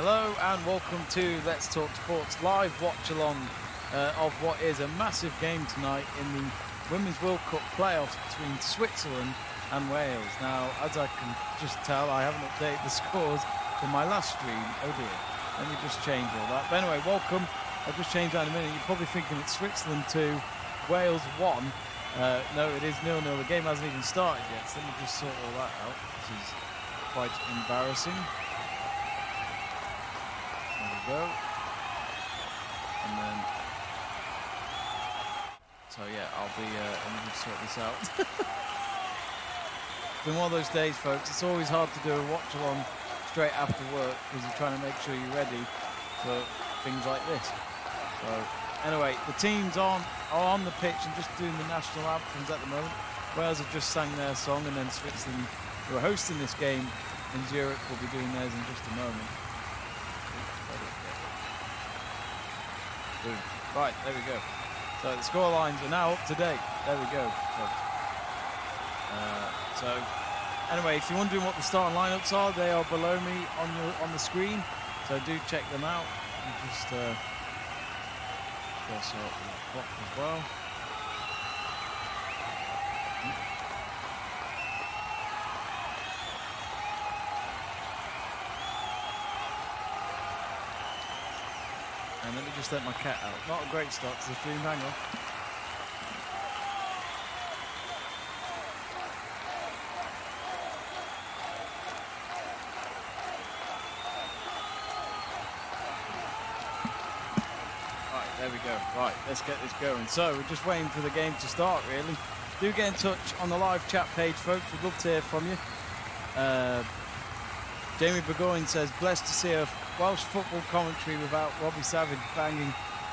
Hello and welcome to Let's Talk Sports live watch along uh, of what is a massive game tonight in the Women's World Cup playoffs between Switzerland and Wales. Now, as I can just tell, I haven't updated the scores from my last stream. Oh dear. Let me just change all that. But anyway, welcome. I'll just change that in a minute. You're probably thinking it's Switzerland 2, Wales 1. Uh, no, it is nil-nil. The game hasn't even started yet, so let me just sort all that out. This is quite embarrassing go. And then, so yeah, I'll be, uh, let me just sort this out. it's been one of those days, folks. It's always hard to do a watch along straight after work because you're trying to make sure you're ready for things like this. So anyway, the teams on are on the pitch and just doing the national anthems at the moment. Wales have just sang their song and then Switzerland, who are hosting this game in Zurich, will be doing theirs in just a moment. Boom. Right, there we go. So the score lines are now up to date. There we go, folks. Uh, so anyway, if you're wondering what the starting lineups are, they are below me on your on the screen. So do check them out. And just uh, the clock as well. And let me just let my cat out. Not a great start to the stream, hang on. Right, there we go. Right, let's get this going. So we're just waiting for the game to start, really. Do get in touch on the live chat page, folks. We'd love to hear from you. Uh, Jamie Burgoyne says, blessed to see a Welsh football commentary without Robbie Savage banging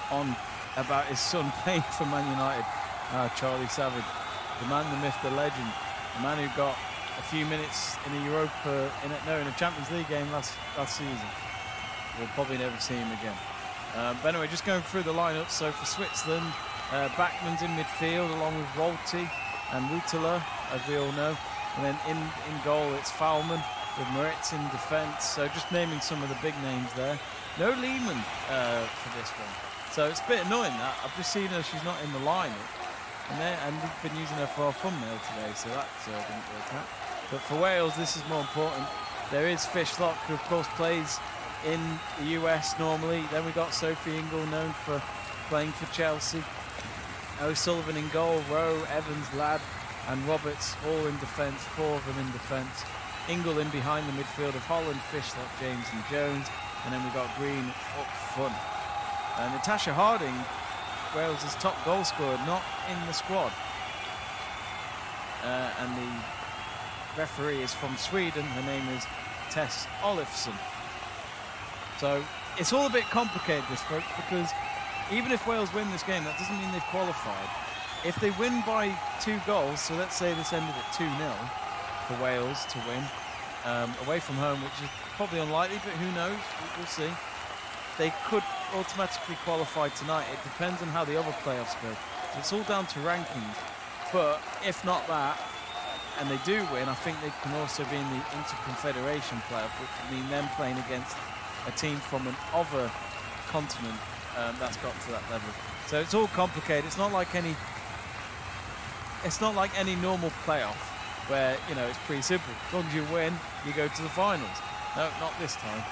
on about his son playing for Man United. Uh, Charlie Savage, the man, the myth, the legend, the man who got a few minutes in a Europa, in a, no, in a Champions League game last last season. We'll probably never see him again. Um, but anyway, just going through the lineup. So for Switzerland, uh, Bachmann's in midfield along with Walti and Reuteler, as we all know. And then in, in goal, it's Thalmann with Maritz in defence. So just naming some of the big names there. No Lehmann uh, for this one. So it's a bit annoying that. I've just seen her, she's not in the lineup. And, and we've been using her for our thumbnail today, so that uh, didn't work out. But for Wales, this is more important. There is Fishlock, who of course plays in the US normally. Then we got Sophie Ingle, known for playing for Chelsea. O'Sullivan in goal, Rowe, Evans, Ladd, and Roberts all in defence, four of them in defence. Ingle in behind the midfield of Holland, Fishlock, James and Jones. And then we've got Green up front. Uh, Natasha Harding, Wales' top goal scorer, not in the squad. Uh, and the referee is from Sweden. Her name is Tess Olofsson. So it's all a bit complicated, this, folks, because even if Wales win this game, that doesn't mean they've qualified. If they win by two goals, so let's say this ended at 2 0 for Wales to win um, away from home, which is probably unlikely, but who knows? We'll see. They could automatically qualify tonight. It depends on how the other playoffs go. So it's all down to rankings. But if not that, and they do win, I think they can also be in the Interconfederation playoff, which would mean them playing against a team from an other continent um, that's got to that level. So it's all complicated. It's not like any. It's not like any normal playoff where you know it's pretty simple. As long as you win, you go to the finals. No, not this time.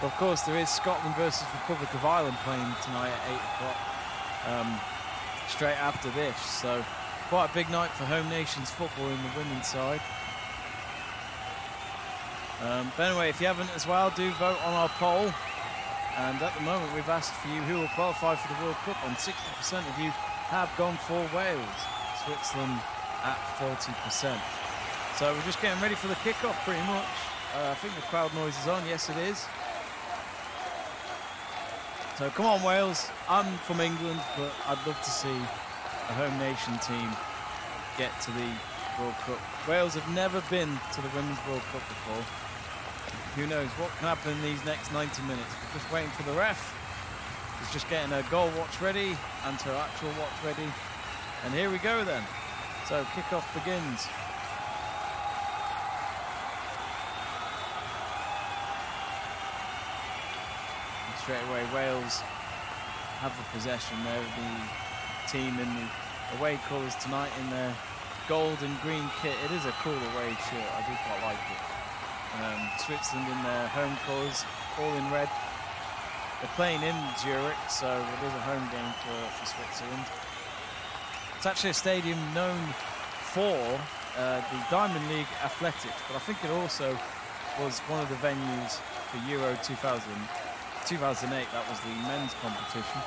But of course, there is Scotland versus Republic of Ireland playing tonight at eight o'clock, um, straight after this. So quite a big night for home nations football in the women's side. Um, but anyway, if you haven't as well, do vote on our poll. And at the moment, we've asked for you who will qualify for the World Cup, and 60% of you have gone for Wales. Switzerland at 40%. So we're just getting ready for the kickoff pretty much. Uh, I think the crowd noise is on. Yes, it is. So come on, Wales. I'm from England, but I'd love to see a home nation team get to the World Cup. Wales have never been to the Women's World Cup before. Who knows what can happen in these next 90 minutes. We're just waiting for the ref. He's just getting her goal watch ready and her actual watch ready. And here we go then. So kickoff begins. Straight away. Wales have the possession. They're the team in the away colours tonight in their gold and green kit. It is a cool away shirt. I do quite like it. Um, Switzerland in their home colours, all in red. They're playing in Zurich, so it is a home game for, for Switzerland. It's actually a stadium known for uh, the Diamond League Athletics, but I think it also was one of the venues for Euro 2000, 2008. That was the men's competition.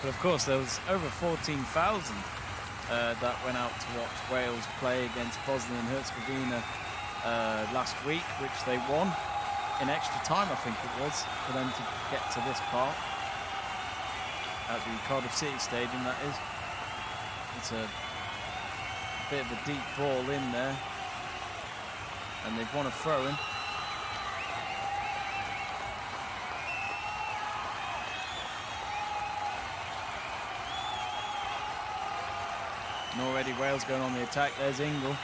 But of course, there was over 14,000 uh, that went out to watch Wales play against Bosnia and Herzegovina uh, last week, which they won in extra time, I think it was, for them to get to this part at the Cardiff City Stadium. That is, it's a bit of a deep ball in there, and they've won a throw in. And already Wales going on the attack. There's Ingle.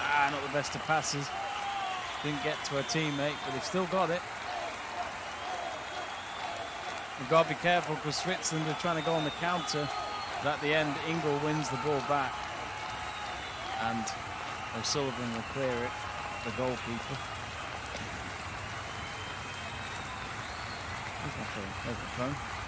Ah, not the best of passes. Didn't get to a teammate, but they've still got it. We've got to be careful because Switzerland are trying to go on the counter. But at the end, Ingle wins the ball back. And O'Sullivan will clear it, the goalkeeper. Where's my phone? There's my phone.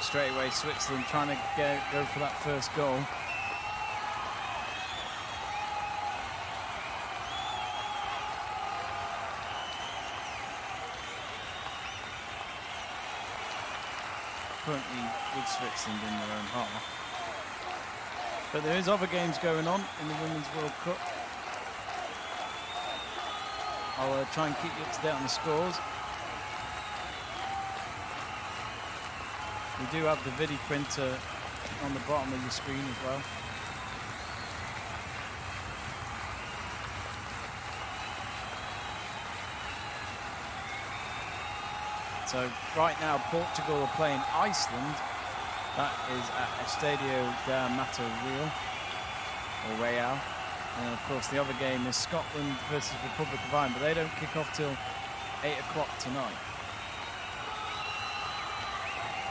Straight away, Switzerland trying to go, go for that first goal. Currently with Switzerland in their own half. But there is other games going on in the Women's World Cup. I'll uh, try and keep you up to date on the scores. We do have the video printer on the bottom of your screen as well. So right now Portugal are playing Iceland. That is at Estadio da Mata Real or Real. And of course the other game is Scotland versus Republic of Ireland, but they don't kick off till 8 o'clock tonight.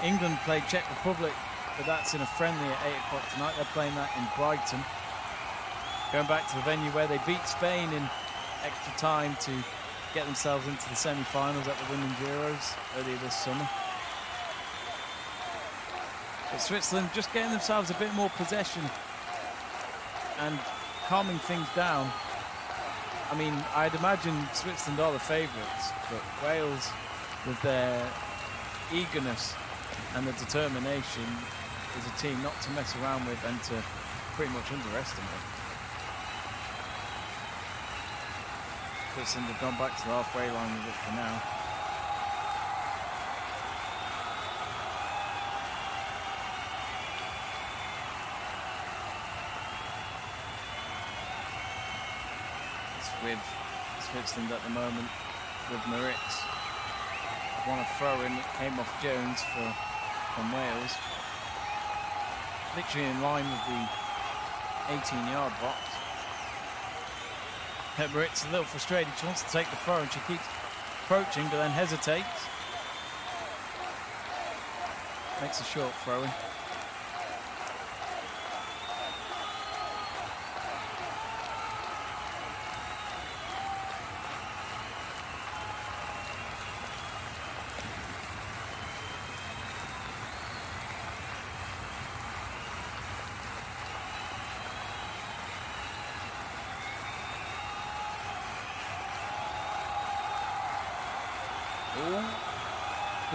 England played Czech Republic, but that's in a friendly at 8 o'clock tonight. They're playing that in Brighton. Going back to the venue where they beat Spain in extra time to get themselves into the semi-finals at the Women's Euros earlier this summer. But Switzerland just getting themselves a bit more possession and calming things down. I mean, I'd imagine Switzerland are the favourites, but Wales, with their eagerness and the determination, is a team not to mess around with and to pretty much underestimate. Switzerland have gone back to the halfway line with it for now. It's with Switzerland at the moment with Maritz. One throw in that came off Jones for from Wales. Literally in line with the 18 yard box. Maritz a little frustrated. She wants to take the throw and she keeps approaching but then hesitates. Makes a short throw in.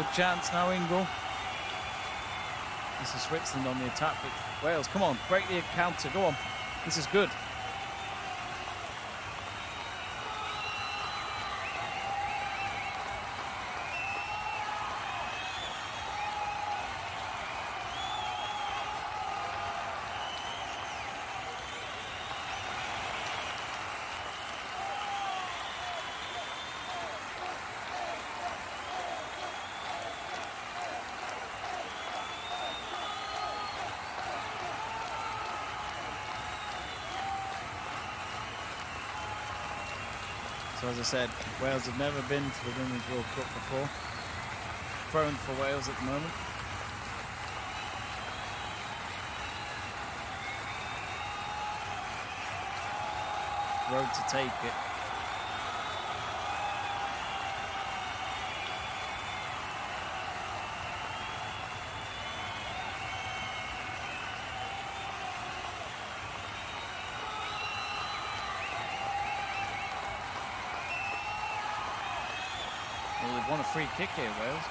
Good chance now, Ingle. This is Switzerland on the attack, but Wales, come on, break the counter, go on. This is good. So as I said, Wales have never been to the Women's World Cup before. Thrown for Wales at the moment. Rowe to take it. Free kick here, Wales.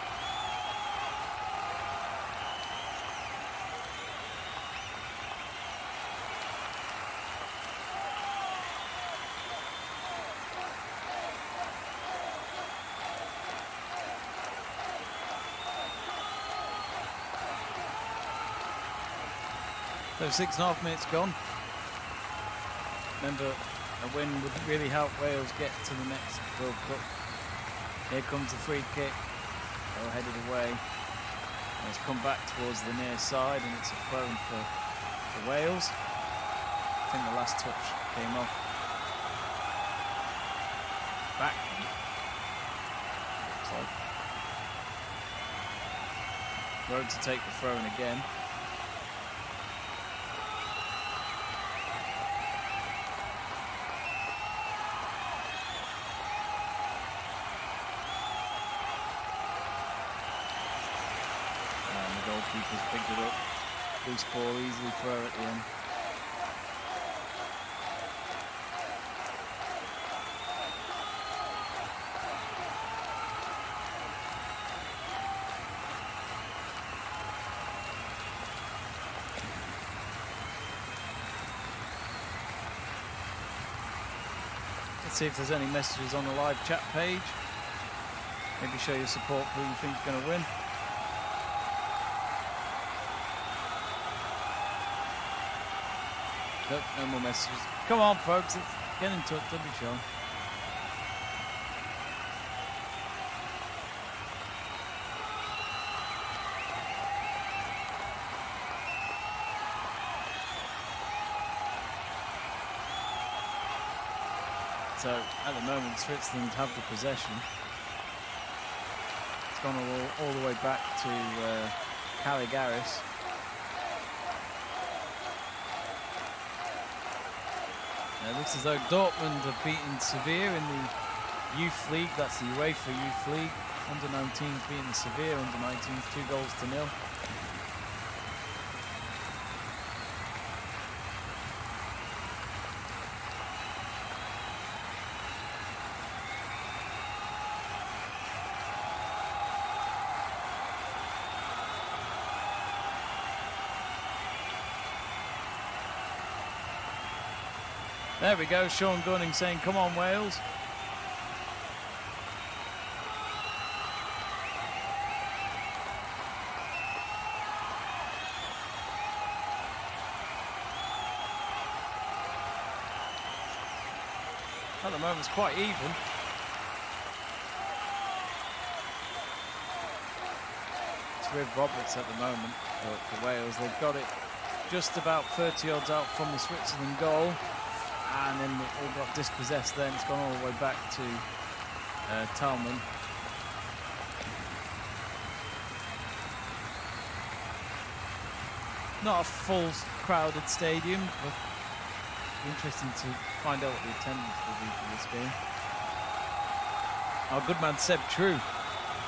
So six and a half minutes gone. Remember, a win would really help Wales get to the next World Cup. Here comes the free kick. They're headed away. And it's come back towards the near side and it's a throw for, for Wales. I think the last touch came off. Back. Looks like. Rowe to take the throw in again. Easily throw at the end. Let's see if there's any messages on the live chat page. Maybe show your support for who you think's going to win. No more messages. Come on, folks, get in touch. Don't be shy. So at the moment, Switzerland have the possession. It's gone all, all the way back to uh, Calligaris. It looks as though Dortmund have beaten Sevilla in the Youth League. That's the UEFA Youth League. Under 19s beating Sevilla, under 19s, two goals to nil. There we go, Sean Gunning saying, come on Wales. At the moment it's quite even. It's with Roberts at the moment for, for Wales. They've got it just about 30 yards out from the Switzerland goal and then it all got dispossessed then. It's gone all the way back to uh, Thalmann. Not a full crowded stadium, but interesting to find out what the attendance will be for this game. Our good man Seb True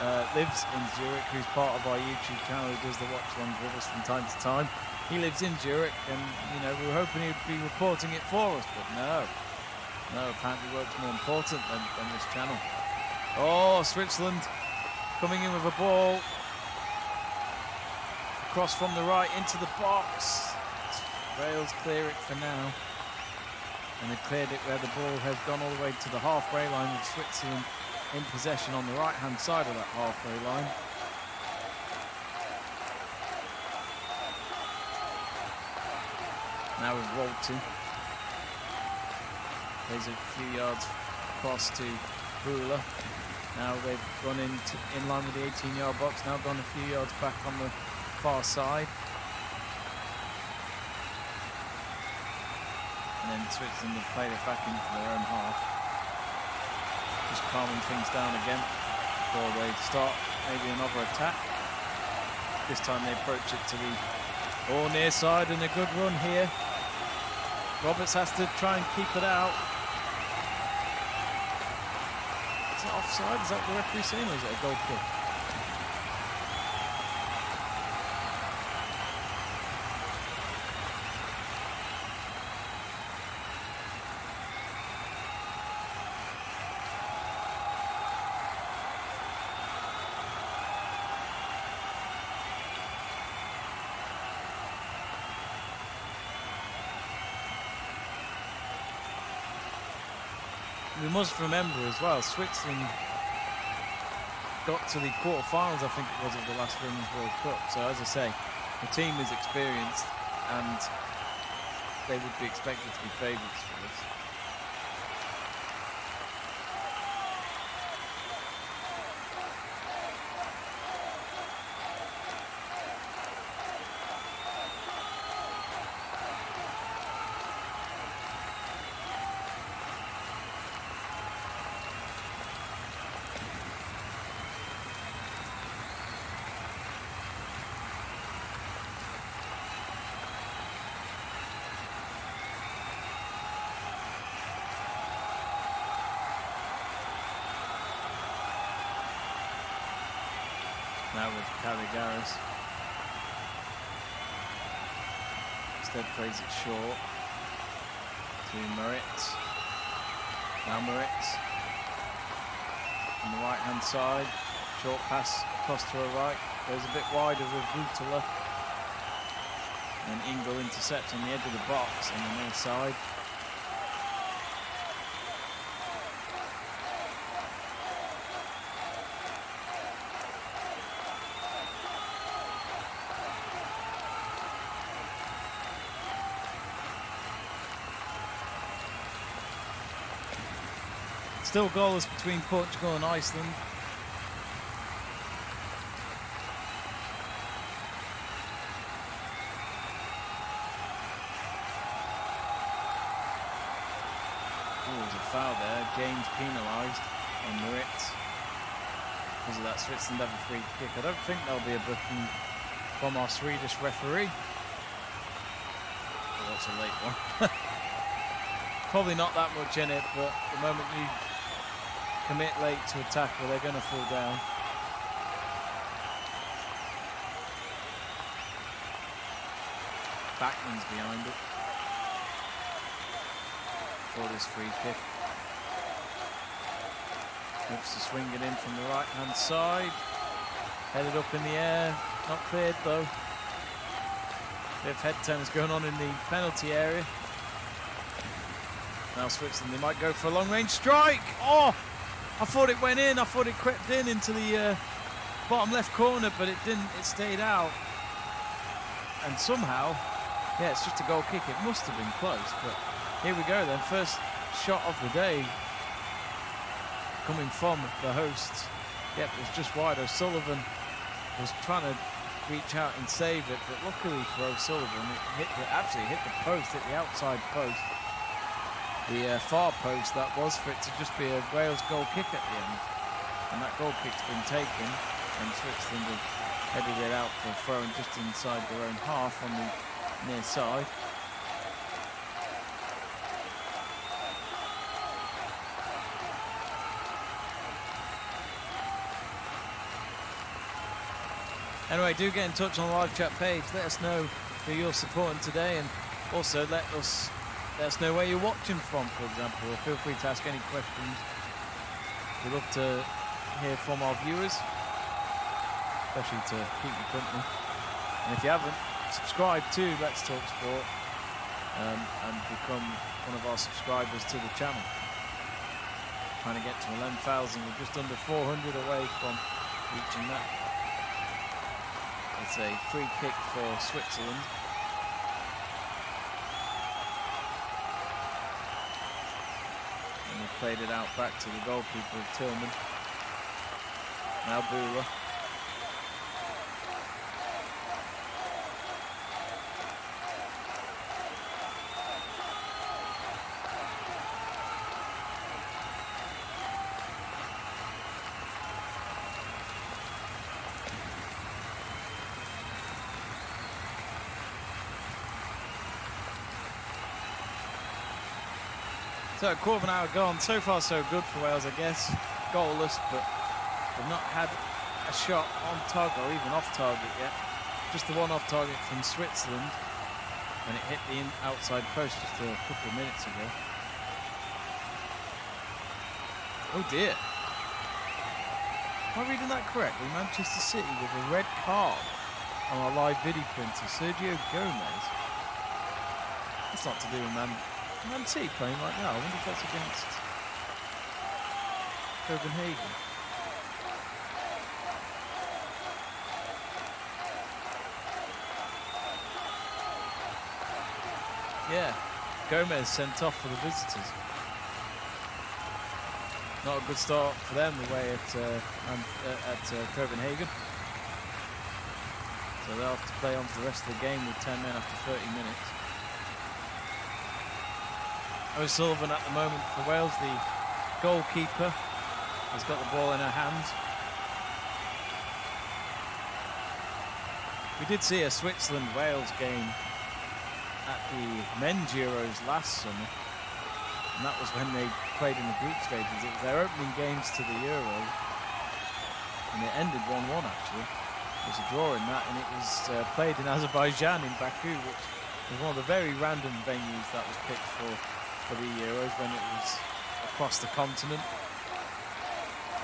uh, lives in Zurich, who's part of our YouTube channel, who does the watch along with us from time to time. He lives in Zurich, and you know we were hoping he'd be reporting it for us, but no, no. Apparently, work's more important than, than this channel. Oh, Switzerland coming in with a ball across from the right into the box. Wales clear it for now, and they cleared it where the ball has gone all the way to the halfway line with Switzerland in possession on the right-hand side of that halfway line. Now with Walton. Plays a few yards across to Bühler. Now they've gone into in line with the 18 yard box, now gone a few yards back on the far side. And then Switzerland have played it back into their own half. Just calming things down again before they start maybe another attack. This time they approach it to the all near side and a good run here. Roberts has to try and keep it out. Is it offside? Is that the referee saying or is it a goal kick? We must remember as well, Switzerland got to the quarterfinals, I think it was, of the last Women's World Cup. So as I say, the team is experienced and they would be expected to be favourites for this. now with Calligaris. Instead plays it short to Maritz. Now Maritz on the right hand side. Short pass across to her right. Goes a bit wider with Reuteler. And Ingle intercepts on the edge of the box on the near side. Still goals between Portugal and Iceland. Oh, there's a foul there. James penalised on Maritz because of that Switzerland have a free kick. I don't think there'll be a booking from our Swedish referee. Oh, that's a late one. Probably not that much in it, but the moment you commit late to a tackle, they're going to fall down. Bachmann's behind it for this free kick. Looks to swing it in from the right hand side. Headed up in the air, not cleared though. Bit of head turns going on in the penalty area. Now Switzerland, they might go for a long range strike. Oh, I thought it went in. I thought it crept in into the uh, bottom left corner, but it didn't. It stayed out. And somehow, yeah, it's just a goal kick. It must have been close, but here we go then. First shot of the day coming from the hosts. Yep, it was just wide. O'Sullivan was trying to reach out and save it, but luckily for O'Sullivan, it hit the, actually hit the post, hit the outside post the uh, far post that was for it to just be a Wales goal kick at the end. And that goal kick's been taken and Switzerland have headed it out for throwing just inside their own half on the near side. Anyway, do get in touch on the live chat page. Let us know who you're supporting today and also let us let us know where you're watching from, for example, or feel free to ask any questions. We'd love to hear from our viewers, especially to keep you company. And if you haven't, subscribe to Let's Talk Sport um, and become one of our subscribers to the channel. Trying to get to 11,000, we're just under 400 away from reaching that. It's a free kick for Switzerland. Played it out back to the goalkeeper of Thalmann. Now Bühler. So a quarter of an hour gone. So far so good for Wales, I guess. Goalless, but they've not had a shot on target or even off target yet. Just the one off target from Switzerland. And it hit the outside post just a couple of minutes ago. Oh dear. Am I reading that correctly? Manchester City with a red card on our live video printer. Sergio Gomez. That's not to do with Man, Man City playing right now. I wonder if that's against Copenhagen. Yeah, Gomez sent off for the visitors. Not a good start for them away at uh, uh, at uh, Copenhagen. So they'll have to play on for the rest of the game with 10 men after 30 minutes. O'Sullivan at the moment for Wales, the goalkeeper, has got the ball in her hands. We did see a Switzerland-Wales game at the men's Euros last summer. And that was when they played in the group stages. It was their opening games to the Euro. And it ended 1-1 actually. It was a draw in that and it was uh, played in Azerbaijan in Baku, which was one of the very random venues that was picked for, for the Euros when it was across the continent.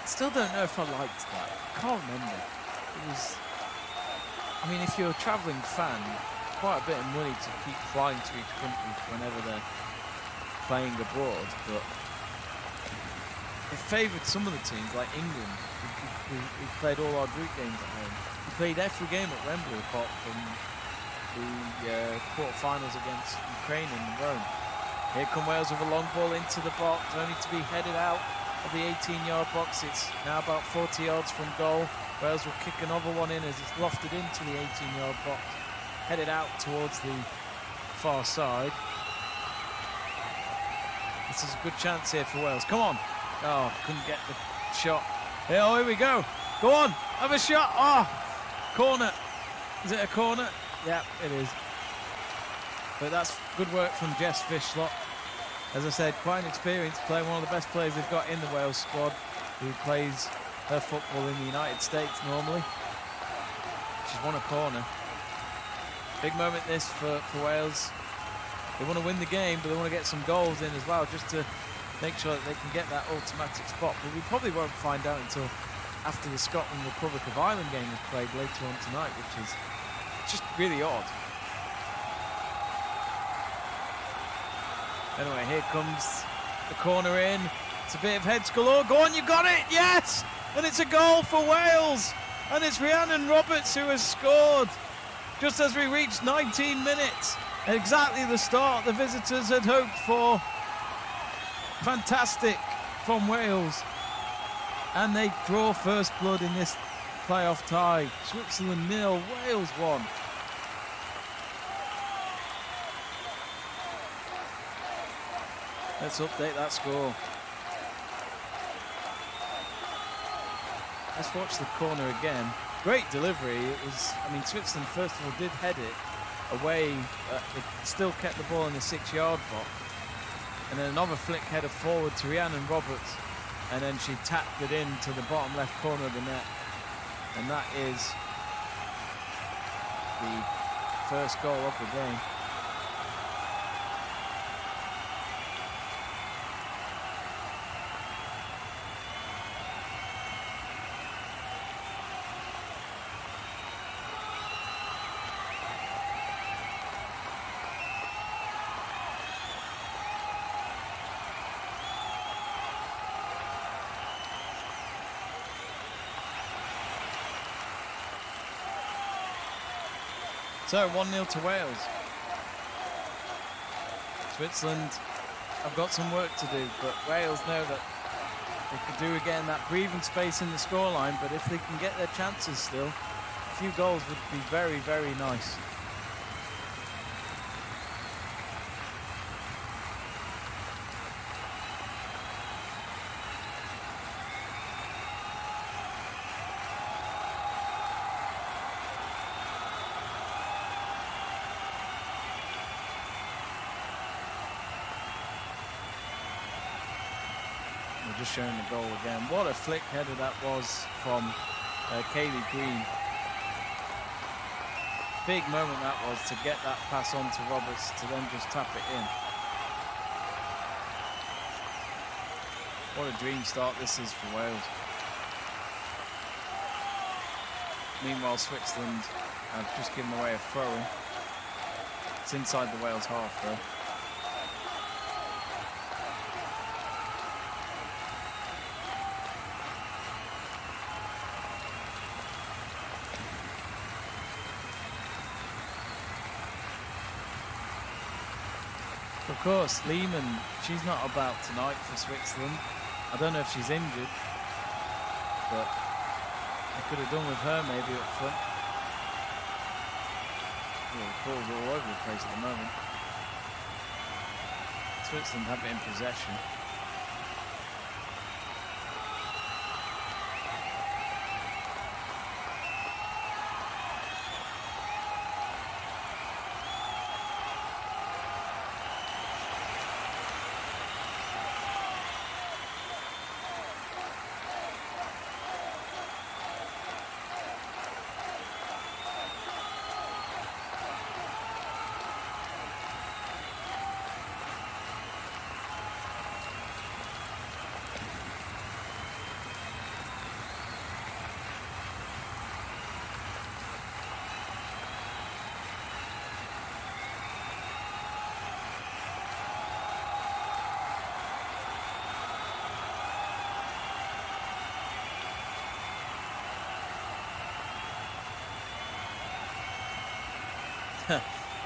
Still don't know if I liked that. I can't remember. It was I mean if you're a travelling fan, quite a bit of money to keep flying to each country whenever they're playing abroad, but it favoured some of the teams, like England. We, played all our group games at home. We played every game at Wembley apart from the uh, quarter-finals against Ukraine in Rome. Here come Wales with a long ball into the box, only to be headed out of the 18-yard box. It's now about 40 yards from goal. Wales will kick another one in as it's lofted into the 18-yard box, headed out towards the far side. This is a good chance here for Wales. Come on. Oh, couldn't get the shot. Oh, here we go. Go on. Have a shot. Oh, corner. Is it a corner? Yeah, it is. But that's good work from Jess Fishlock. As I said, quite an experienced player, one of the best players they've got in the Wales squad, who plays her football in the United States normally. She's won a corner. Big moment this for, for Wales. They want to win the game, but they want to get some goals in as well, just to make sure that they can get that automatic spot. But we probably won't find out until after the Scotland Republic of Ireland game is played later on tonight, which is just really odd. Anyway, here comes the corner in. It's a bit of heads galore. Oh, go on, you got it! Yes! And it's a goal for Wales! And it's Rhiannon Roberts who has scored just as we reach 19 minutes exactly the start the visitors had hoped for. Fantastic from Wales. And they draw first blood in this playoff tie. Switzerland nil, Wales one. Let's update that score. Let's watch the corner again. Great delivery. It was, I mean, Switzerland first of all did head it, away. Uh, it still kept the ball in the six-yard box. And then another flick header forward to Rhiannon Roberts. And then she tapped it into the bottom left corner of the net. And that is the first goal of the game. So 1-0 to Wales. Switzerland have got some work to do, but Wales know that they could do again that breathing space in the scoreline, but if they can get their chances still, a few goals would be very, very nice. Showing the goal again. What a flick header that was from uh, Kayleigh Green. Big moment that was to get that pass on to Roberts to then just tap it in. What a dream start this is for Wales. Meanwhile, Switzerland have just given away a throw in. It's inside the Wales half though. Of course, Lehmann, she's not about tonight for Switzerland. I don't know if she's injured, but I could have done with her maybe up front. Well, the ball's all over the place at the moment. Switzerland have it in possession.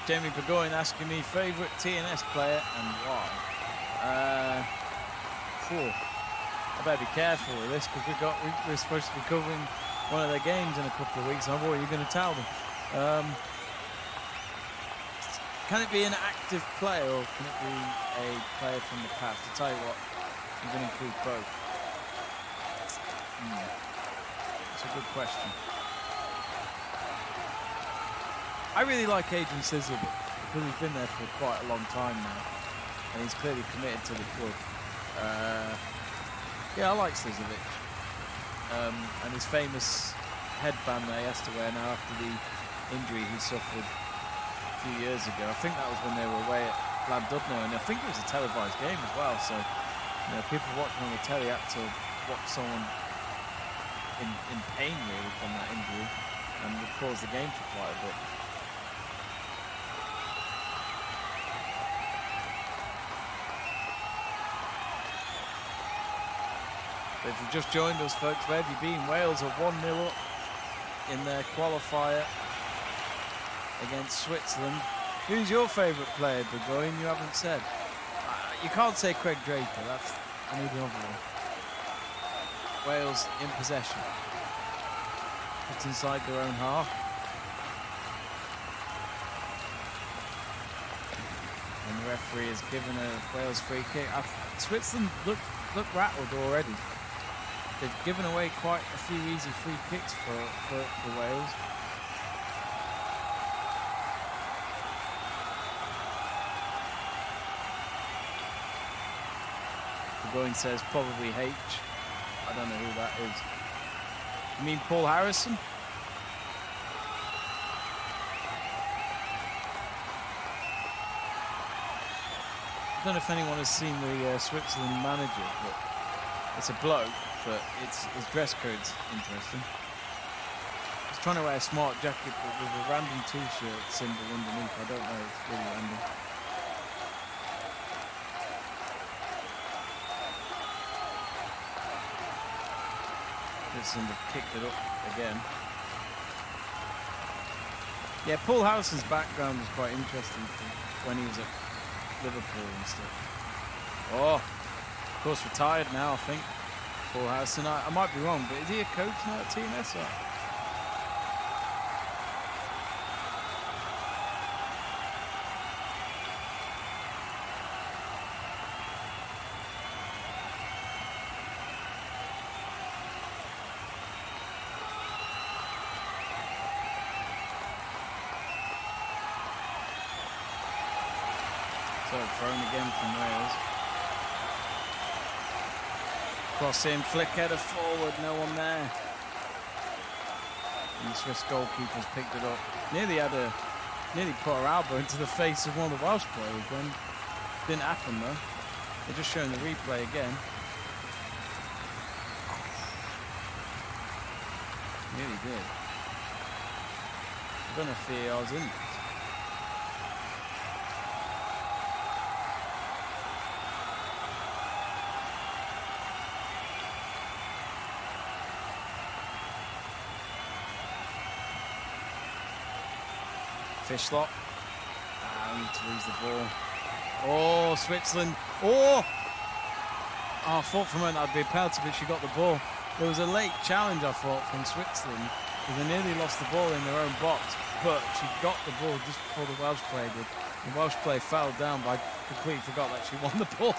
Jamie Burgoyne asking me favourite TNS player and why. Uh, I better be careful with this because we got we, we're supposed to be covering one of their games in a couple of weeks. And what are you going to tell them? Um, can it be an active player or can it be a player from the past? To tell you what, I'm going to include both. Hmm. It's a good question. I really like Adrian Cieślewicz because he's been there for quite a long time now, and he's clearly committed to the club. Uh, yeah, I like Cieślewicz, um, and his famous headband that he has to wear now after the injury he suffered a few years ago. I think that was when they were away at Llandudno, and I think it was a televised game as well. So, you know, people watching on the telly had to watch someone in, in pain really from that injury, and it caused the game for quite a bit. If you've just joined us, folks, where have you been? Wales are 1 0 up in their qualifier against Switzerland. Who's your favourite player, Burgoyne? You haven't said. Uh, you can't say Craig Draper. That's I need another one. Wales in possession. Just inside their own half. And the referee has given a Wales free kick. I've, Switzerland look look rattled already. They've given away quite a few easy free kicks for, for, for Wales. The going says probably H. I don't know who that is. You mean Paul Harrison? I don't know if anyone has seen the uh, Switzerland manager, but it's a bloke but it's his dress code's interesting. He's trying to wear a smart jacket but with a random t-shirt symbol underneath. I don't know, it's really random. Switzerland have kicked it up again. Yeah, Paul House's background was quite interesting when he was at Liverpool and stuff. Oh, of course retired now, I think. Paul Harrison. I, I might be wrong, but is he a coach now at TNS? Or? So thrown again from Wales. Cross in, flick header forward, no one there. And the Swiss goalkeeper's picked it up. Nearly had a, nearly put her elbow into the face of one of the Welsh players then. Didn't happen though. They're just showing the replay again. Nearly did. I don't know if VAR's in Fishlock. And ah, to lose the ball. Oh, Switzerland. Oh! oh I thought for a moment I'd be a penalty, but she got the ball. There was a late challenge, I thought, from Switzerland. Because they nearly lost the ball in their own box. But she got the ball just before the Welsh player did. The Welsh player fell down, but I completely forgot that she won the ball.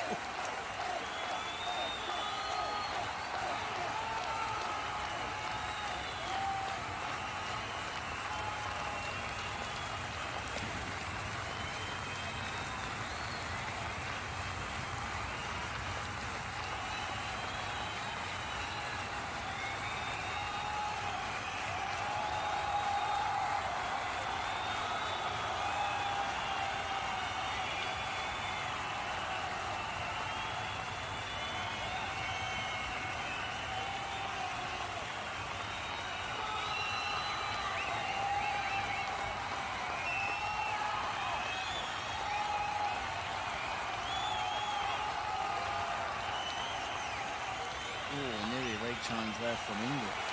challenge there from England.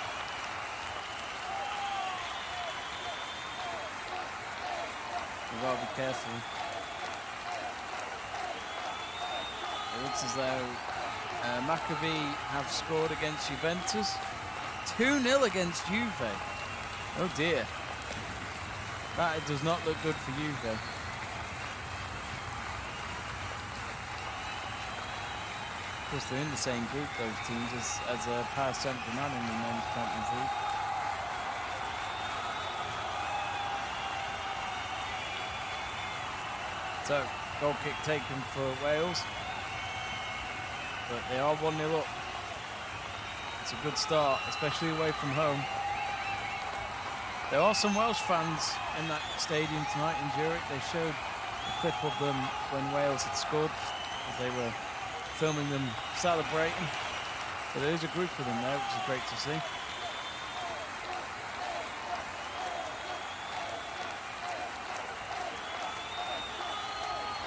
It looks as though uh, Maccabi have scored against Juventus. 2-0 against Juve. Oh dear. That does not look good for Juve. Of course, they're in the same group, those teams, as, as uh, Paris Saint-Germain in the men's Champions League. So, goal kick taken for Wales. But they are 1-0 up. It's a good start, especially away from home. There are some Welsh fans in that stadium tonight in Zurich. They showed a clip of them when Wales had scored as they were filming them celebrating. But there is a group of them there, which is great to see.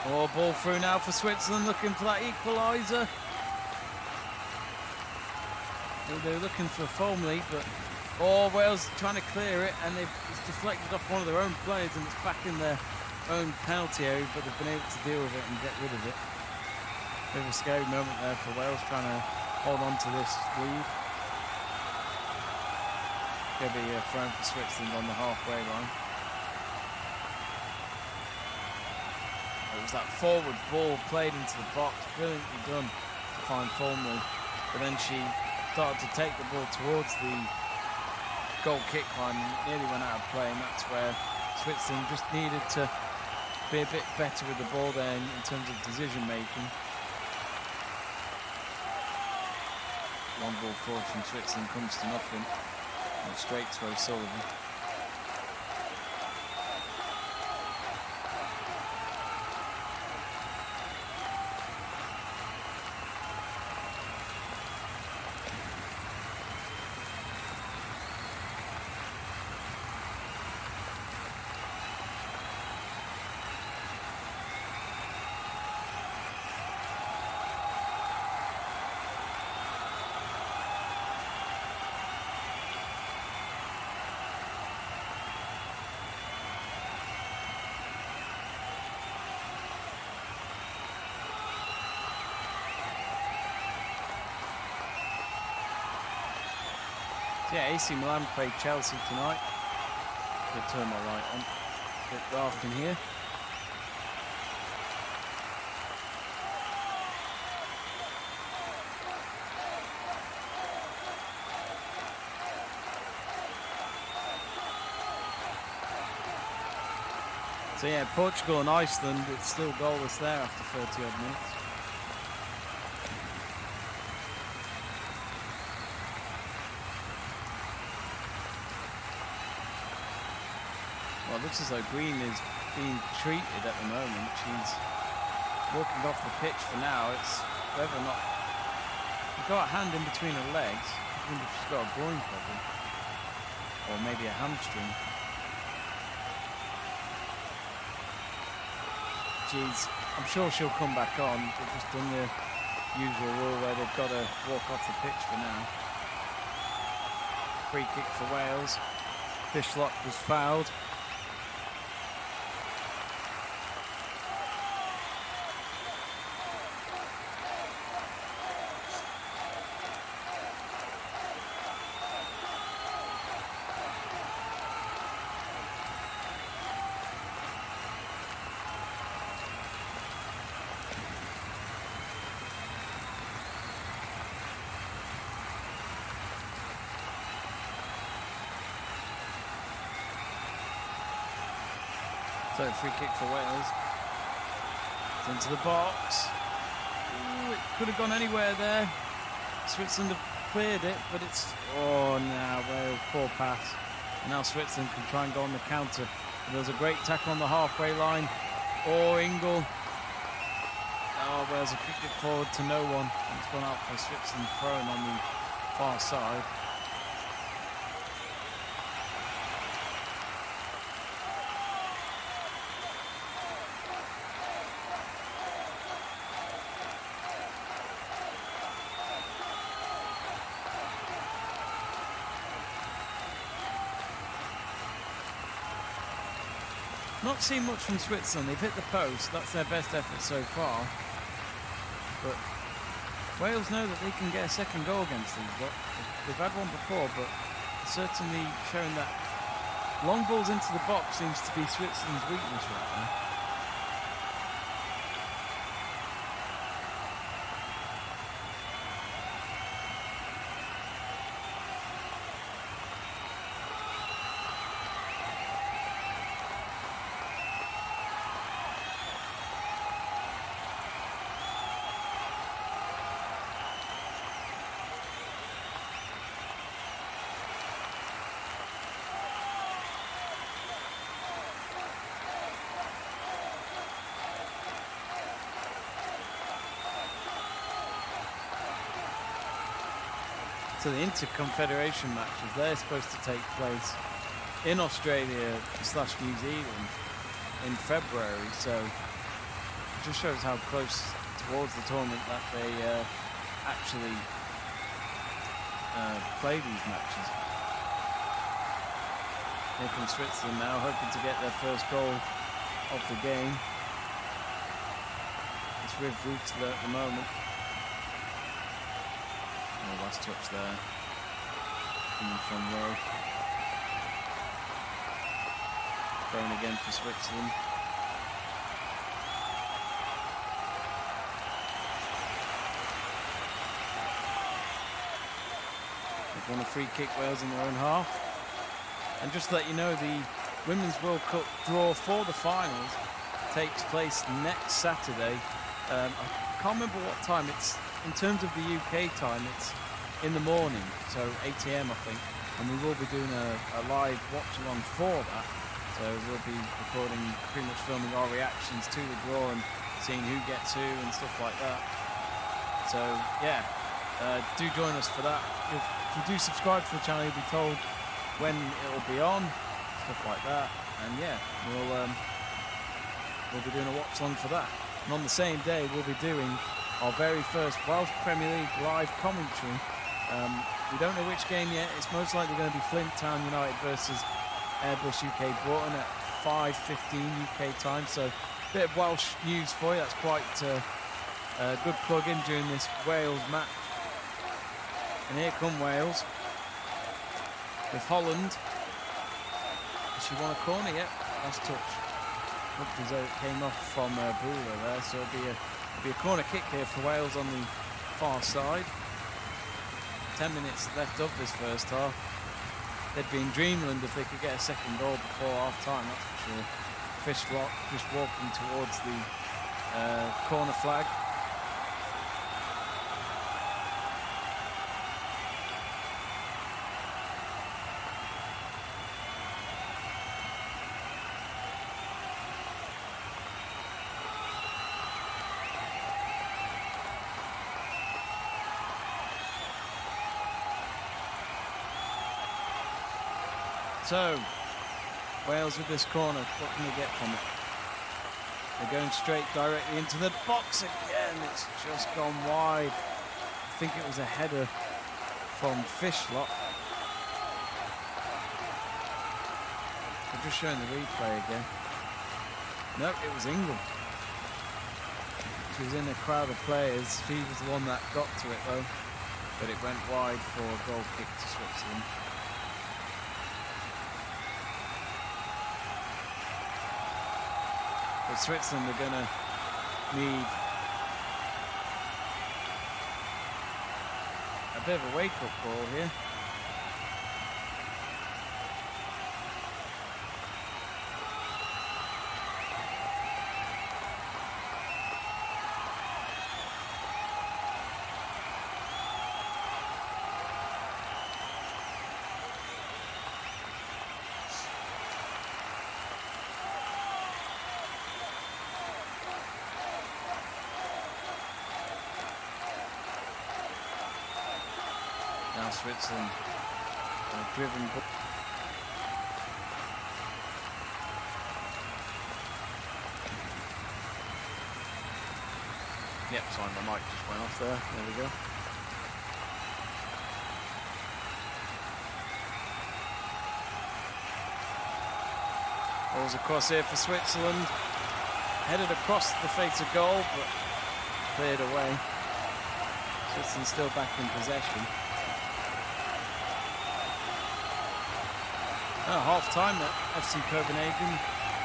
Oh, ball through now for Switzerland, looking for that equaliser. They're looking for Fölmli, but oh, Wales trying to clear it, and they've it's deflected off one of their own players, and it's back in their own penalty area, but they've been able to deal with it and get rid of it. Bit of a scary moment there for Wales trying to hold on to this lead. Going to be a thrown for Switzerland on the halfway line. It was that forward ball played into the box, brilliantly done to find Fölmli. But then she started to take the ball towards the goal kick line and nearly went out of play and that's where Switzerland just needed to be a bit better with the ball there in, in terms of decision making. One ball forward from Switzerland comes to nothing. And straight to O'Sullivan. Yeah, AC Milan played Chelsea tonight. Could turn my light on. A bit dark in here. So yeah, Portugal and Iceland, it's still goalless there after 30 odd minutes. Looks as though Green is being treated at the moment. She's walking off the pitch for now. It's whether or not she's got a hand in between her legs. I wonder if she's got a groin problem or maybe a hamstring. She's, I'm sure she'll come back on. They've just done the usual rule where they've got to walk off the pitch for now. Free kick for Wales. Fishlock was fouled. So free kick for Wales. It's into the box. Ooh, it could have gone anywhere there. Switzerland have cleared it, but it's oh now Wales poor pass. Now Switzerland can try and go on the counter. And there's a great tackle on the halfway line. Oh Ingle. Oh Wales have kicked it forward to no one. It's gone out for Switzerland throwing on the far side. Not seen much from Switzerland. They've hit the post. That's their best effort so far. But Wales know that they can get a second goal against them. But they've had one before, but certainly showing that long balls into the box seems to be Switzerland's weakness right now. To the Interconfederation matches. They're supposed to take place in Australia slash New Zealand in February. So it just shows how close towards the tournament that they uh, actually uh, play these matches. Here comes Switzerland now, hoping to get their first goal of the game. It's with Reuteler at the moment. Touch there. From Rowe. Thrown again for Switzerland. They've won a free kick Wales in their own half. And just to let you know, the Women's World Cup draw for the finals takes place next Saturday. Um, I can't remember what time. It's in terms of the UK time, it's in the morning, so 8 a.m. I think, and we will be doing a, a live watch along for that. So we'll be recording, pretty much filming our reactions to the draw and seeing who gets who and stuff like that. So yeah, uh, do join us for that. If, if you do subscribe to the channel, you'll be told when it'll be on, stuff like that. And yeah, we'll um, we'll be doing a watch along for that. And on the same day, we'll be doing our very first Welsh Premier League live commentary. Um, we don't know which game yet. It's most likely going to be Flint Town United versus Airbus UK Broughton at 5.15 UK time. So a bit of Welsh news for you. That's quite uh, a good plug-in during this Wales match. And here come Wales with Holland. Does She won a corner yet. Last touch. Looked as though it came off from uh, Brewer there. So it'll be a be a corner kick here for Wales on the far side. 10 minutes left of this first half. They'd be in dreamland if they could get a second goal before half time, that's for sure. Fishlock just walking towards the uh, corner flag. So, Wales with this corner. What can they get from it? They're going straight directly into the box again. It's just gone wide. I think it was a header from Fishlock. I'm just showing the replay again. No, it was Ingram. She was in a crowd of players. She was the one that got to it though. But it went wide for a goal kick to Switzerland. But Switzerland are going to need a bit of a wake-up call here. Now Switzerland are uh, driven. Yep, sorry, my mic just went off there. There we go. Balls across here for Switzerland. Headed across the face of goal, but cleared away. Switzerland still back in possession. Oh, half time at FC Copenhagen,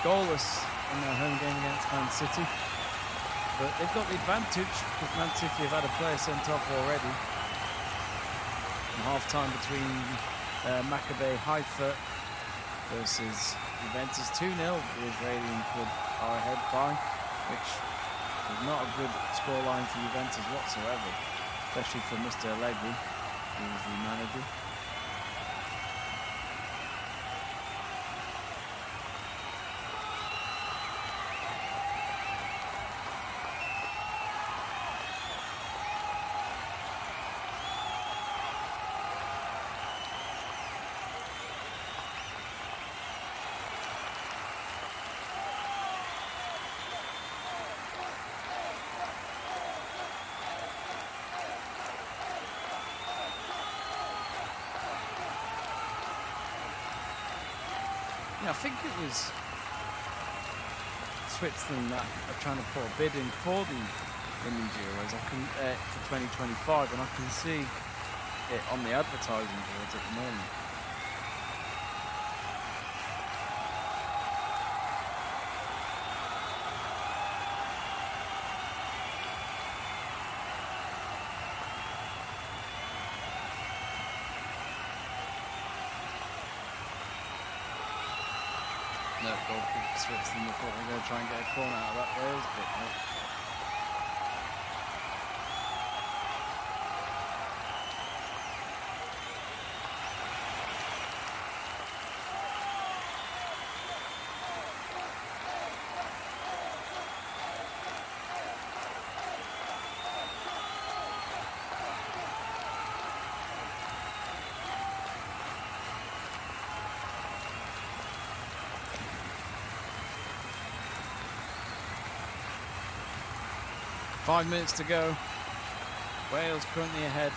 goalless in their home game against Man City. But they've got the advantage because Man City have had a player sent off already. And half time between uh, Maccabi Haifa versus Juventus 2 0. The Israeli club are ahead by, which is not a good scoreline for Juventus whatsoever, especially for Mr. Allegri, who is the manager. I think it was Switzerland that are trying to put a bid in for the Women's Euros I can, uh, for 2025, and I can see it on the advertising boards at the moment. No goal kick for Switzerland. I thought they were going to try and get a corner out of that bit. No. Five minutes to go. Wales currently ahead.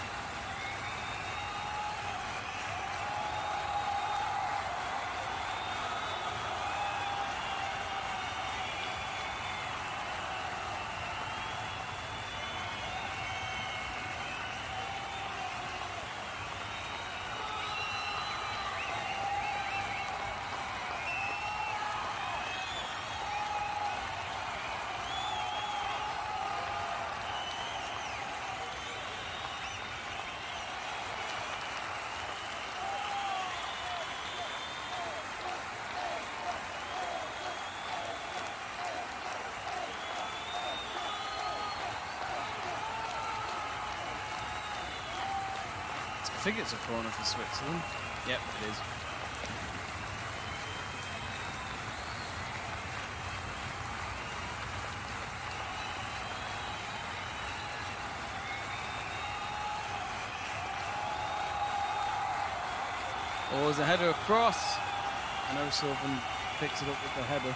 Think it's a corner for Switzerland. Yep, it is. Oh, there's a header across. and O'Sullivan picks it up with the header.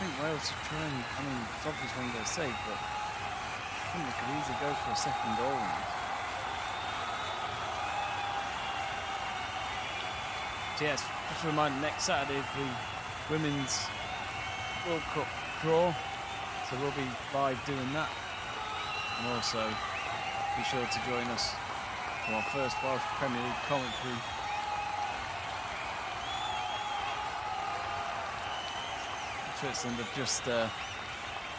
Think Wales are trying, I mean, it's obvious when they're safe, but I think they could easily go for a second goal. So yes, just a reminder, next Saturday the Women's World Cup draw, so we'll be live doing that. And also, be sure to join us for our first Welsh Premier League commentary Switzerland have just uh,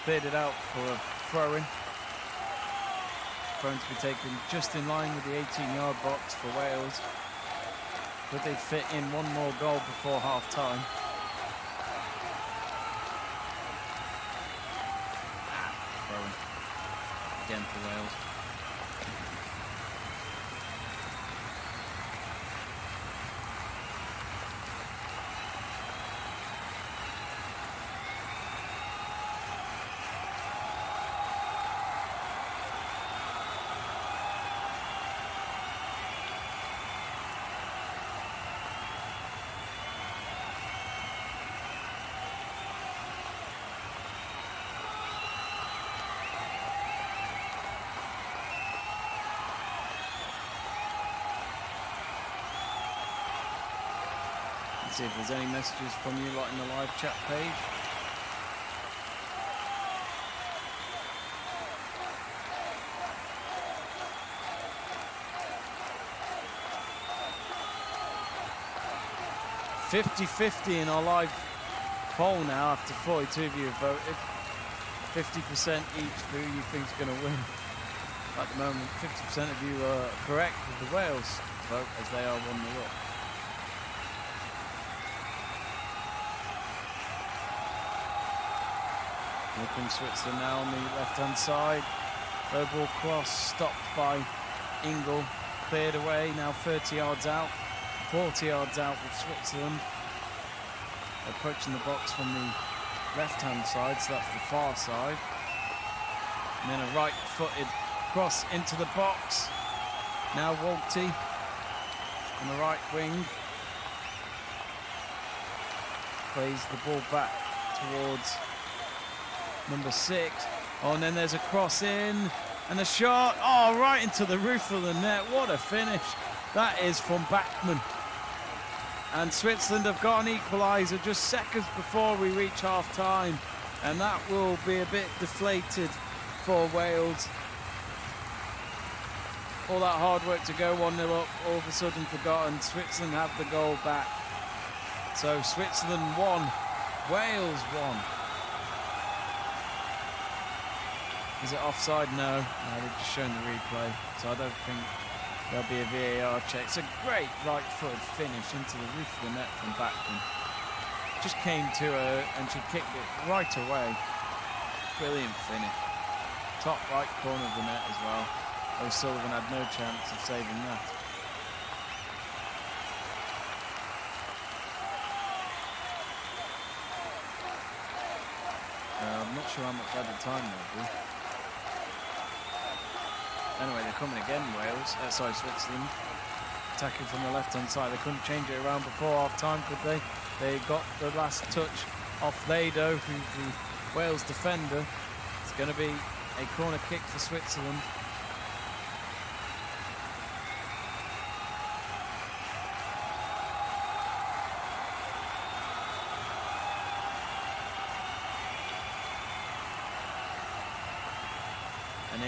cleared it out for a throw-in. Thrown to be taken just in line with the 18-yard box for Wales. But they fit in one more goal before half-time. Throw-in again for Wales. Let's see if there's any messages from you lot in the live chat page. Fifty-fifty in our live poll now after 42 of you have voted. 50% each who you think is going to win. At the moment, 50% of you are correct with the Wales vote as they are 1 0 up. Comes Switzerland now on the left-hand side. Low ball cross stopped by Ingle. Cleared away, now 30 yards out. 40 yards out with Switzerland. Approaching the box from the left-hand side, so that's the far side. And then a right-footed cross into the box. Now Wälti on the right wing. Plays the ball back towards number six. Oh, and then there's a cross in and a shot. Oh, right into the roof of the net. What a finish. That is from Bachmann. And Switzerland have got an equaliser just seconds before we reach half time. And that will be a bit deflated for Wales. All that hard work to go 1 0 up, all of a sudden forgotten. Switzerland have the goal back. So Switzerland won, Wales won. Is it offside? No. No, they've just shown the replay. So I don't think there'll be a VAR check. It's a great right foot finish into the roof of the net from Bachmann. Just came to her and she kicked it right away. Brilliant finish. Top right corner of the net as well. O'Sullivan had no chance of saving that. Uh, I'm not sure how much added time there'll be. Anyway, they're coming again, Wales. Uh, sorry, Switzerland. Attacking from the left-hand side. They couldn't change it around before half-time, could they? They got the last touch off Lado, who's the Wales defender. It's going to be a corner kick for Switzerland. And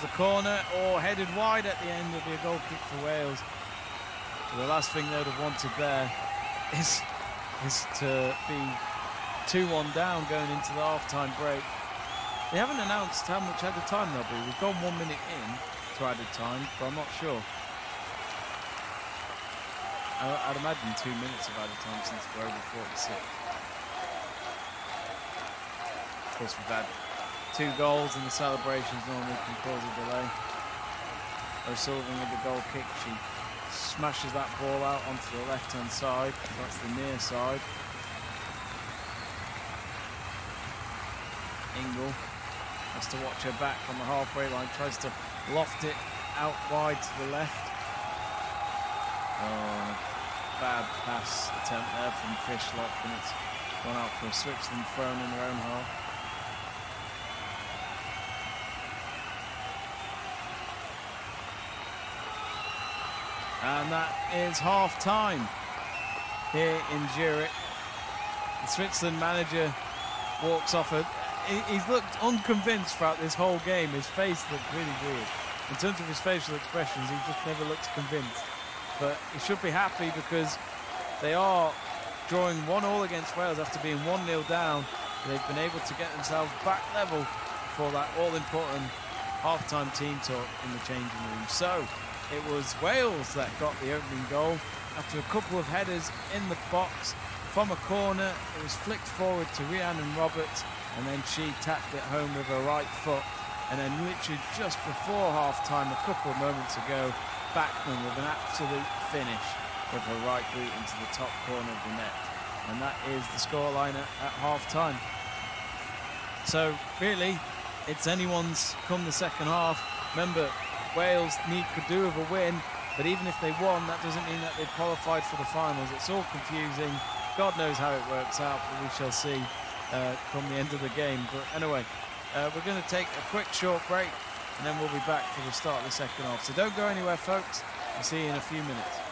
the corner, or headed wide at the end of the goal kick for Wales. The last thing they'd have wanted there is, is to be 2-1 down going into the half-time break. They haven't announced how much added time there'll be. We've gone one minute in to added time, but I'm not sure. I, would imagine two minutes of added time since we're over 46. Of course, we've had two goals and the celebrations normally can cause a delay. O'Sullivan with the goal kick, she smashes that ball out onto the left hand side, that's the near side. Ingle has to watch her back on the halfway line, tries to loft it out wide to the left. Oh, bad pass attempt there from Fishlock and it's gone out for a Switzerland thrown in their own half. And that is half time here in Zurich. The Switzerland manager walks off. A, he's looked unconvinced throughout this whole game. His face looked really weird. In terms of his facial expressions, he just never looks convinced. But he should be happy because they are drawing one all against Wales after being 1-0 down. They've been able to get themselves back level for that all-important half-time team talk in the changing room. So it was Wales that got the opening goal after a couple of headers in the box from a corner. It was flicked forward to Rhiannon Roberts, and then she tapped it home with her right foot. And then literally just before half-time, a couple of moments ago, Bachmann with an absolute finish with her right boot into the top corner of the net. And that is the scoreline at, at half-time. So really, it's anyone's come the second half. Remember, Wales need could do with a win, but even if they won, that doesn't mean that they've qualified for the finals. It's all confusing. God knows how it works out, but we shall see uh, come the end of the game. But anyway, uh, we're going to take a quick short break, and then we'll be back for the start of the second half. So don't go anywhere, folks. I'll see you in a few minutes.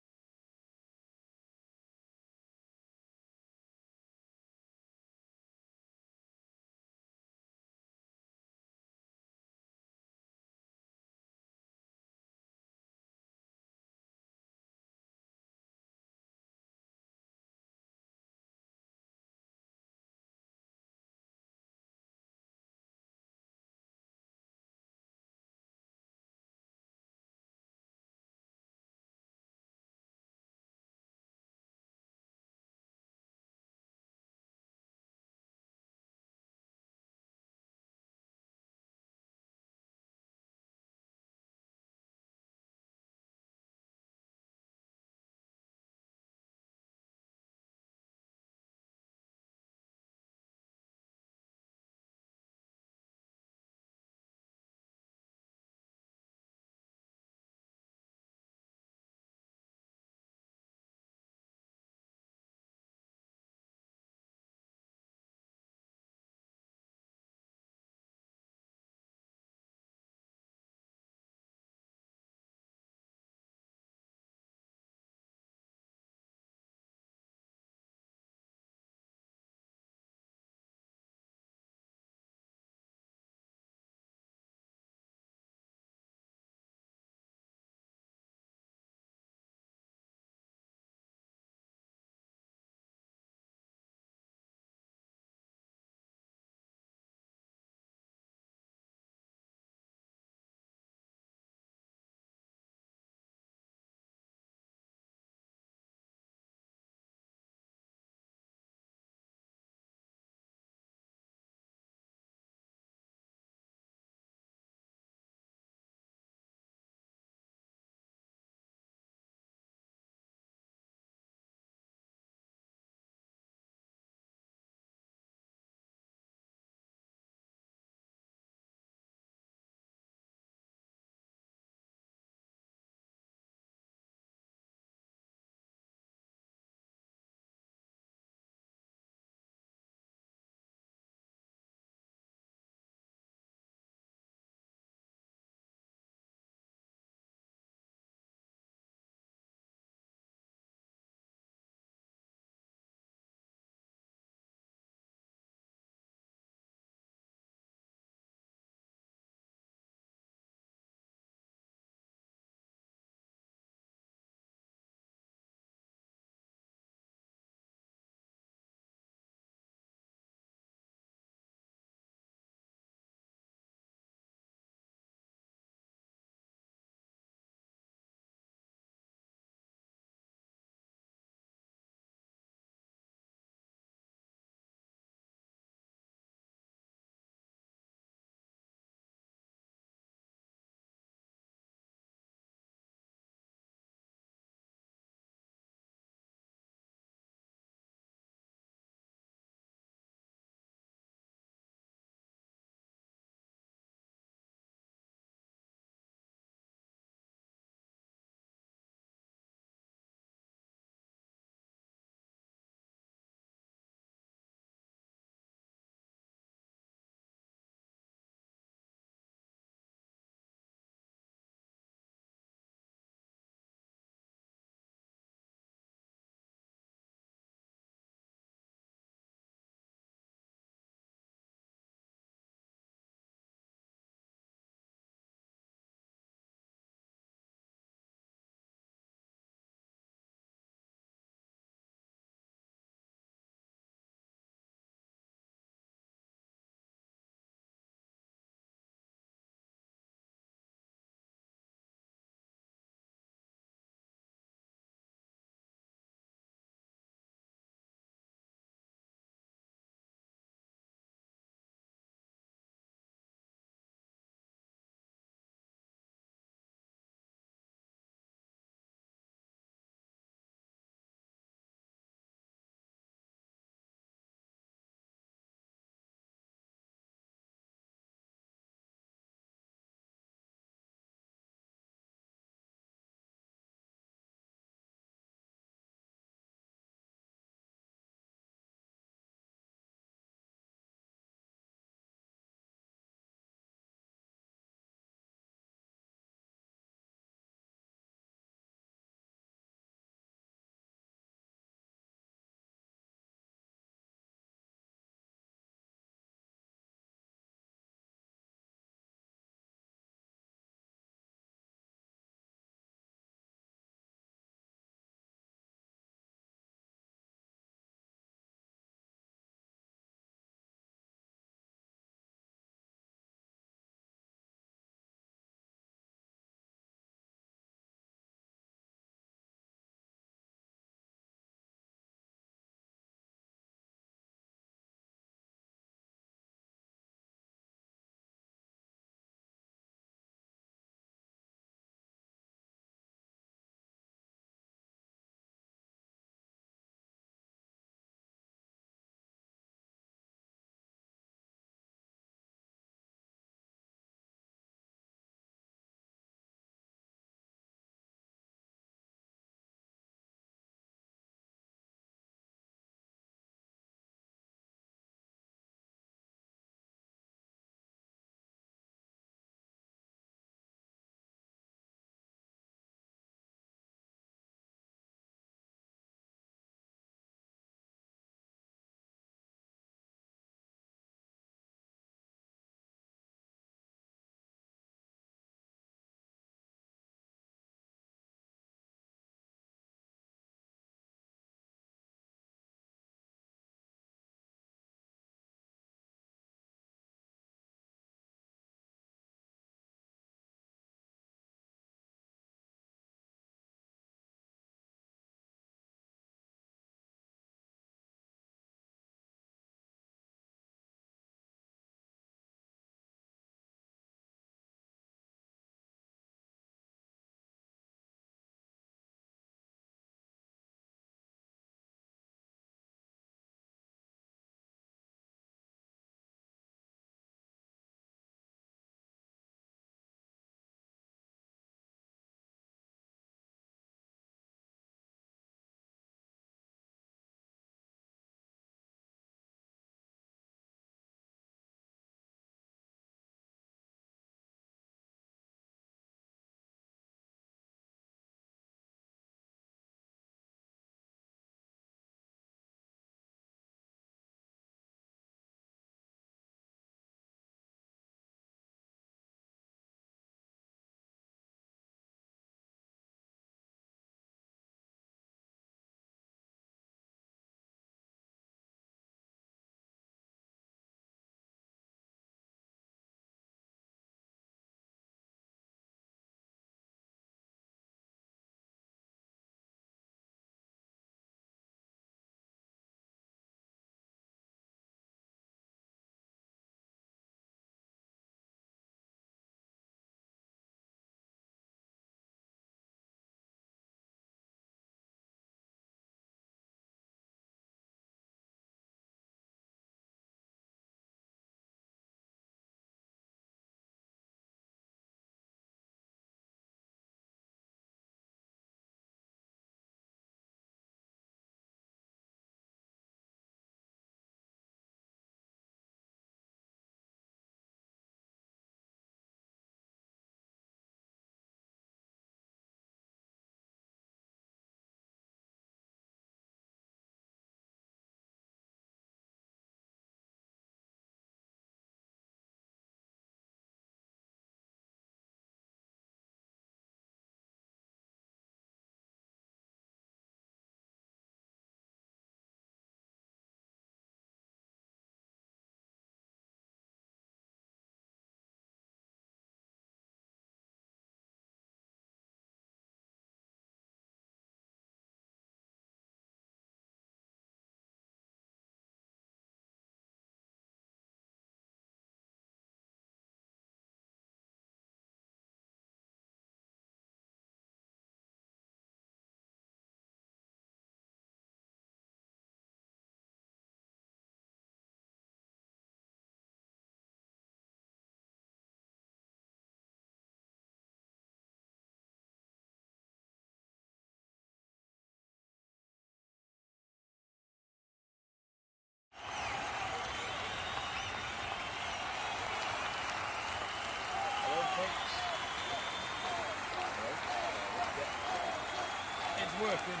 Working.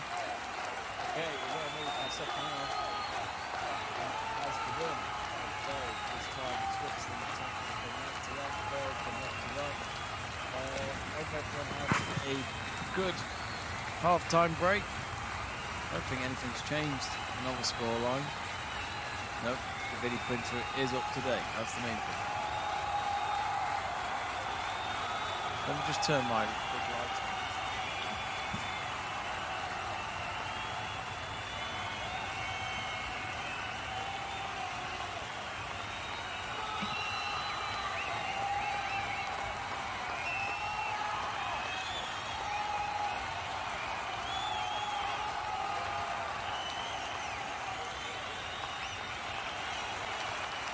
Okay, we're going to the second half. Has begun. So this time Switzerland attacking from left to left, Wales from left to right. Uh, everyone had a good half-time break. I don't think anything's changed. Another scoreline. Nope, the video printer is up to date. That's the main thing. Let me just turn my big lights on.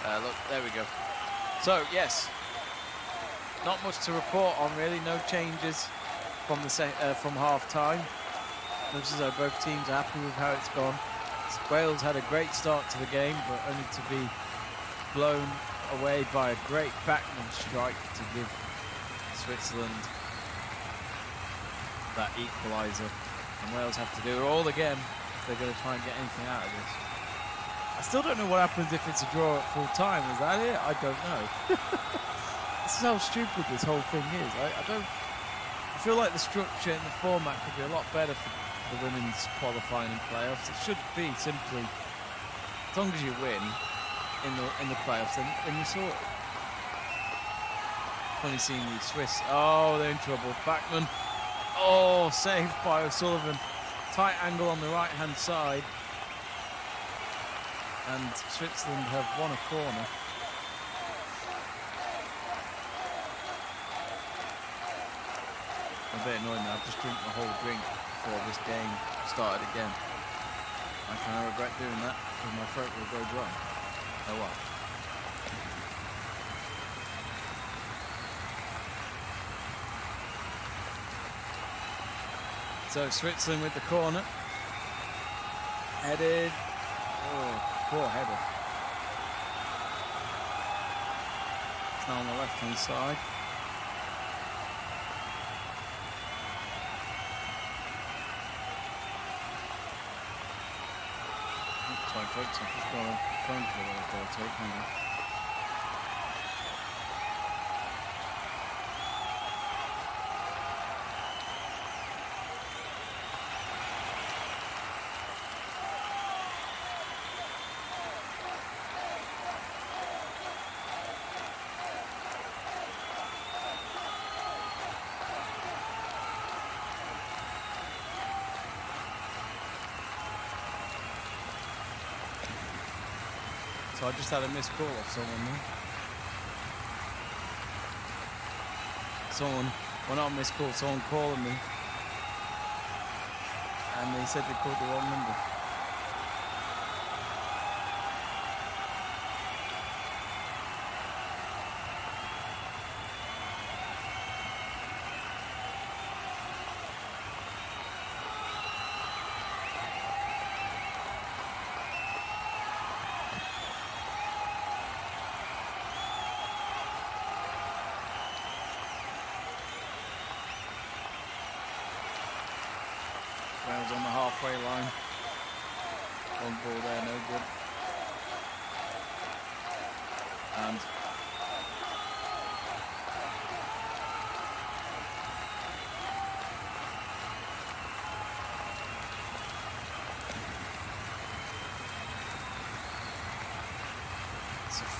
Uh, look, there we go. So, yes, not much to report on really. No changes from the uh, from half time. Looks as though both teams are happy with how it's gone. Wales had a great start to the game, but only to be blown away by a great Bachmann strike to give Switzerland that equaliser. And Wales have to do it all again if they're going to try and get anything out of this. I still don't know what happens if it's a draw at full time. Is that it? I don't know. this is how stupid this whole thing is. I, I don't. I feel like the structure and the format could be a lot better for, the women's qualifying and playoffs. It should be simply, as long as you win in the in the playoffs, then, then you sort. Funny seeing these Swiss. Oh, they're in trouble. Bachmann. Oh, saved by O'Sullivan. Tight angle on the right hand side and Switzerland have won a corner. I'm a bit annoyed now, I've just drunk the whole drink before this game started again. I kind of regret doing that because my throat will go dry. Oh well. So Switzerland with the corner. Headed. Oh, Poor header. It's now on the left hand side. I've got a phone call take. So I just had a missed call off someone there. Someone, well not missed call, someone calling me. And they said they called the wrong number. Wales on the halfway line. Long ball there, no good. And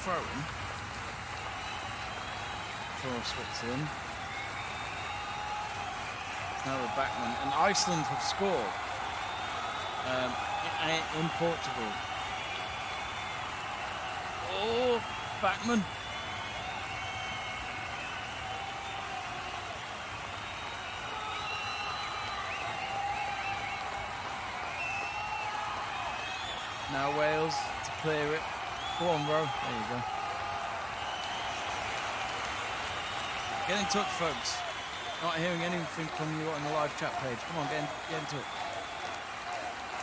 it's a throw in for Switzerland. Bachmann. And Iceland have scored um, in Portugal. Oh, Bachmann. Now Wales to clear it. Go on, bro. There you go. Get in touch, folks. Not hearing anything from you on the live chat page. Come on, get, in, get into it.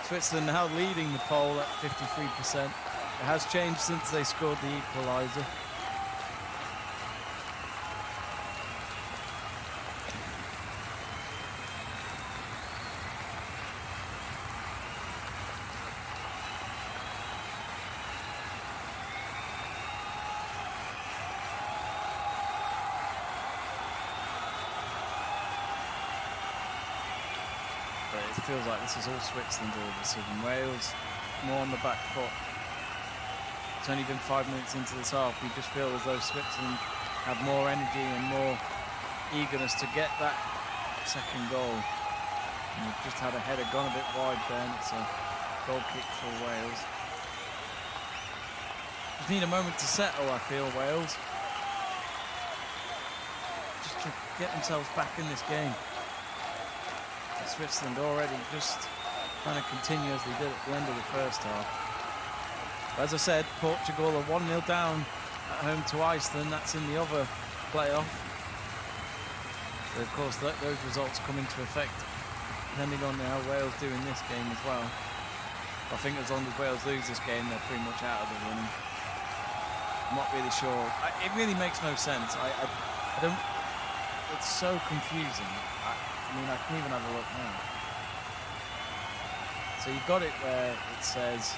Switzerland now leading the poll at 53%. It has changed since they scored the equaliser. Feels like this is all Switzerland all of a sudden. Wales more on the back foot. It's only been five minutes into this half. We just feel as though Switzerland have more energy and more eagerness to get that second goal. And we've just had a header gone a bit wide there, and it's a goal kick for Wales. Just need a moment to settle, I feel, Wales. Just to get themselves back in this game. Switzerland already just trying to continue as they did at the end of the first half. But As I said, Portugal are 1-0 down at home to Iceland. That's in the other playoff. But of course, those results come into effect depending on how Wales do in this game as well. I think as long as Wales lose this game, they're pretty much out of the running. I'm not really sure. I, it really makes no sense. I, I, I don't. It's so confusing. I, I mean, I can even have a look now. So you've got it where it says.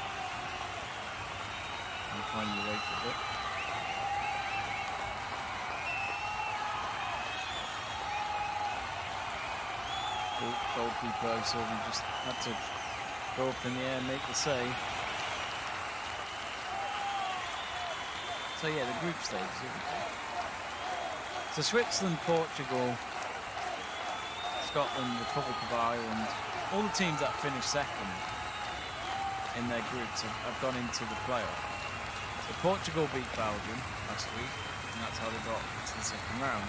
I'm finding the way for it. goalkeeper, so we just had to go up in the air and make the save. So yeah, the group stage. So Switzerland, Portugal, Scotland, Republic of Ireland, all the teams that finished second in their groups have, have gone into the playoff. So Portugal beat Belgium last week, and that's how they got to the second round.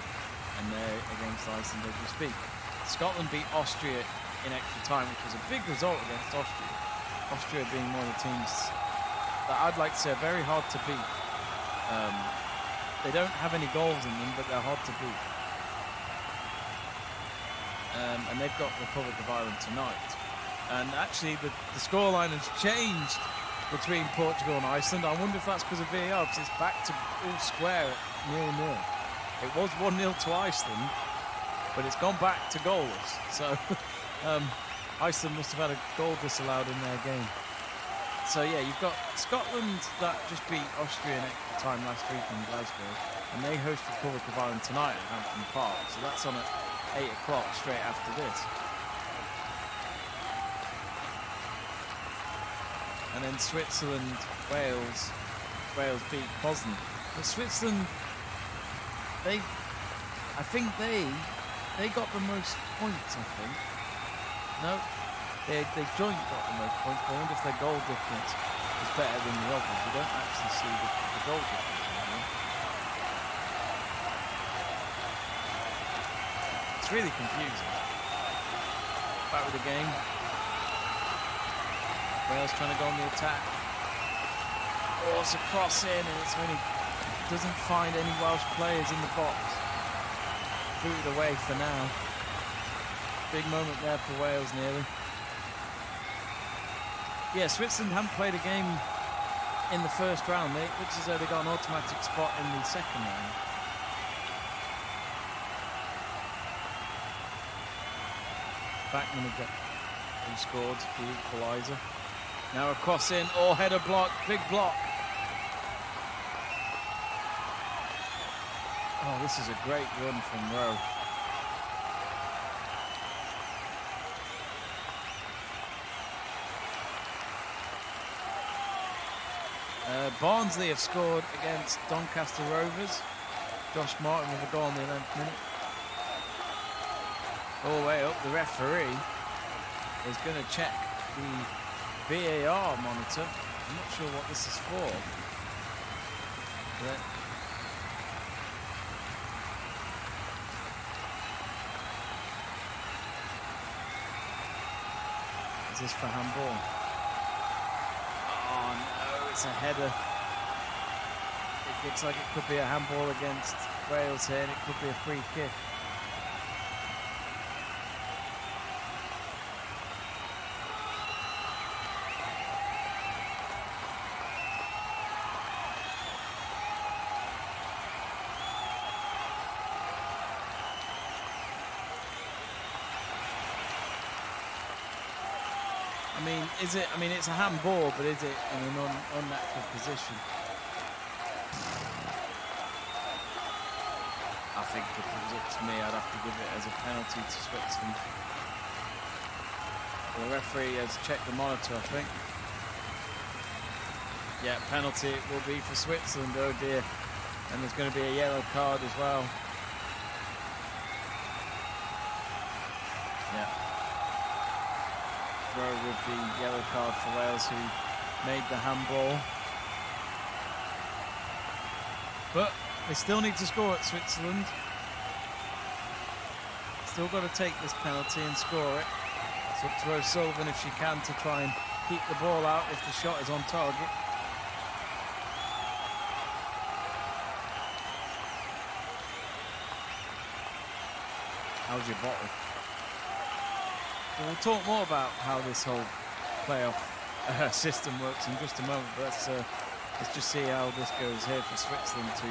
And they're against Iceland as we speak. Scotland beat Austria in extra time, which was a big result against Austria. Austria being one of the teams that I'd like to say are very hard to beat. Um, they don't have any goals in them, but they're hard to beat. Um, and they've got Republic of Ireland tonight. And actually, the, the scoreline has changed between Portugal and Iceland. I wonder if that's because of VAR, because it's back to all square at nil-nil. It was 1-0 to Iceland, but it's gone back to goals. So um, Iceland must have had a goal disallowed in their game. So yeah, you've got Scotland that just beat Austria in extra time last week in Glasgow, and they host the Republic of Ireland tonight at Hampden Park. So that's on at 8 o'clock straight after this. And then Switzerland, Wales, Wales beat Bosnia. But Switzerland, they, I think they they got the most points, I think. No, they, they joint got the most points, I wonder if their goal difference is better than the others. You don't actually see the, the goal difference. It's really confusing. Back with the game. Wales trying to go on the attack. Oh, it's a cross in, and it's really doesn't find any Welsh players in the box booted away for now. Big moment there for Wales nearly. Yeah, Switzerland haven't played a game in the first round. They, looks as though they got an automatic spot in the second round. Bachmann got who scored the equaliser. Now a cross in, or header block, big block. Oh, this is a great run from Rowe. Uh, Barnsley have scored against Doncaster Rovers. Josh Martin with a goal in the 11th minute. All the way up, the referee is going to check the VAR monitor. I'm not sure what this is for. But Is this for handball? Oh no, it's a header. It looks like it could be a handball against Wales here and it could be a free kick. Is it? I mean, it's a handball, but is it in an un, unnatural position? I think if it was up to me, I'd have to give it as a penalty to Switzerland. The referee has checked the monitor, I think. Yeah, penalty will be for Switzerland, oh dear. And there's going to be a yellow card as well. Rowe with the yellow card for Wales who made the handball. But they still need to score at Switzerland. Still got to take this penalty and score it. It's up to O'Sullivan if she can to try and keep the ball out if the shot is on target. How's your bottle? We'll talk more about how this whole playoff uh, system works in just a moment. But let's, uh, let's just see how this goes here for Switzerland to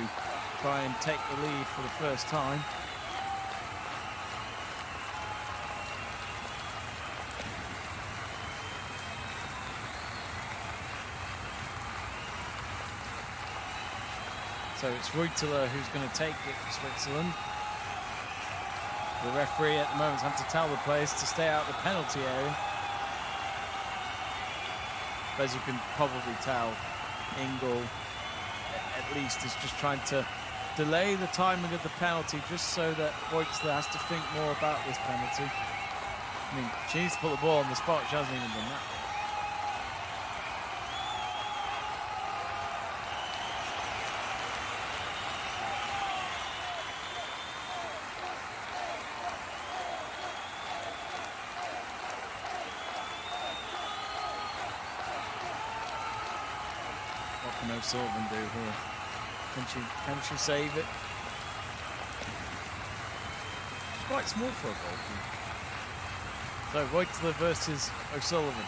try and take the lead for the first time. So it's Reuteler who's going to take it for Switzerland. The referee at the moment has to tell the players to stay out of the penalty area. But as you can probably tell, Ingle at least is just trying to delay the timing of the penalty just so that Reuteler has to think more about this penalty. I mean, she needs to put the ball on the spot. She hasn't even done that. Sullivan do here? Can she can she save it? Quite small for a goalkeeper. Hmm. So Reuteler versus O'Sullivan.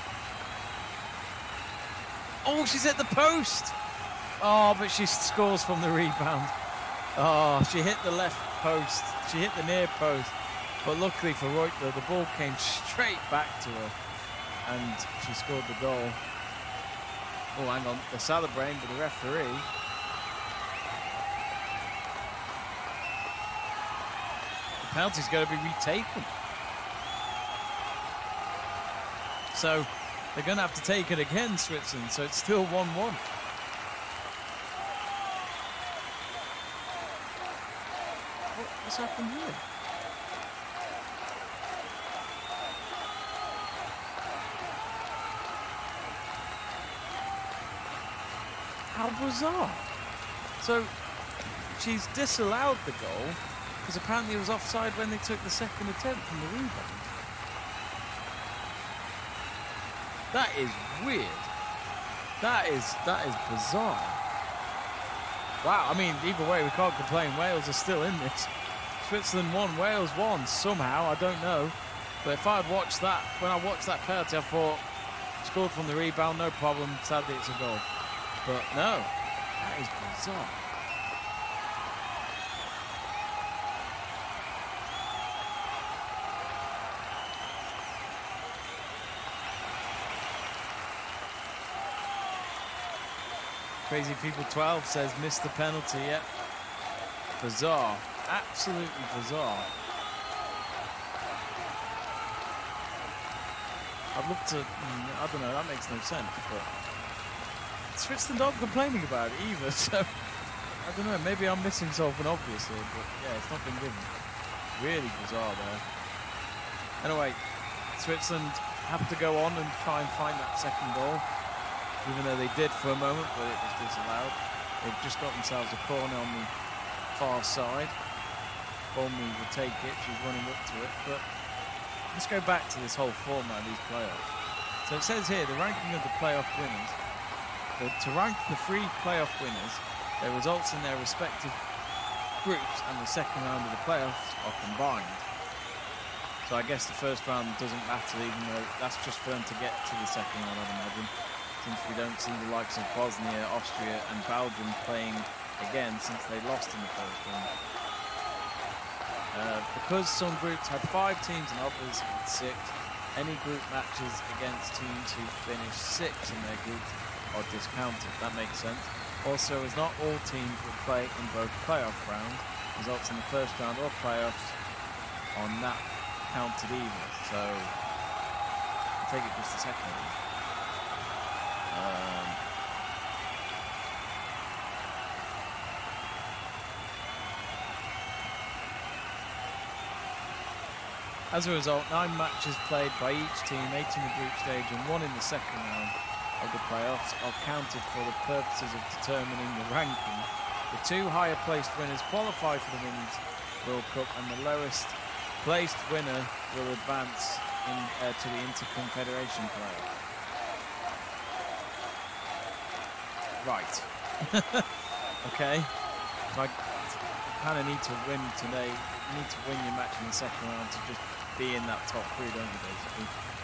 Oh, she's at the post. Oh, but she scores from the rebound. Oh, she hit the left post. She hit the near post. But luckily for Reuteler, the ball came straight back to her. And she scored the goal. Oh, hang on. They're celebrating, but the referee. The penalty's going to be retaken. So they're going to have to take it again, Switzerland. So it's still 1 1. what's happened here? Bizarre. So she's disallowed the goal because apparently it was offside when they took the second attempt from the rebound. That is weird. That is that is bizarre. Wow, I mean, either way, we can't complain. Wales are still in this. Switzerland won, Wales won somehow. I don't know. But if I'd watched that, when I watched that penalty, I thought, scored from the rebound, no problem. Sadly, it's a goal. But no, that is bizarre. Crazy People 12 says missed the penalty, yet. Bizarre. Absolutely bizarre. I'd love to, mm, I don't know, that makes no sense, but Switzerland aren't complaining about it either, so I don't know, maybe I'm missing something obviously, but yeah, it's not been given. Really bizarre there. Anyway, Switzerland have to go on and try and find that second goal, even though they did for a moment, but it was disallowed. They've just got themselves a corner on the far side. Formby will take it, she's running up to it, but let's go back to this whole format these playoffs. So it says here, the ranking of the playoff winners to rank the three playoff winners, their results in their respective groups and the second round of the playoffs are combined. So I guess the first round doesn't matter, even though that's just for them to get to the second round, I'd imagine. Since we don't see the likes of Bosnia, Austria, and Belgium playing again since they lost in the first round. Uh, because some groups had five teams and others had six, any group matches against teams who finished sixth in their groups are discounted. That makes sense. Also, as not all teams will play in both playoff rounds, results in the first round or playoffs are not counted either. So, take it just a second. Um, As a result, nine matches played by each team, eight in the group stage and one in the second round of the playoffs, are counted for the purposes of determining the ranking. The two higher placed winners qualify for the Women's World Cup, and the lowest placed winner will advance in, uh, to the Interconfederation playoff. Right. okay. So I kind of need to win today. You need to win your match in the second round to just be in that top three, don't you, basically?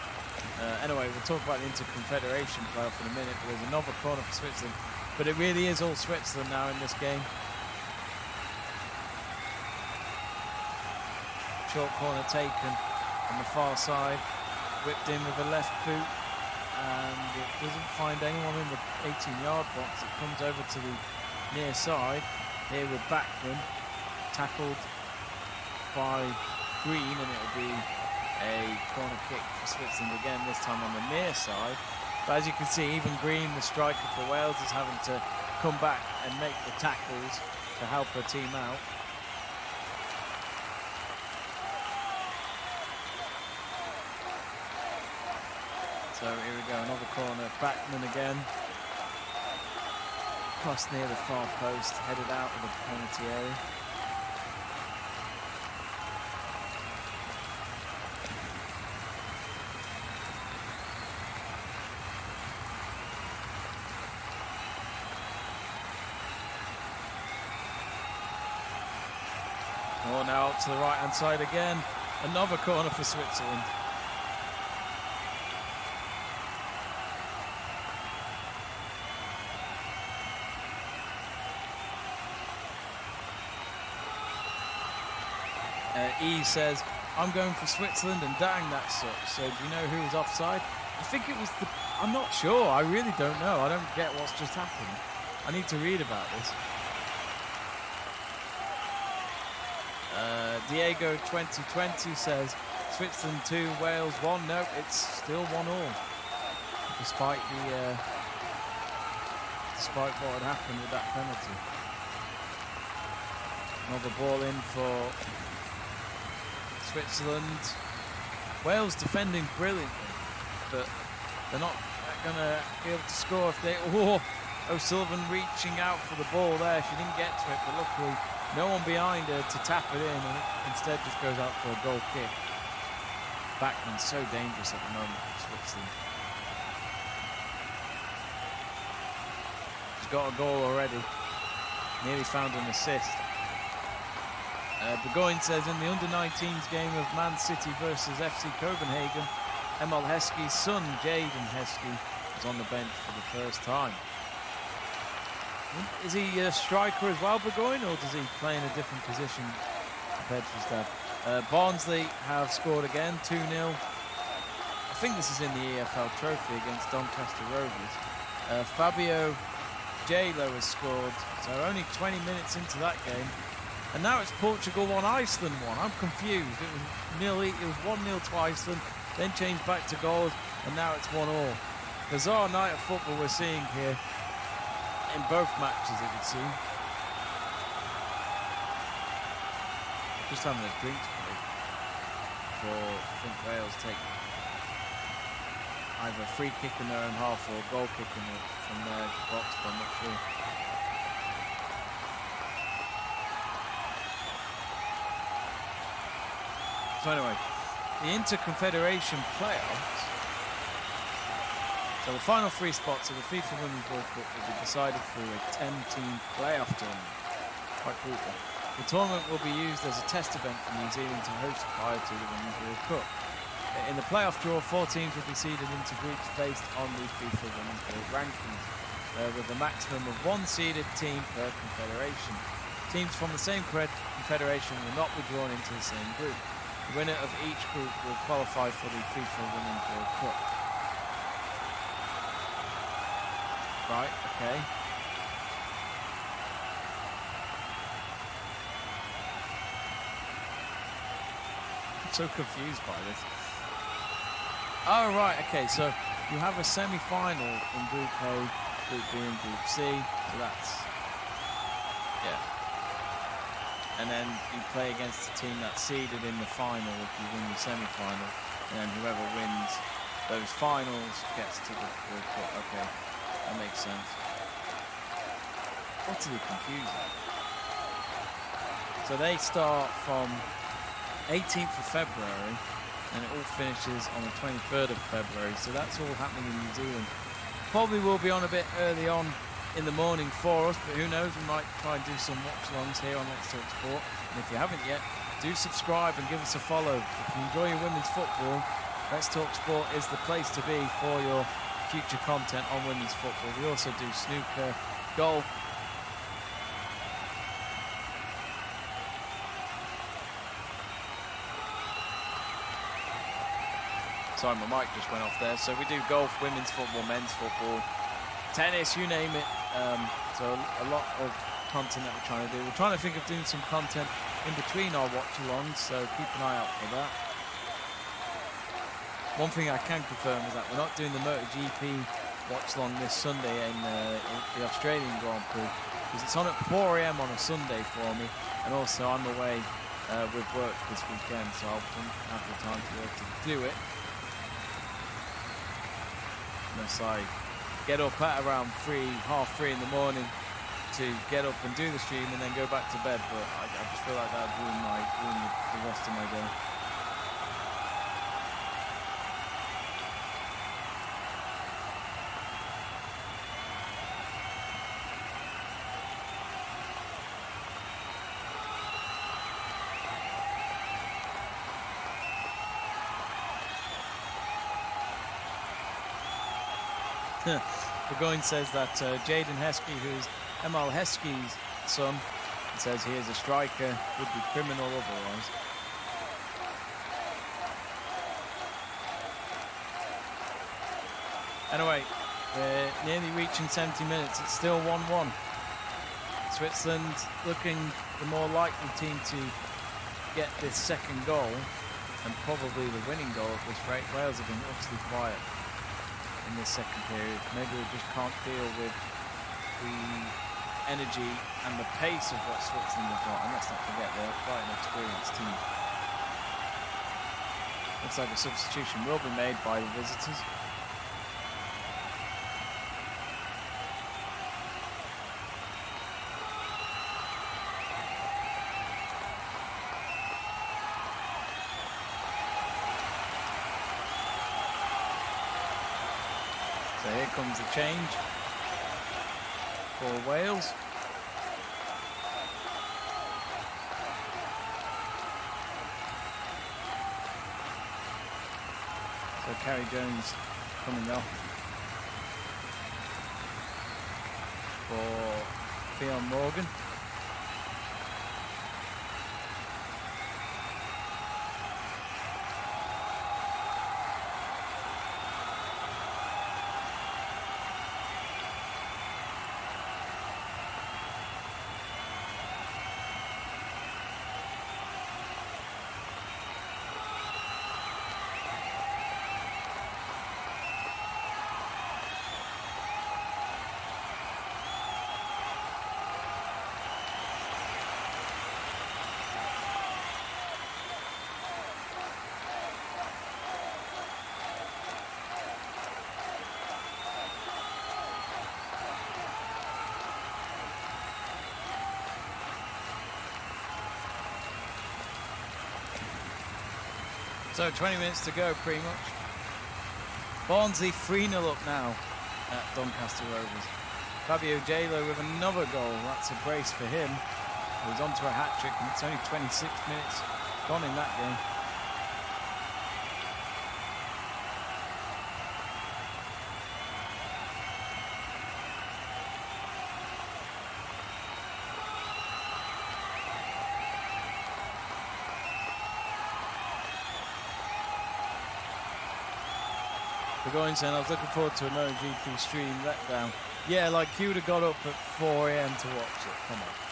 Uh, anyway, we'll talk about the Interconfederation playoff in a minute. But there's another corner for Switzerland, but it really is all Switzerland now in this game. Short corner taken on the far side, whipped in with a left boot, and it doesn't find anyone in the 18-yard box. It comes over to the near side here with Bachmann, tackled by Green and it'll be a corner kick for Switzerland again, this time on the near side. But as you can see, even Green, the striker for Wales, is having to come back and make the tackles to help her team out. So here we go, another corner, Bachmann again. Cross near the far post, headed out of the penalty area. Now to the right hand side again. Another corner for Switzerland. Uh, e says, I'm going for Switzerland and dang, that sucks. So do you know who was offside? I think it was the. I'm not sure. I really don't know. I don't get what's just happened. I need to read about this. Diego 2020 says Switzerland 2, Wales 1. No, it's still 1 all. Despite the uh, despite what had happened with that penalty. Another ball in for Switzerland. Wales defending brilliantly, but they're not going to be able to score if they. Oh, O'Sullivan reaching out for the ball there. She didn't get to it, but luckily no one behind her to tap it in, and it instead just goes out for a goal kick. Bachmann's so dangerous at the moment for Switzerland. She's got a goal already. Nearly found an assist. Uh, Burgoyne says in the under-19s game of Man City versus FC Copenhagen, Emile Heskey's son, Jaden Heskey, was on the bench for the first time. Is he a striker as well, Burgoyne, or does he play in a different position compared to his dad? Uh, Barnsley have scored again, 2-0. I think this is in the EFL Trophy against Doncaster Rovers. Uh, Fabio Jaló has scored, so only 20 minutes into that game. And now it's Portugal 1, Iceland 1. I'm confused. It was nearly, it was 1 0 to Iceland, then changed back to goals, and now it's 1 all. Bizarre night of football we're seeing here in both matches, as it would seem. Just having a drinks break for, I think, Wales take either a free kick in their own half or a goal kick in the, from their box, but I'm not sure. So anyway, the Interconfederation playoffs. So the final three spots of the FIFA Women's World Cup will be decided through a 10-team playoff tournament. Quite brutal. The tournament will be used as a test event for New Zealand to host prior to the Women's World Cup. In the playoff draw, four teams will be seeded into groups based on the FIFA Women's World rankings, uh, with a maximum of one seeded team per confederation. Teams from the same confederation will not be drawn into the same group. The winner of each group will qualify for the FIFA Women's World Cup. Right, okay. I'm so confused by this. Oh, right, okay, so you have a semi-final in Group A, Group B and Group C, so that's, yeah. And then you play against the team that's seeded in the final if you win the semi-final, and then whoever wins those finals gets to the Cup. Okay, that makes sense. Utterly confusing. So they start from 18th of February and it all finishes on the 23rd of February. So that's all happening in New Zealand. Probably will be on a bit early on in the morning for us, but who knows, we might try and do some watch-alongs here on Let's Talk Sport. And if you haven't yet, do subscribe and give us a follow. If you enjoy your women's football, Let's Talk Sport is the place to be for your future content on women's football. We also do snooker, golf, Sorry, my mic just went off there. So we do golf, women's football, men's football, tennis, you name it. Um, so a lot of content that we're trying to do. We're trying to think of doing some content in between our watch-alongs, so keep an eye out for that. One thing I can confirm is that we're not doing the MotoGP watch-along this Sunday in, uh, in the Australian Grand Prix because it's on at 4 a.m. on a Sunday for me, and also I'm away uh, with work this weekend, so I won't have the time to be able to do it unless I get up at around three, half three in the morning to get up and do the stream and then go back to bed. But I, I just feel like that would ruin, my, ruin the rest of my day. Burgoyne says that uh, Jaden Heskey, who's Emile Heskey's son, says he is a striker, would be criminal otherwise. Anyway, we're nearly reaching 70 minutes. It's still 1-1. Switzerland looking the more likely team to get this second goal and probably the winning goal at this rate. Wales have been utterly quiet in this second period. Maybe we just can't deal with the energy and the pace of what Switzerland have got. And let's not forget, they're quite an experienced team. Looks like a substitution will be made by the visitors. Comes the change for Wales. So Carrie Jones coming off for Ffion Morgan. So 20 minutes to go, pretty much. Barnsley 3-0 up now at Doncaster Rovers. Fabio Jaló with another goal. That's a brace for him. He's on to a hat-trick and it's only 26 minutes gone in that game. Going saying I was looking forward to another GP stream letdown. Yeah, like you would have got up at 4 a.m. to watch it. Come on.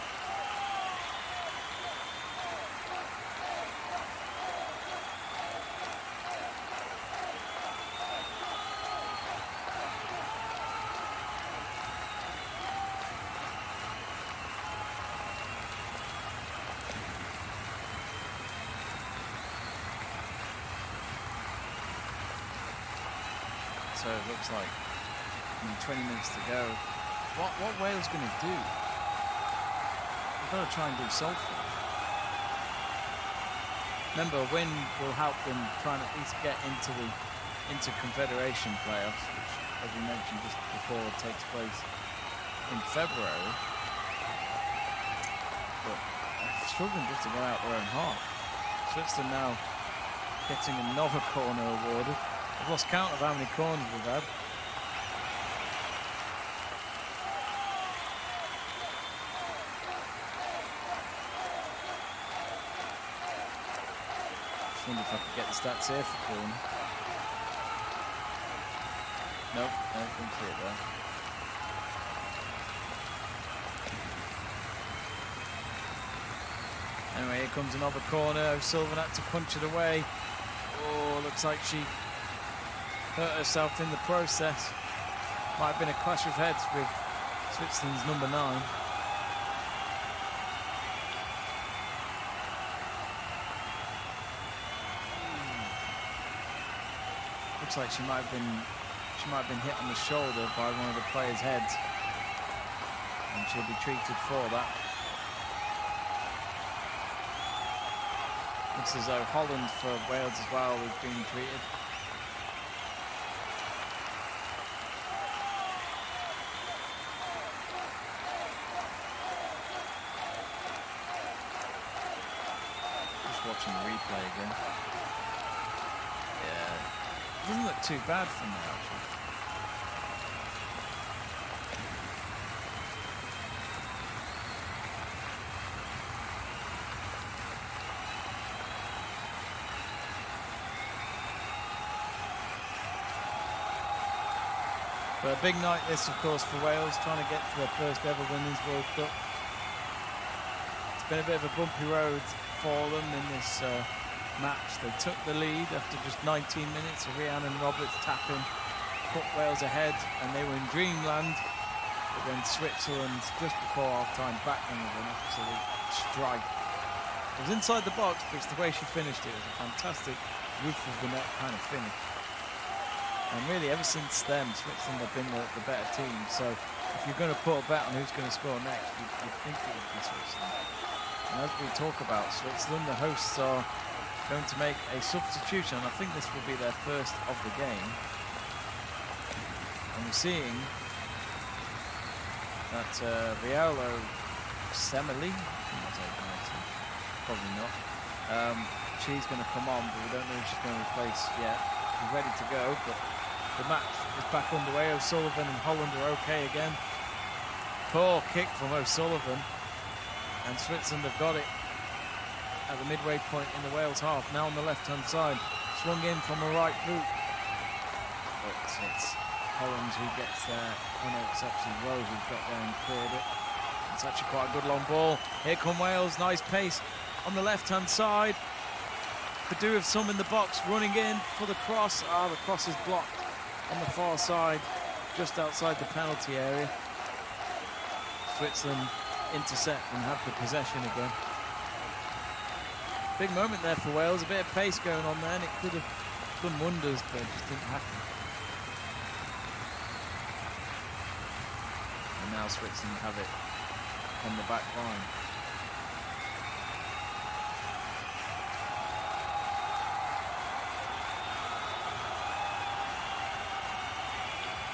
Like I mean, 20 minutes to go. What what Wales going to do? They've got to try and do something. Remember, a win will help them try and at least get into the into Confederation playoffs, which, as we mentioned just before, takes place in February. But struggling just to get out their own half. Switzerland now getting another corner awarded. I've lost count of how many corners we've had. Just wonder if I could get the stats here for corner. Nope, I don't see it there. Anyway, here comes another corner. O'Sullivan had to punch it away. Oh, looks like she hurt herself in the process. Might have been a clash of heads with Switzerland's number nine. Looks like she might have been she might have been hit on the shoulder by one of the players' heads. And she'll be treated for that. Looks as though Holland for Wales as well is being treated. Just watching the replay again. Yeah, it doesn't look too bad from there actually. But a big night this, of course, for Wales, trying to get to their first ever Women's World Cup. It's been a bit of a bumpy road for them in this uh, match. They took the lead after just 19 minutes. Rhiannon Roberts tapping put Wales ahead, and they were in dreamland. But then Switzerland, just before half-time, back them with an absolute strike. It was inside the box, but it's the way she finished it. It was a fantastic roof of the net kind of finish. And really, ever since then, Switzerland have been the, the better team. So if you're going to put a bet on who's going to score next, you'd, you'd think it would be Switzerland. As we talk about Switzerland, the hosts are going to make a substitution. I think this will be their first of the game. And we're seeing that uh, Riola Xhemaili, probably not, um, she's going to come on, but we don't know if she's going to replace yet. She's ready to go, but the match is back underway. O'Sullivan and Holland are okay again. Poor kick from O'Sullivan. And Switzerland have got it at the midway point in the Wales half. Now on the left-hand side. Swung in from a right boot. But it's Holland who gets there. Oh no, it's actually Rose who's got there and cleared it. It's actually quite a good long ball. Here come Wales. Nice pace on the left-hand side. Could do with some in the box running in for the cross. Ah, the cross is blocked on the far side, just outside the penalty area. Switzerland intercept and have the possession again. Big moment there for Wales, a bit of pace going on there, and it could have done wonders, but it just didn't happen. And now Switzerland have it on the back line.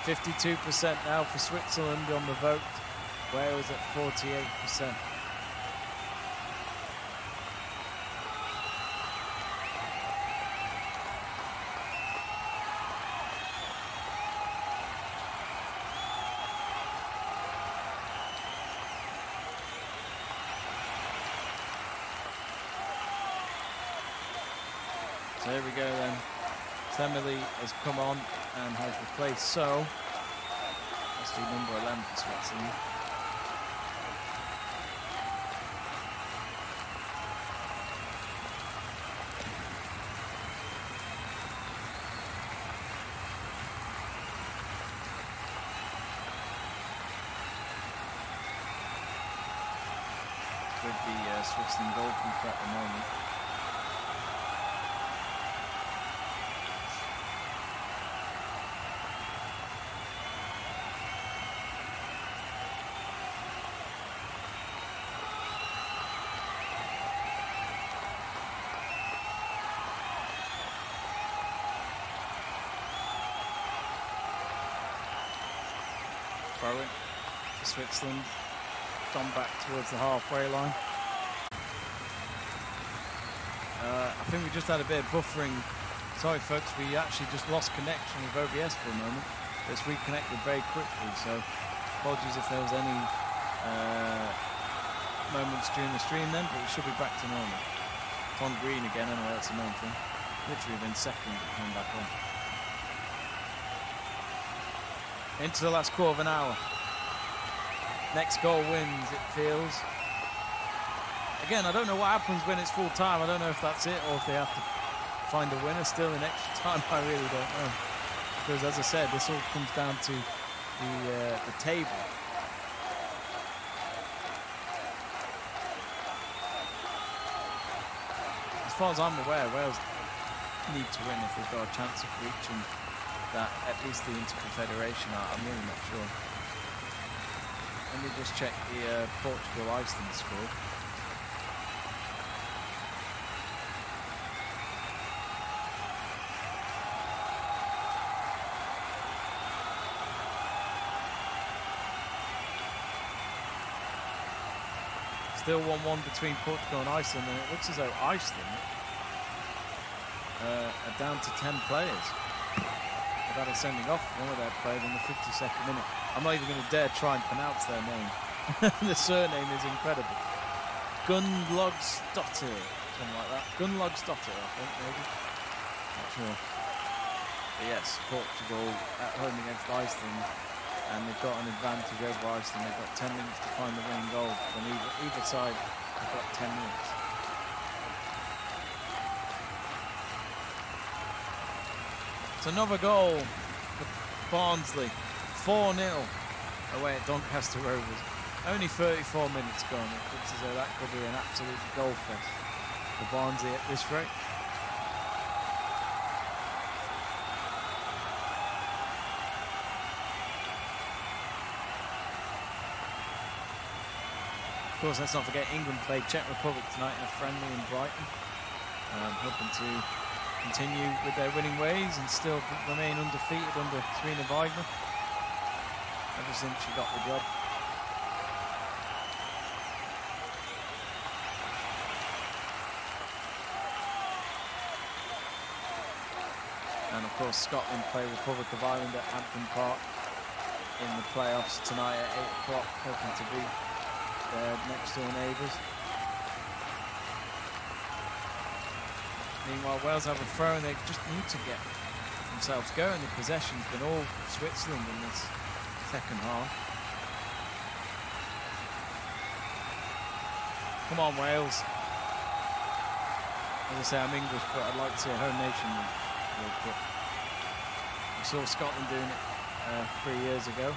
Fifty-two percent now for Switzerland on the vote. Wales at forty-eight percent. Sow here we go then. Xhemaili has come on and has replaced So. Let's do number 11 for Switzerland. interesting goalkeeper at the moment. Throw it to Switzerland. Gone back towards the halfway line. Think we just had a bit of buffering. Sorry, folks, we actually just lost connection with OBS for a moment. It's reconnected very quickly, so apologies if there was any uh, moments during the stream then, but we should be back to normal. Tom green again, anyway, that's the main thing. Literally within seconds it came back on. Into the last quarter of an hour. Next goal wins, it feels. Again, I don't know what happens when it's full time. I don't know if that's it or if they have to find a winner still in extra time. I really don't know. Because as I said, this all comes down to the, uh, the table. As far as I'm aware, Wales need to win if they've got a chance of reaching that, at least the Interconfederation. I'm really not sure. Let me just check the uh, Portugal-Iceland score. Still 1-1 between Portugal and Iceland, and it looks as though Iceland uh, are down to 10 players. Had a sending off one of their players in the 52nd minute. I'm not even going to dare try and pronounce their name. the surname is incredible. Gunnlaugsdóttir, something like that. Gunnlaugsdóttir, I think, maybe. Not sure. But yes, Portugal at home against Iceland and they've got an advantage over Iceland. They've got 10 minutes to find the winning goal from either, either side. They've got 10 minutes. It's another goal for Barnsley. 4-0 away at Doncaster Rovers. Only 34 minutes gone. It looks as though that could be an absolute goal fest for Barnsley at this rate. Course, let's not forget England played Czech Republic tonight in a friendly in Brighton. Um, hoping to continue with their winning ways and still remain undefeated under Sarina Wiegman ever since she got the job. And of course, Scotland play Republic of Ireland at Hampden Park in the playoffs tonight at 8 o'clock, hoping to beat their next door neighbours. Meanwhile, Wales have a throw and they just need to get themselves going. The possession's been all Switzerland in this second half. Come on, Wales. As I say, I'm English, but I'd like to see a home nation Cup. We saw Scotland doing it uh, three years ago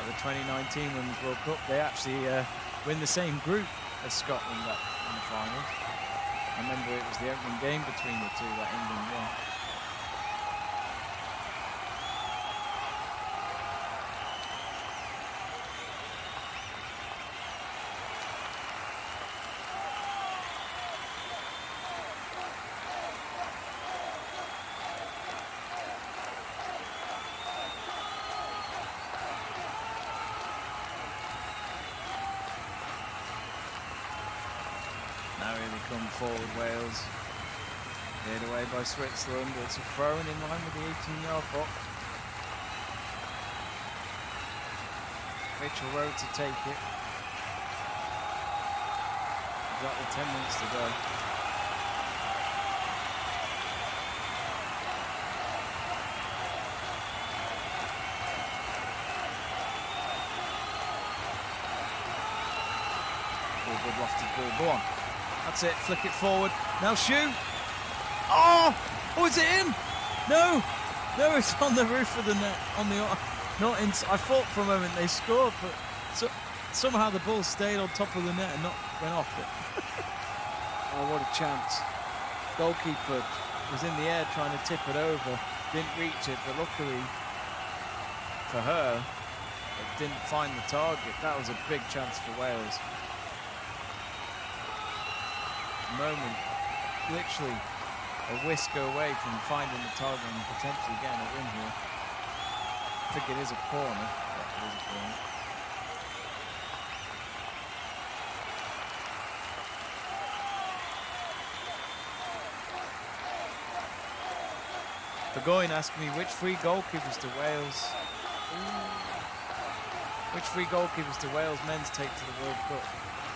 at the 2019 Women's World Cup. They actually uh, win the same group as Scotland in the final. I remember it was the opening game between the two that England won. Now really come forward Wales. Cleared away by Switzerland. It's a throw in line with the 18 yard box. Rachel Rowe to take it. Exactly 10 minutes to go. Good lofted ball. Go on. That's it. Flick it forward. Now shoot. Oh! Oh, is it in? No. No, it's on the roof of the net. On the not in. I thought for a moment they scored, but so, somehow the ball stayed on top of the net and not went off it. oh, what a chance! Goalkeeper was in the air trying to tip it over, didn't reach it, but luckily for her, it didn't find the target. That was a big chance for Wales moment, literally a whisker away from finding the target and potentially getting a win here. I think it is a corner, it is a corner. Burgoyne asking me which three goalkeepers to Wales which three goalkeepers do Wales men's take to the World Cup?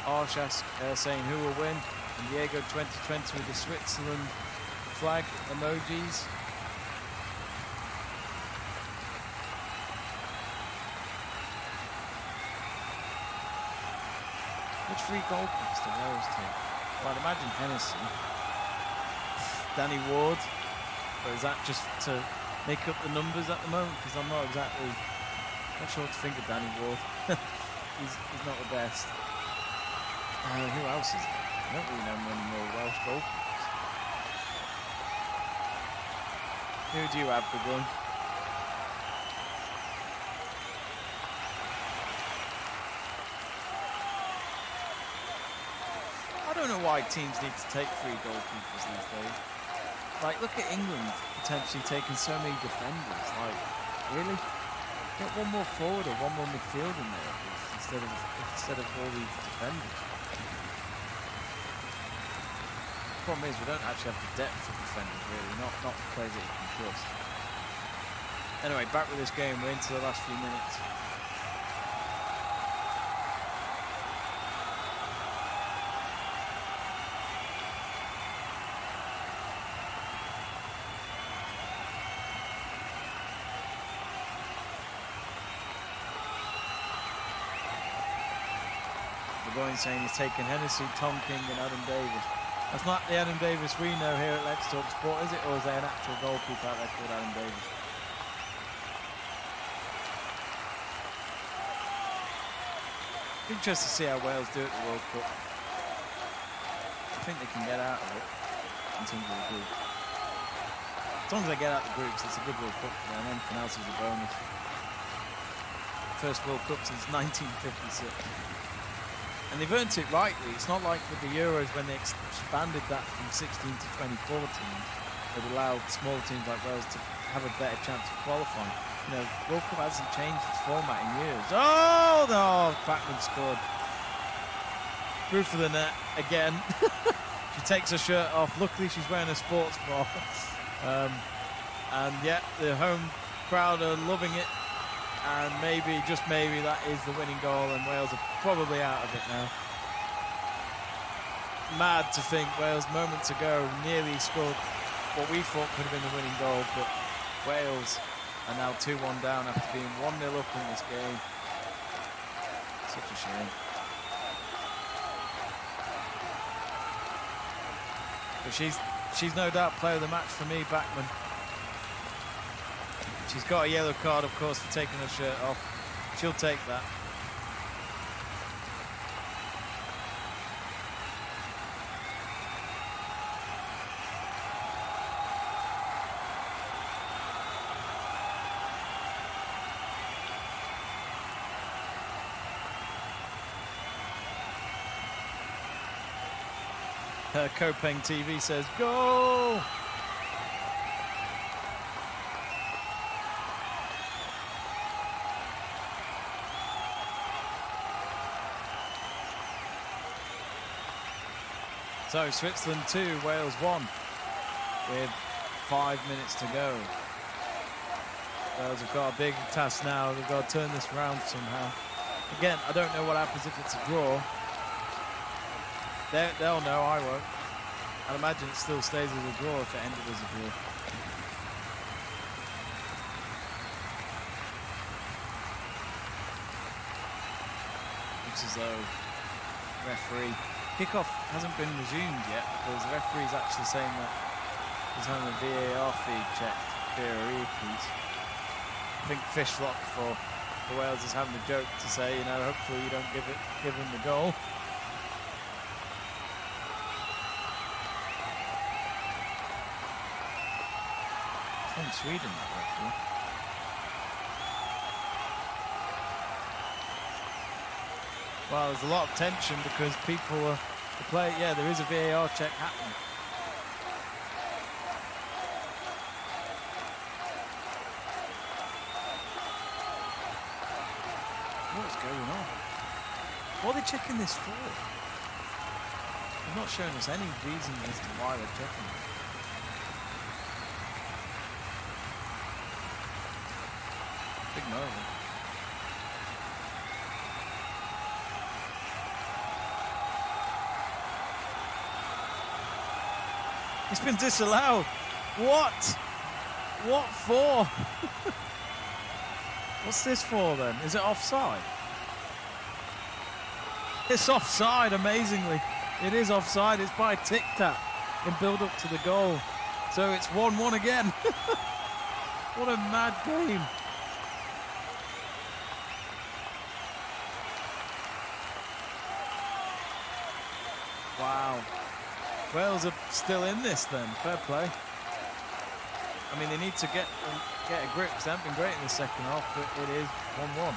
Arsh uh, saying who will win and Diego 2020 with the Switzerland flag emojis. Which three goalkeepers do Wales take? Well, I'd imagine Hennessey, Danny Ward, or is that just to make up the numbers at the moment? Because I'm not exactly not sure what to think of Danny Ward. he's, he's not the best. Uh, who else is there? More Welsh goalkeepers. Who do you have, Good one? I don't know why teams need to take three goalkeepers these days. Like, look at England potentially taking so many defenders. Like, really? Get one more forward or one more midfield in there instead of instead of all these defenders. The problem is we don't actually have the depth of defenders really, not not players that you can trust. Anyway, back with this game. We're into the last few minutes. Burgoyne saying he's taken Hennessey, Tom King and Adam Davies. That's not the Adam Davies we know here at Let's Talk Sport, is it? Or is there an actual goalkeeper out there called Adam Davies? Interesting to see how Wales do at the World Cup. I think they can get out of it in terms of the group. As long as they get out of the groups, it's a good World Cup for them. Anything else is a bonus. First World Cup since 1956. And they've earned it rightly. It's not like with the Euros when they expanded that from 16 to 24 teams, that allowed smaller teams like Wales to have a better chance of qualifying. You know, World Cup hasn't changed its format in years. Oh, no, Bachmann scored. Through for the net again. she takes her shirt off. Luckily, she's wearing a sports bra. Um, and yeah, the home crowd are loving it and maybe, just maybe, that is the winning goal, and Wales are probably out of it now. Mad to think Wales moments ago nearly scored what we thought could have been the winning goal, but Wales are now 2-1 down after being 1-0 up in this game. Such a shame. But she's she's no doubt player of the match for me, Bachmann. She's got a yellow card, of course, for taking her shirt off. She'll take that. Her Kopeng TV says, go! So Switzerland 2, Wales 1 with five minutes to go. Wales have got a big task now. They've got to turn this round somehow. Again, I don't know what happens if it's a draw. They, they'll know, I won't. I'd imagine it still stays as a draw if it ended as a draw. Looks as though referee Kickoff hasn't been resumed yet because the referee's actually saying that he's having a VAR feed checked via earpiece. I think Fishlock for, for Wales is having a joke to say, you know, hopefully you don't give it give him the goal. From Sweden, that referee. Well, there's a lot of tension because people are the play. Yeah, there is a VAR check happening. What's going on? What are they checking this for? They're not showing us any reason as to why they're checking it. Big moment. It's been disallowed. What? What for? What's this for then? Is it offside? It's offside, amazingly. It is offside. It's by tic tac in build up to the goal. So it's 1 1 again. what a mad game. Wow. Wales are still in this then. Fair play. I mean, they need to get um, get a grip because they haven't been great in the second half, but it is 1-1.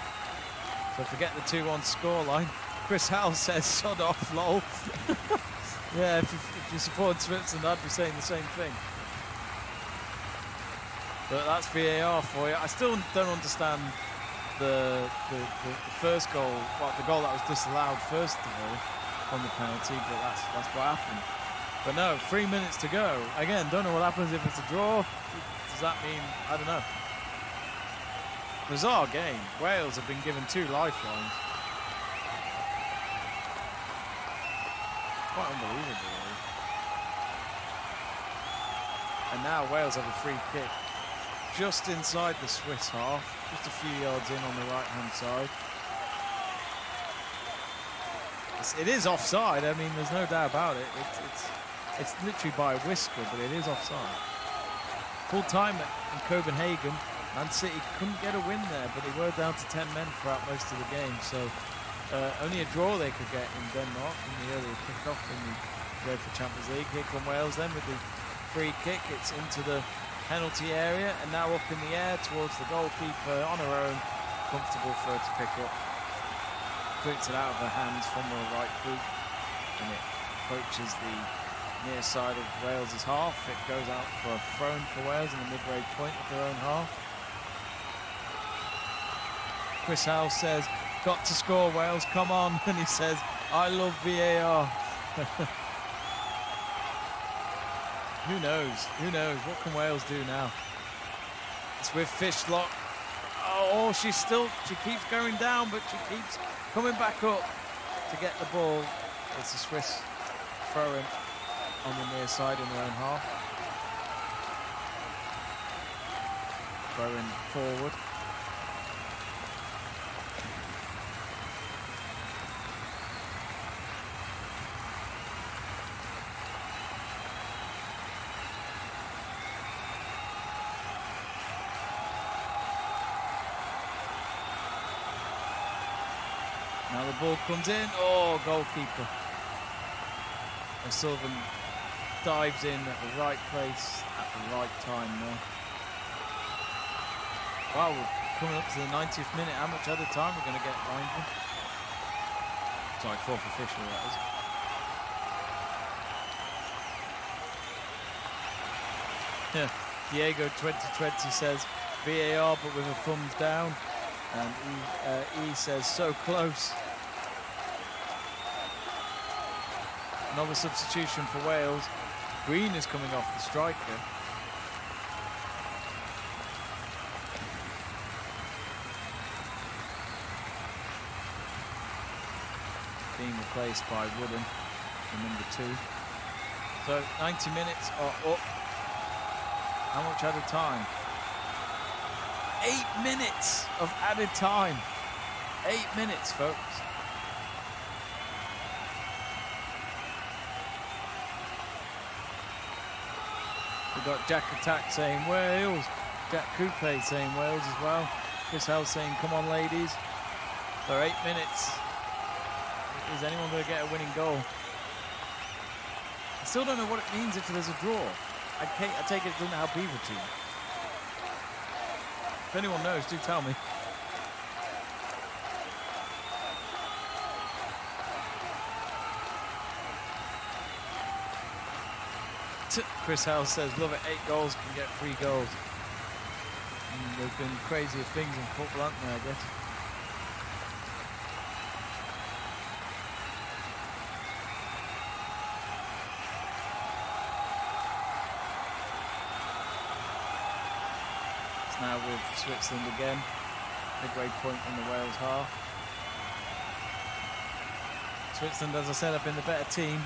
So forget the 2-1 scoreline. Chris Howell says, sod off, lol. yeah, if you, if you support Switzerland, I'd be saying the same thing. But that's VAR for you. I still don't understand the, the, the, the first goal, well, the goal that was disallowed first of all from the penalty, but that's, that's what happened. But no, three minutes to go. Again, don't know what happens if it's a draw. Does that mean, I don't know. Bizarre game. Wales have been given two lifelines. Quite unbelievable, really. And now Wales have a free kick just inside the Swiss half, just a few yards in on the right-hand side. It's, it is offside. I mean, there's no doubt about it. It's, it's it's literally by a whisker, but it is offside. Full time in Copenhagen. Man City couldn't get a win there, but they were down to 10 men throughout most of the game. So uh, only a draw they could get in Denmark in the early kick-off in the UEFA Champions League. Here come Wales then with the free kick. It's into the penalty area and now up in the air towards the goalkeeper on her own. Comfortable for her to pick up. Puts it out of her hands from the right boot and it approaches the near side of Wales' half. It goes out for a throw-in for Wales in the mid-range point of their own half. Chris Howe says, got to score Wales, come on. And he says, I love VAR. Who knows? Who knows? What can Wales do now? It's with Fishlock. She's still, she keeps going down, but she keeps coming back up to get the ball. It's a Swiss throw-in on the near side in their own half. Throwing forward. Ball comes in. Oh, goalkeeper. And O'Sullivan dives in at the right place at the right time there. Wow, we're coming up to the 90th minute. How much other time we're going to get Ryan? Sorry, fourth official, that is. Yeah, Diego 2020 says VAR, but with a thumbs down. And E, uh, e says so close. Another substitution for Wales. Green is coming off the striker. Being replaced by Woodham, the number two. So 90 minutes are up. How much added time? Eight minutes of added time. Eight minutes, folks. Got Jack Attack saying Wales. Jack Coupe saying Wales as well. Chris Hell saying, come on, ladies. For eight minutes. Is anyone going to get a winning goal? I still don't know what it means if there's a draw. I, I take it it doesn't help either team. If anyone knows, do tell me. Chris Howell says, love it, eight goals can get three goals. And there's been crazier things in football, haven't there, I guess. It's now with Switzerland again, midway point in the Wales half. Switzerland, as I said, have been the better team,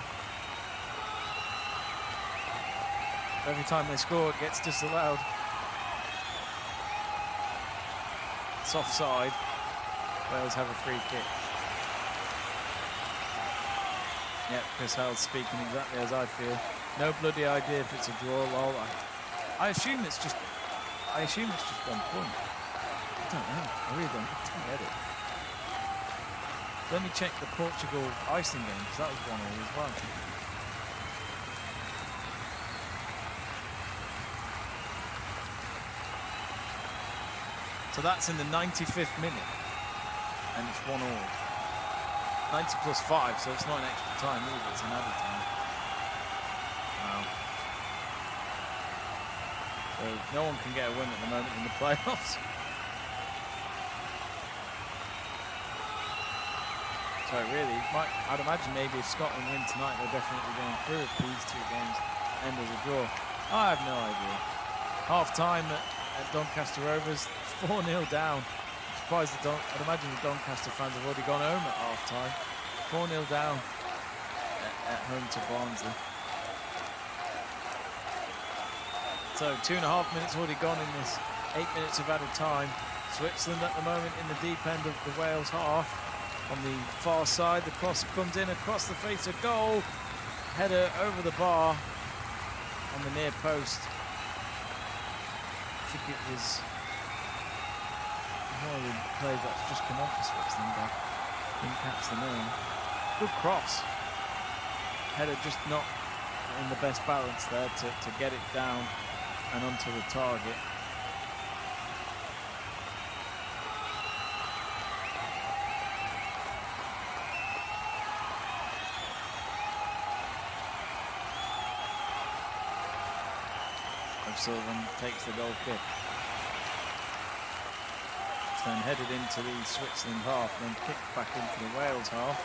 Every time they score, it gets disallowed. It's offside. Wales have a free kick. Yep, Chris Howell's speaking exactly as I feel. No bloody idea if it's a draw, lol. I, I assume it's just, I assume it's just one point. I don't know. I really don't, I don't get it. Let me check the Portugal-Iceland game, because that was one all as well. So that's in the 95th minute, and it's one all. 90 plus 5, so it's not an extra time either, it's an added time. Wow. So no one can get a win at the moment in the playoffs. So really, might, I'd imagine maybe if Scotland win tonight, they're definitely going through if these two games end as a draw. I have no idea. Half time at, at Doncaster Rovers, 4 0 down surprised that Don, I'd imagine the Doncaster fans have already gone home at half time. 4 0 down at, at, home to Barnsley. So, two and a half minutes already gone in this eight minutes of added time. Switzerland at the moment in the deep end of the Wales half. On the far side, the cross comes in across the face of goal. Header over the bar on the near post. I think it was the players that's just come off for Switzerland, but didn't catch the name. Good cross. Header just not in the best balance there to, to get it down and onto the target. Sullivan takes the goal kick then headed into the Switzerland half, then kicked back into the Wales half.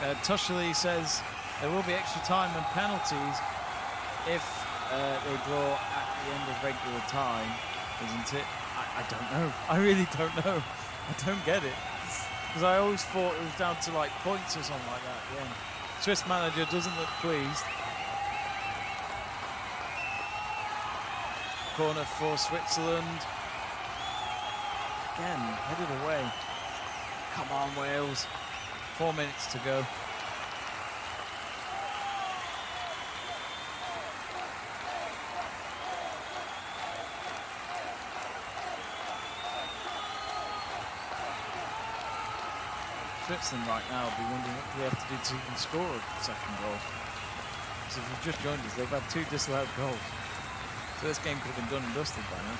Uh, says there will be extra time and penalties if uh, they draw at the end of regular time, isn't it? I, I, don't know. I really don't know. I don't get it. Because I always thought it was down to like points or something like that end. Swiss manager doesn't look pleased. Corner for Switzerland. Again, headed away. Come on, Wales. Four minutes to go. Switzerland right now will be wondering what they have to do to even score a second goal. So if you've just joined us, they've had two disallowed goals. So this game could have been done and dusted by now.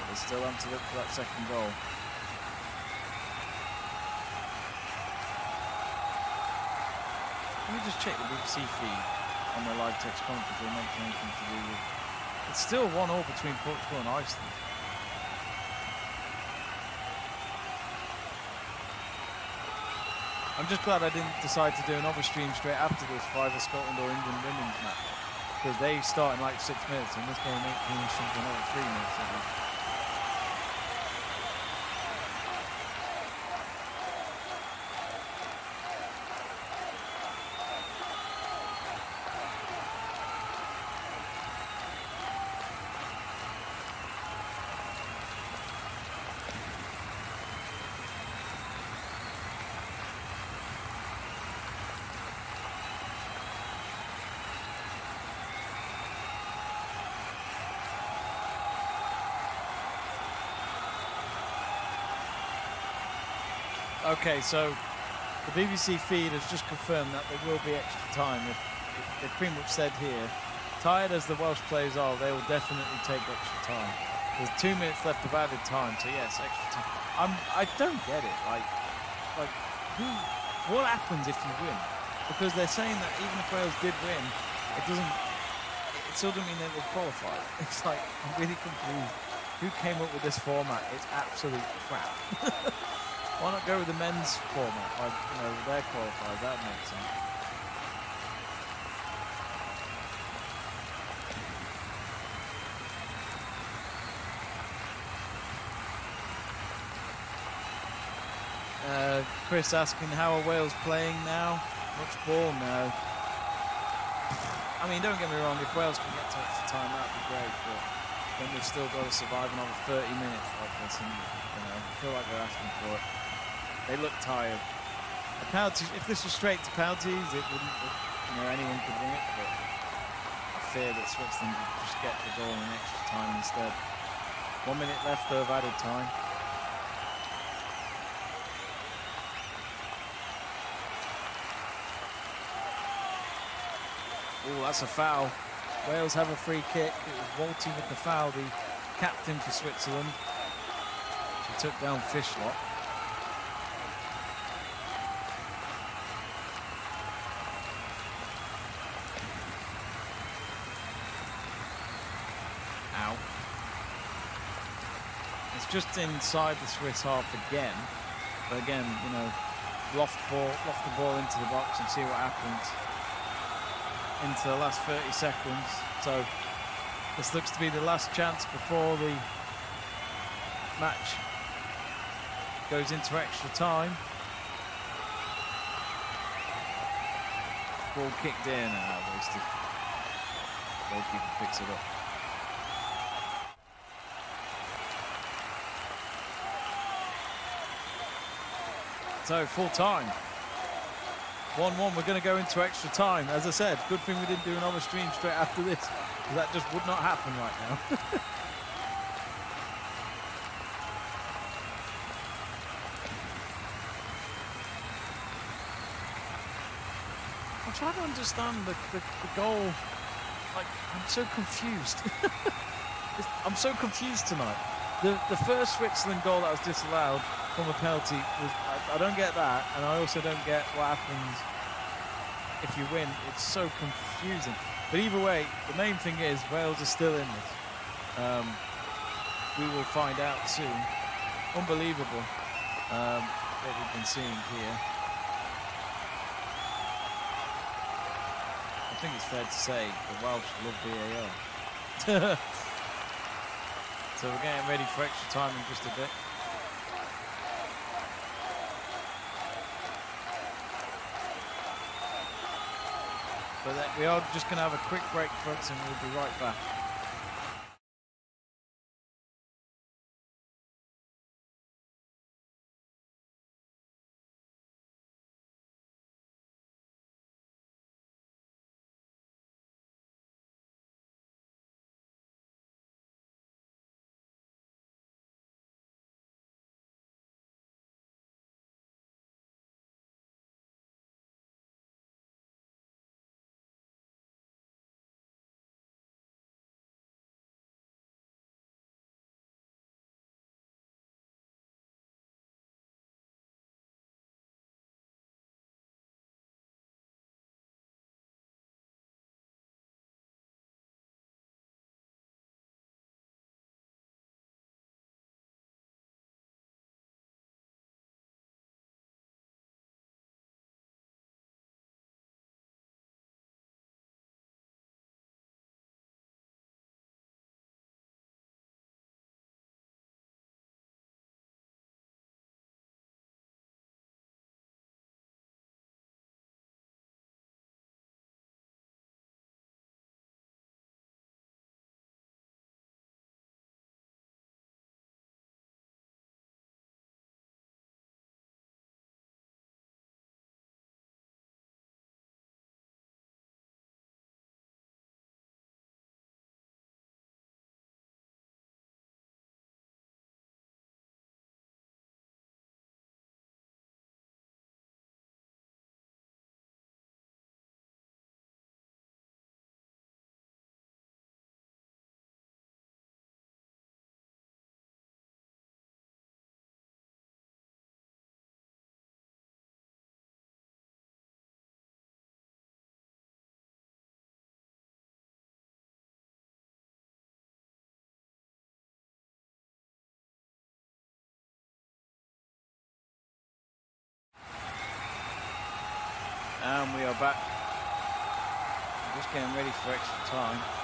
But they still have to look for that second goal. Let me just check the BBC feed on the live text conference. They mention anything to do with. it. It's still one all between Portugal and Iceland. I'm just glad I didn't decide to do another stream straight after this for either Scotland or England women's match. Because they start in like six minutes and this game ain't finished until another three minutes. Okay, so the BBC feed has just confirmed that there will be extra time. They've pretty much said here, tired as the Welsh players are, they will definitely take extra time. There's two minutes left of added time, so yes, extra time. I'm, I don't get it. Like, like, who? What happens if you win? because they're saying that even if Wales did win, it doesn't. It still doesn't mean that they've qualified. It's like I'm really confused. Who came up with this format? It's absolute crap. Why not go with the men's format? You know, they're qualified. That makes sense. Uh, Chris asking how are Wales playing now? Much ball now. I mean, don't get me wrong. If Wales can get to extra time, that'd be great. But then we've still got to survive another 30 minutes like this, and you know, I feel like they're asking for it. They look tired. A penalty, if this was straight to penalties, it wouldn't. You know, anyone could win it, but I fear that Switzerland would just get the goal in extra time instead. One minute left of added time. Oh, that's a foul. Wales have a free kick. It was Wälti with the foul, the captain for Switzerland. She took down Fishlock. Ow. It's just inside the Swiss half again. But again, you know, loft ball, loft the ball into the box and see what happens into the last 30 seconds. So this looks to be the last chance before the match goes into extra time. Ball kicked in and out wasted. Goalkeeper picks it up. So full time. 1-1, we're going to go into extra time. As I said, good thing we didn't do another stream straight after this. That just would not happen right now. I'm trying to understand the, the, the goal. Like, I'm so confused. I'm so confused tonight. The, the first Switzerland goal that was disallowed from a penalty was, I, don't get that, and I also don't get what happens if you win. It's so confusing. But either way, the main thing is Wales are still in this. Um, we will find out soon. Unbelievable um, what we've been seeing here. I think it's fair to say the Welsh love VAR. so we're getting ready for extra time in just a bit. We are just going to have a quick break, folks, and we'll be right back. Back. Just getting ready for extra time.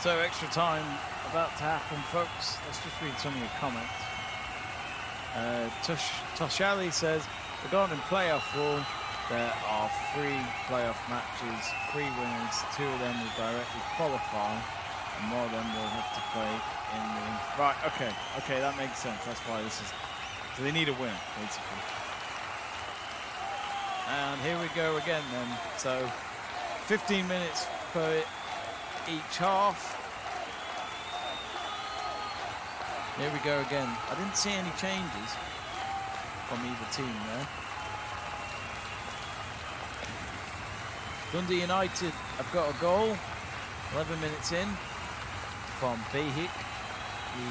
So extra time about to happen, folks. Let's just read some of your comments. Uh, Tosh Toshali says, regarding playoff rule, there are three playoff matches, three winners, two of them will directly qualify, and one of them will have to play in the... Right, okay, okay, that makes sense. That's why this is... So they need a win, basically. And here we go again then. So 15 minutes per each half. Here we go again. I didn't see any changes from either team there. Dundee United have got a goal, 11 minutes in, from Behich. He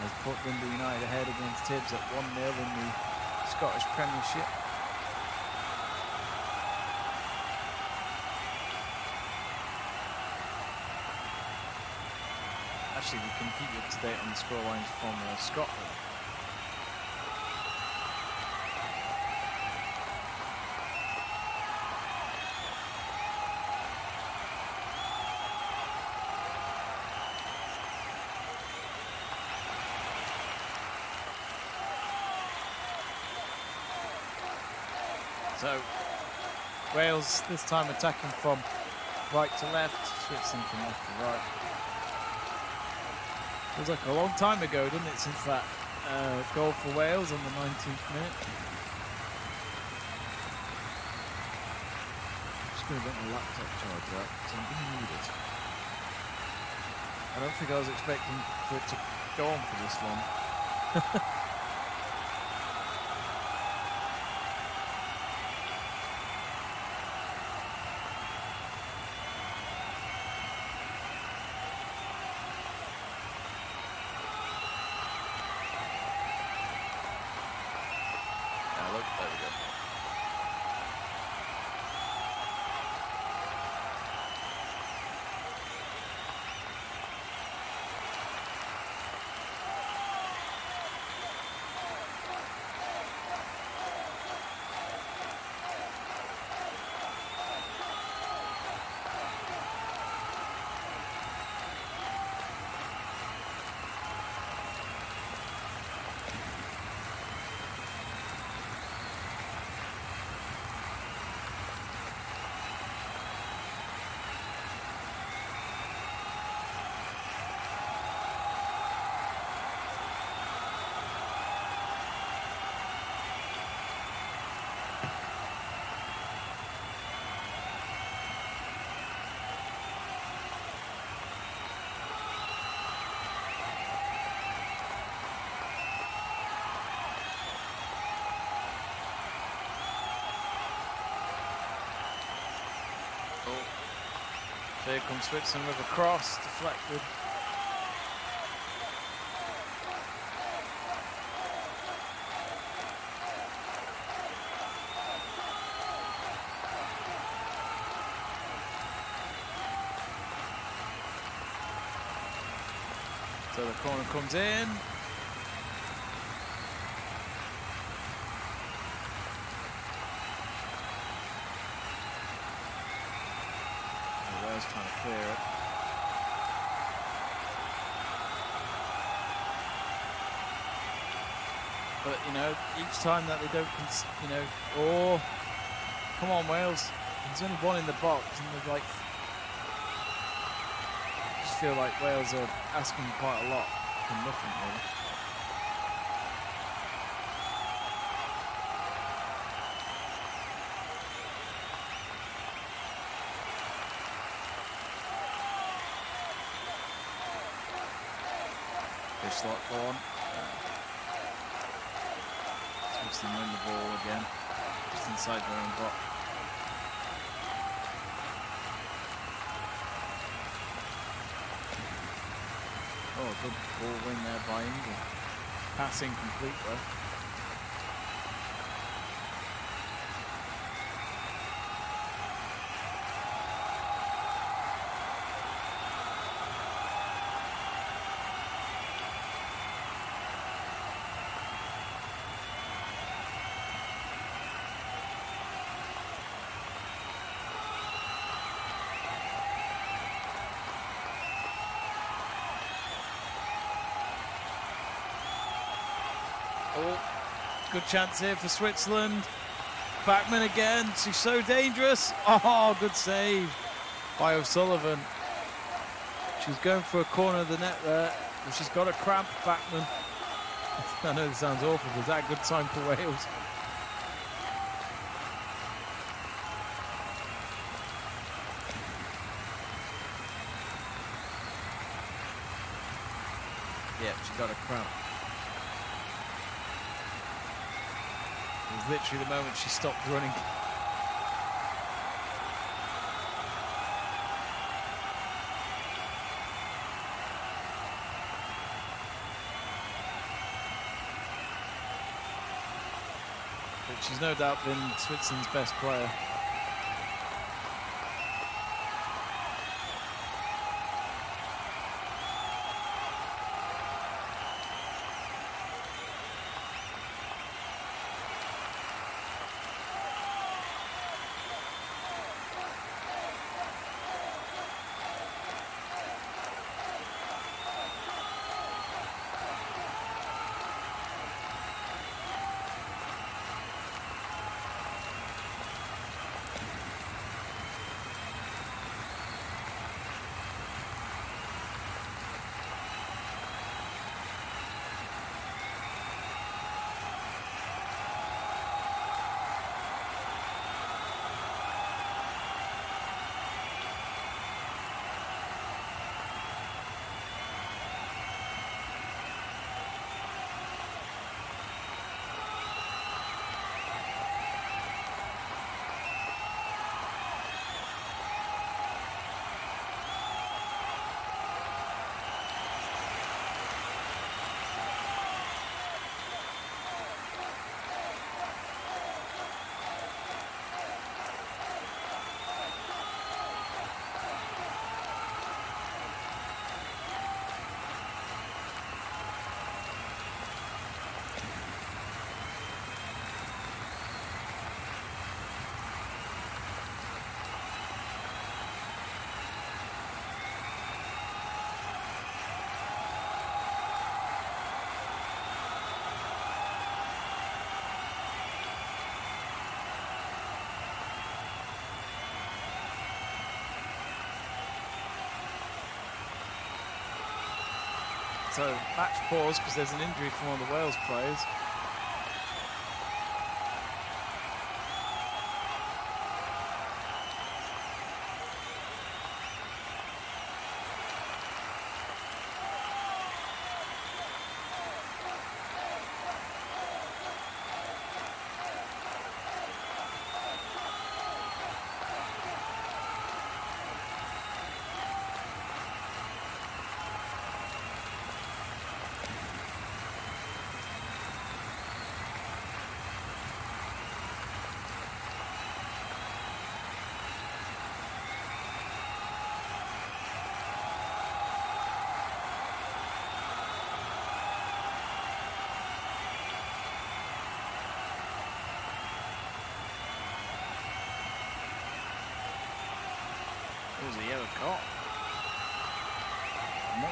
has put Dundee United ahead against Hibs at 1-0 in the Scottish Premiership. Actually, we can keep you up to date on the scorelines from uh, Scotland. So, Wales this time attacking from right to left, Switzerland from left to right. Feels like a long time ago, doesn't it, since that uh, goal for Wales on the 19th minute. Just going to get my laptop charger out, so I'm going to need it. I don't think I was expecting for it to go on for this long. Ah, look, there we go. Oh. Here comes Switzerland with a cross, deflected. So the corner comes in. And Wales trying to clear it. But you know, each time that they don't, you know, oh, come on Wales, there's only one in the box, and they're like just feel like Wales are asking quite a lot from nothing, really. Slot on. Switzerland win the ball again. Just inside their own box. Oh, good ball win there by Ingle. Pass incomplete though. Oh, good chance here for Switzerland. Bachmann again. She's so dangerous. Oh, good save by O'Sullivan. She's going for a corner of the net there, she's got a cramp, Bachmann. I know this sounds awful, but that a good time for Wales? Yep, she got a cramp. It was literally the moment she stopped running. But she's no doubt been Switzerland's best player. So match pause because there's an injury from one of the Wales players.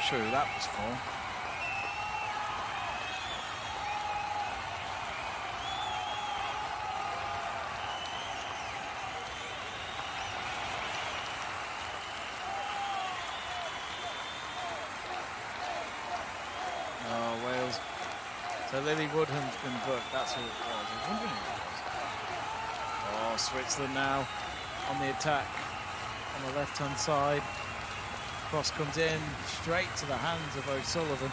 Not sure who that was for. Ah, so Lily Woodham's been booked, that's who it was. I was wondering who it was. Oh, Switzerland now on the attack on the left-hand side. Cross comes in straight to the hands of O'Sullivan.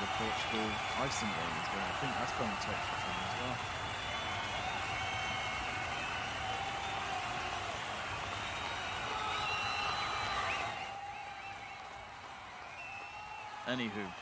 The Portugal Iceland game is going. I think that's going to touch for them as well. Anywho.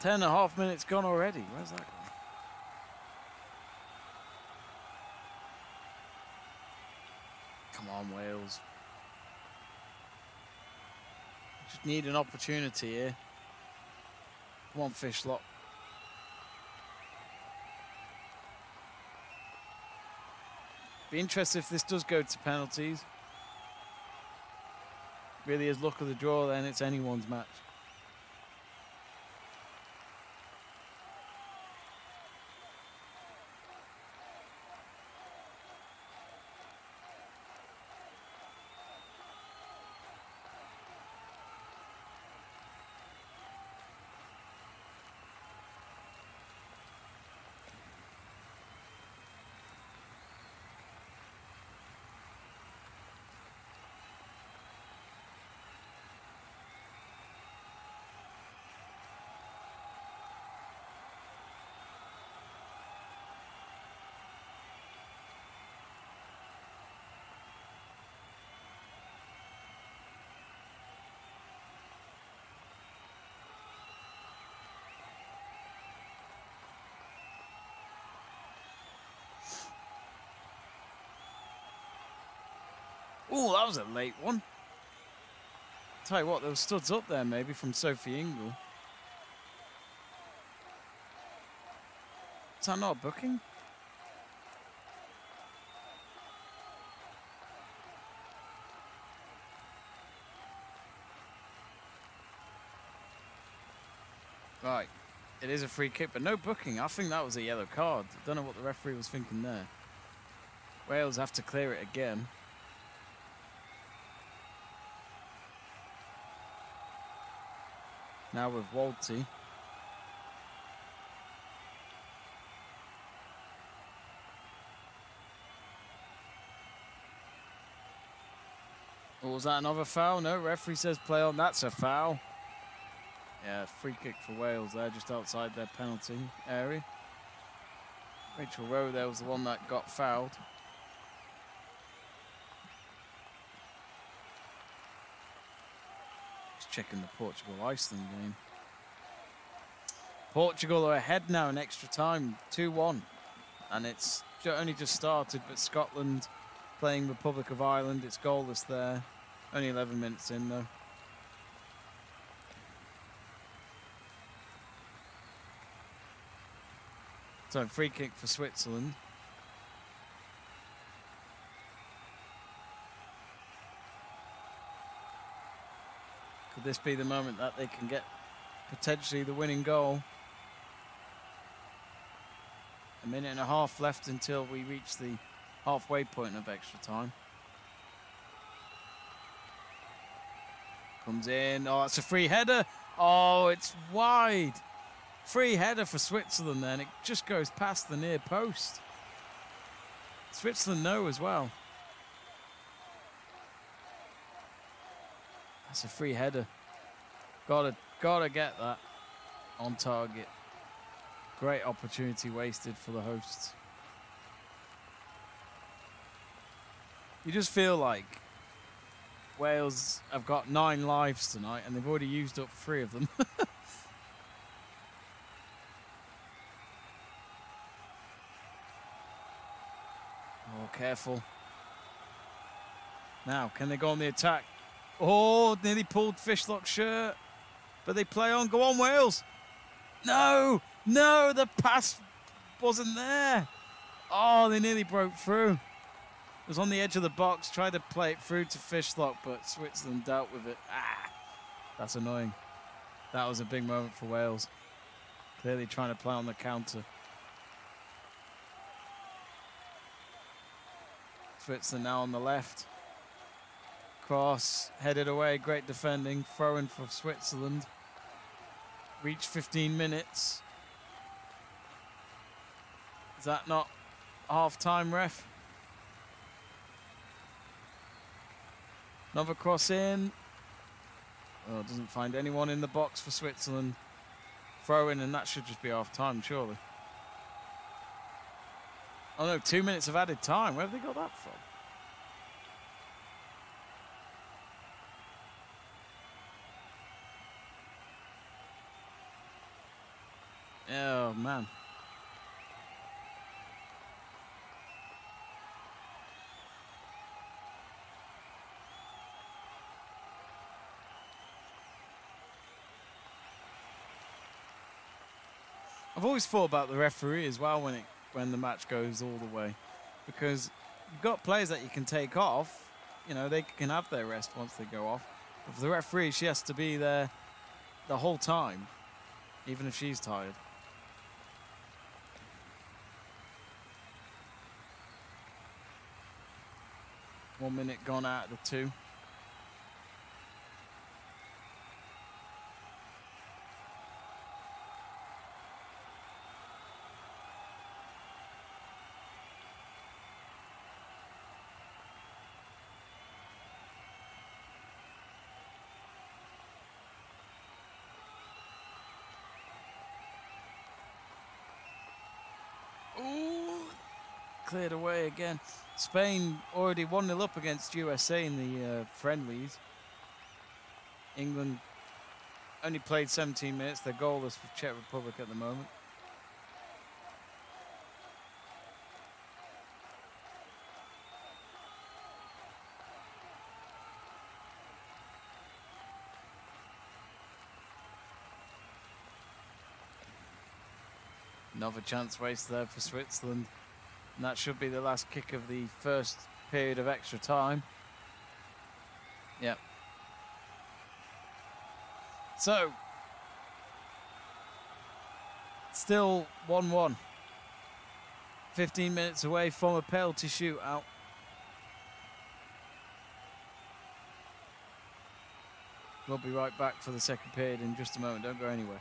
Ten and a half minutes gone already. Where's that gone? Come on, Wales. Just need an opportunity here. Come on, Fishlock. Be interested if this does go to penalties. Really is luck of the draw, then it's anyone's match. Oh, that was a late one. Tell you what, there was studs up there maybe from Sophie Ingle. Is that not a booking? Right. It is a free kick, but no booking. I think that was a yellow card. Don't know what the referee was thinking there. Wales have to clear it again. Now with Wälti. Or was that another foul? No, referee says play on. That's a foul. Yeah, free kick for Wales there, just outside their penalty area. Rachel Rowe there was the one that got fouled. Checking the Portugal-Iceland game. Portugal are ahead now in extra time, 2-1. And it's only just started, but Scotland playing Republic of Ireland. It's goalless there. Only 11 minutes in, though. So free kick for Switzerland. This be the moment that they can get potentially the winning goal? A minute and a half left until we reach the halfway point of extra time. Comes in. Oh, it's a free header. Oh, it's wide. Free header for Switzerland then. It just goes past the near post. Switzerland know as well. That's a free header. Gotta, gotta get that on target. Great opportunity wasted for the hosts. You just feel like Wales have got nine lives tonight and they've already used up three of them. oh, careful. Now, can they go on the attack? Oh, nearly pulled Fishlock's shirt. But they play on. Go on, Wales. No, no, the pass wasn't there. Oh, they nearly broke through. It was on the edge of the box, tried to play it through to Fishlock, but Switzerland dealt with it. Ah, that's annoying. That was a big moment for Wales. Clearly trying to play on the counter. Switzerland now on the left. Cross headed away, great defending, throwing for Switzerland. Reached 15 minutes. Is that not half time, ref? Another cross in. Oh, doesn't find anyone in the box for Switzerland. Throw in, and that should just be half time, surely. Oh no, two minutes of added time. Where have they got that from? Oh man. I've always thought about the referee as well when it when the match goes all the way, because you've got players that you can take off. You know they can have their rest once they go off. But for the referee, she has to be there the whole time, even if she's tired. One minute gone out of the two. Ooh, cleared away again. Spain already 1 0 up against USA in the uh, friendlies. England only played 17 minutes. They're goalless for Czech Republic at the moment. Another chance wasted there for Switzerland. And that should be the last kick of the first period of extra time. Yep. So, still 1 1. 15 minutes away from a penalty shootout. We'll be right back for the second period in just a moment. Don't go anywhere.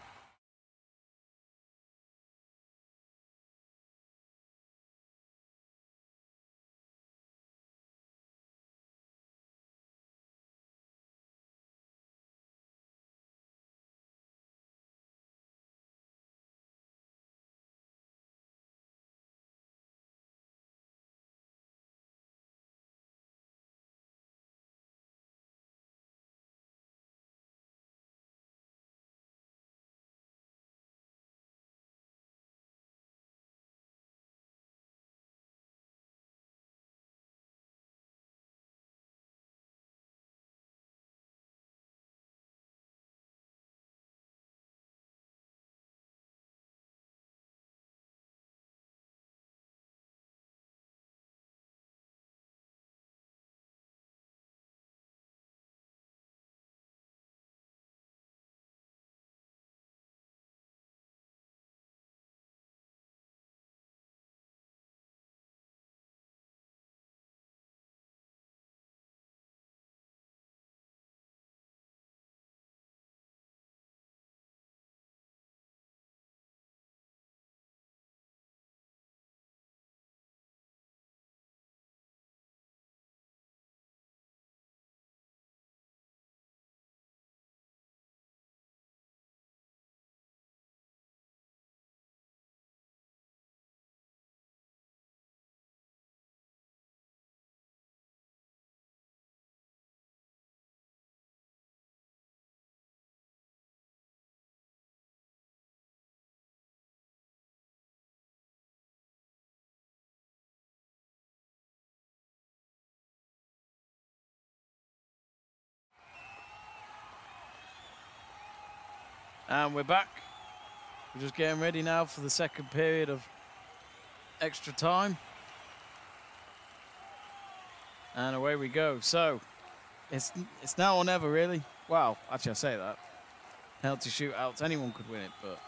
And we're back. We're just getting ready now for the second period of extra time. And away we go. So it's it's now or never, really. Well, actually, I say that. Penalty shootouts, anyone could win it, but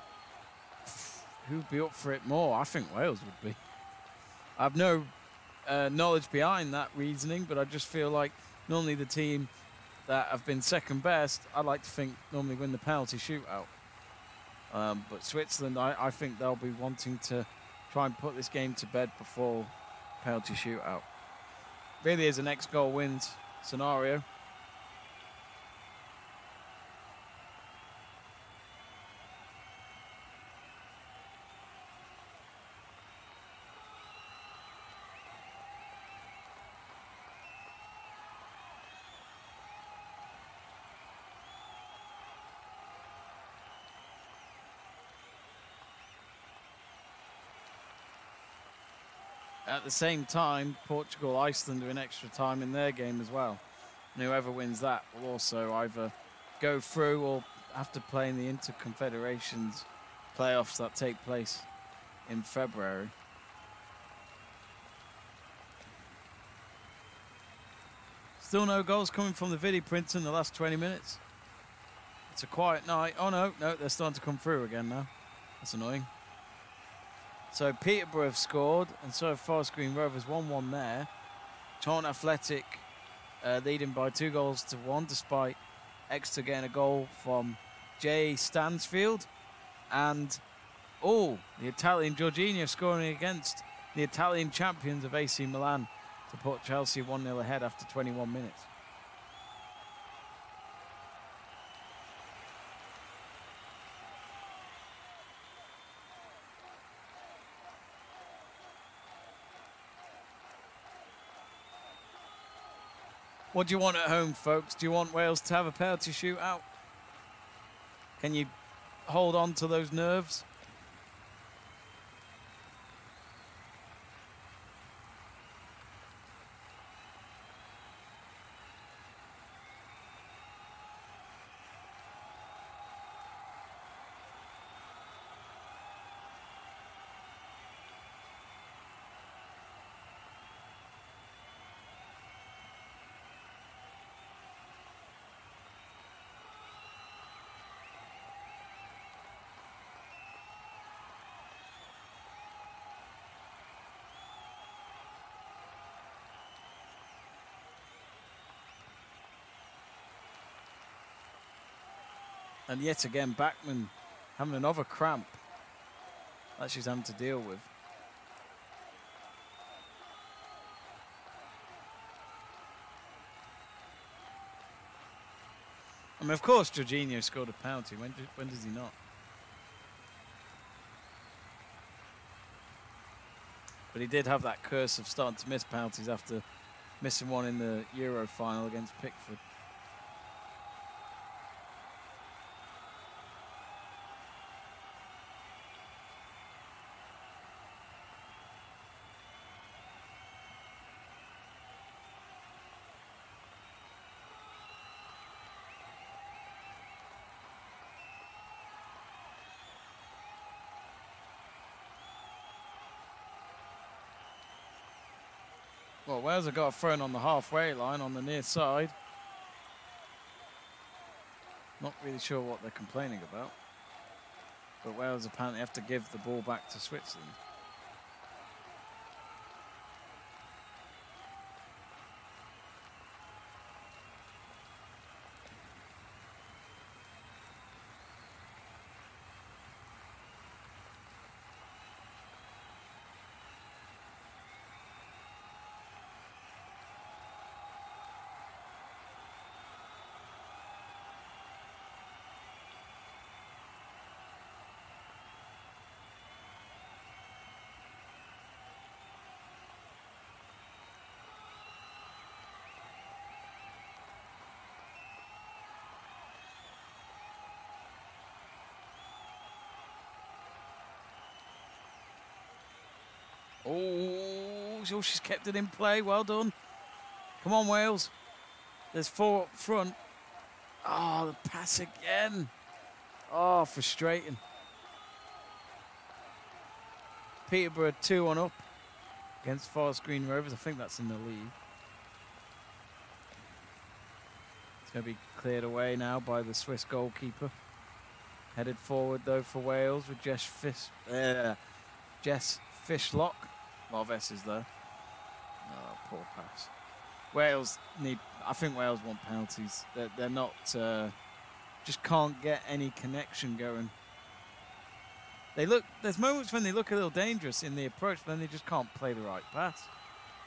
who'd be up for it more? I think Wales would be. I have no uh, knowledge behind that reasoning, but I just feel like normally the team that have been second best, I like to think normally win the penalty shootout. Um, but Switzerland, I, I, think they'll be wanting to try and put this game to bed before penalty shootout. Really is a next goal wins scenario. At the same time, Portugal, Iceland are in extra time in their game as well. And whoever wins that will also either go through or have to play in the Interconfederations playoffs that take place in February. Still no goals coming from the vidiprinter in the last 20 minutes. It's a quiet night. Oh no, no, they're starting to come through again now. That's annoying. So Peterborough have scored, and so Forest Green Rovers 1-1 there. Charlton Athletic uh, leading by two goals to one, despite Exeter getting a goal from Jay Stansfield. And, oh, the Italian Jorginho scoring against the Italian champions of AC Milan to put Chelsea 1-0 ahead after 21 minutes. What do you want at home, folks? Do you want Wales to have a penalty shootout? Can you hold on to those nerves? And yet again, Bachmann having another cramp that she's having to deal with. I mean, of course, Jorginho scored a penalty. When, when does he not? But he did have that curse of starting to miss penalties after missing one in the Euro final against Pickford. Well, Wales have got a thrown on the halfway line on the near side. Not really sure what they're complaining about. But Wales apparently have to give the ball back to Switzerland. Oh, she's kept it in play. Well done. Come on, Wales. There's four up front. Oh, the pass again. Oh, frustrating. Peterborough 2 on up against Forest Green Rovers. I think that's in the lead. It's going to be cleared away now by the Swiss goalkeeper. Headed forward though for Wales with Jess Fish, uh, Jess Fishlock. A lot of S's there. Poor pass. Wales need. I think Wales want penalties. They're, they're not. Uh, just can't get any connection going. They look. There's moments when they look a little dangerous in the approach, but then they just can't play the right pass.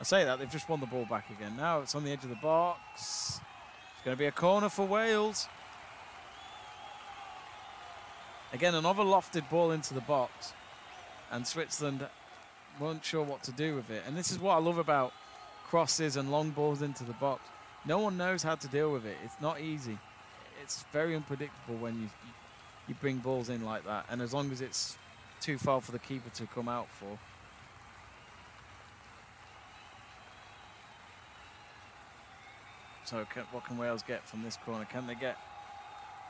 I say that they've just won the ball back again. Now it's on the edge of the box. It's going to be a corner for Wales. Again, another lofted ball into the box, and Switzerland weren't sure what to do with it. And this is what I love about crosses and long balls into the box. No one knows how to deal with it. It's not easy. It's very unpredictable when you you bring balls in like that, and as long as it's too far for the keeper to come out for. So can, what can Wales get from this corner? Can they get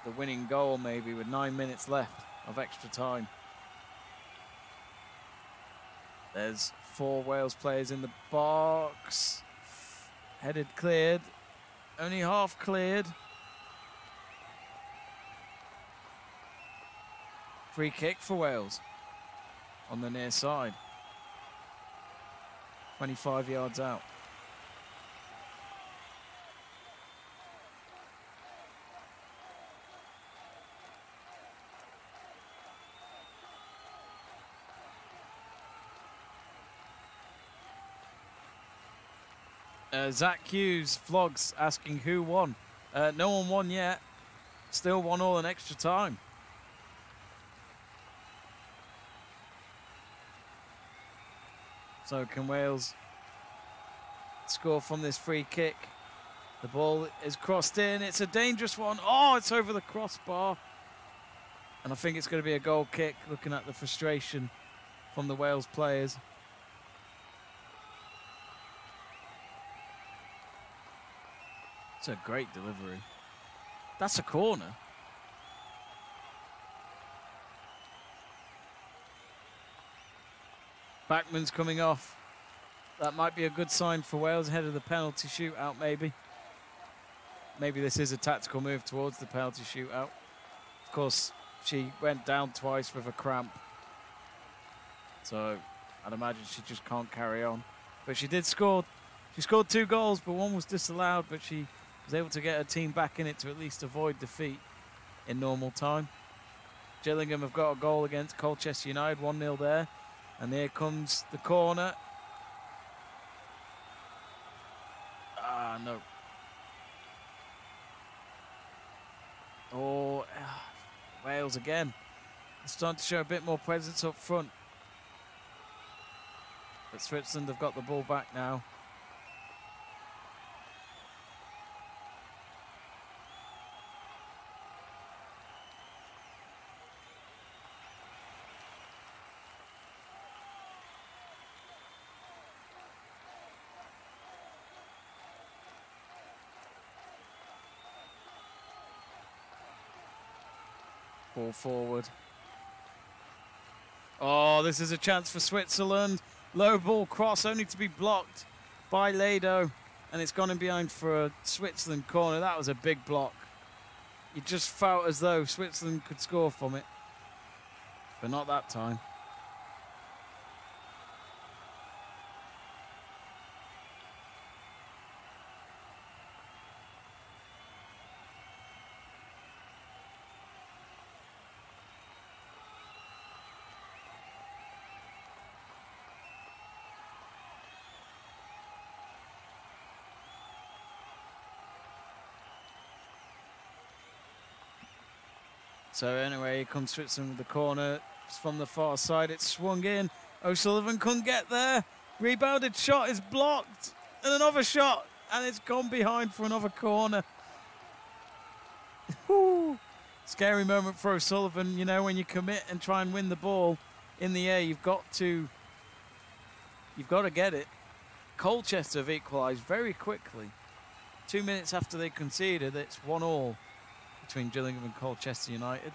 the winning goal maybe with nine minutes left of extra time? There's four Wales players in the box. Headed cleared. Only half cleared. Free kick for Wales on the near side. 25 yards out. Uh, Zach Hughes vlogs asking who won. Uh, no one won yet. Still one all in extra time. So can Wales score from this free kick? The ball is crossed in. It's a dangerous one. Oh, it's over the crossbar. And I think it's going to be a goal kick looking at the frustration from the Wales players. It's a great delivery. That's a corner. Bachmann's coming off. That might be a good sign for Wales ahead of the penalty shootout, maybe. Maybe this is a tactical move towards the penalty shootout. Of course, she went down twice with a cramp. So I'd imagine she just can't carry on. But she did score. She scored two goals, but one was disallowed. But she was able to get her team back in it to at least avoid defeat in normal time. Gillingham have got a goal against Colchester United, 1 0 there. And here comes the corner. Ah, no. Oh, ah, Wales again. It's starting to show a bit more presence up front. But Switzerland have got the ball back now. Ball forward. Oh, this is a chance for Switzerland. Low ball cross only to be blocked by Lado. And it's gone in behind for a Switzerland corner. That was a big block. You just felt as though Switzerland could score from it. But not that time. So anyway, he comes Switzerland with the corner. It's from the far side. It's swung in. O'Sullivan couldn't get there. Rebounded shot is blocked. And another shot. And it's gone behind for another corner. Scary moment for O'Sullivan. You know, when you commit and try and win the ball in the air, you've got to you've got to get it. Colchester have equalised very quickly. Two minutes after they conceded, it's one all between Gillingham and Colchester United.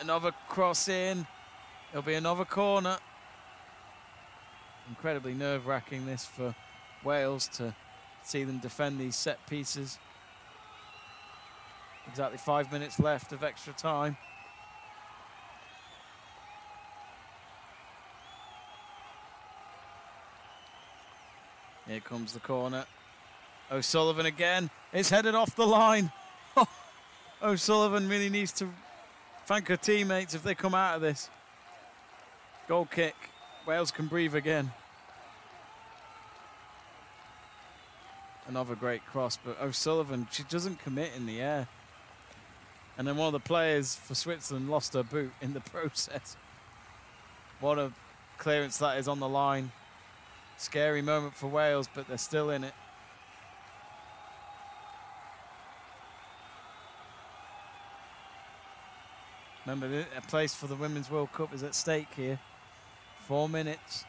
Another cross in. It'll be another corner. Incredibly nerve-wracking this for Wales to see them defend these set pieces. Exactly five minutes left of extra time. Here comes the corner. O'Sullivan again. It's headed off the line. Oh, O'Sullivan really needs to thank her teammates if they come out of this. Goal kick. Wales can breathe again. Another great cross, but O'Sullivan, she doesn't commit in the air. And then one of the players for Switzerland lost her boot in the process. What a clearance that is on the line. Scary moment for Wales, but they're still in it. Remember, a place for the Women's World Cup is at stake here. Four minutes.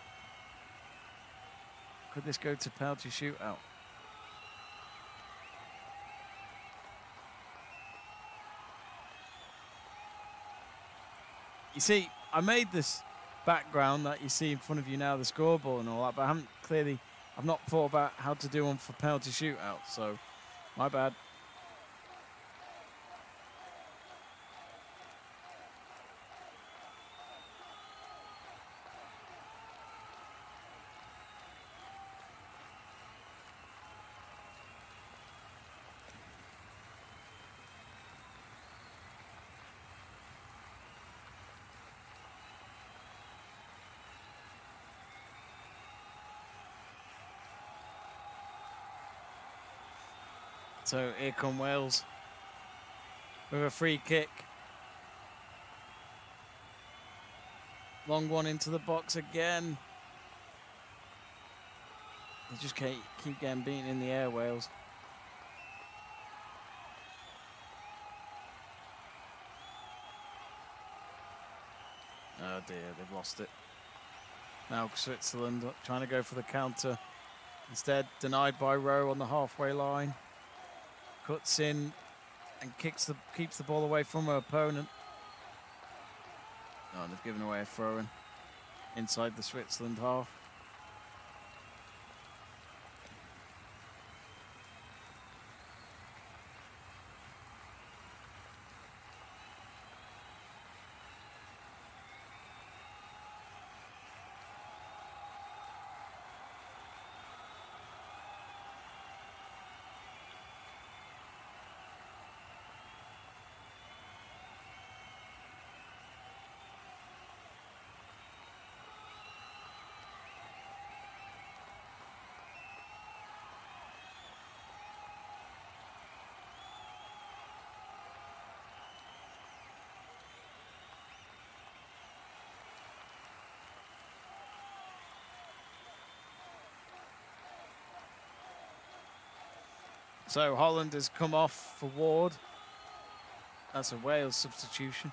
Could this go to penalty shootout? You see, I made this background that you see in front of you now, the scoreboard and all that, but I haven't clearly, I've not thought about how to do one for penalty shootout, so my bad. So here come Wales with a free kick. Long one into the box again. They just keep getting beaten in the air, Wales. Oh dear, they've lost it. Now Switzerland trying to go for the counter. Instead, denied by Rowe on the halfway line cuts in and kicks the keeps the ball away from her opponent. Oh, they've given away a throw-in inside the Switzerland half. So Holland has come off for Ward. That's a Wales substitution.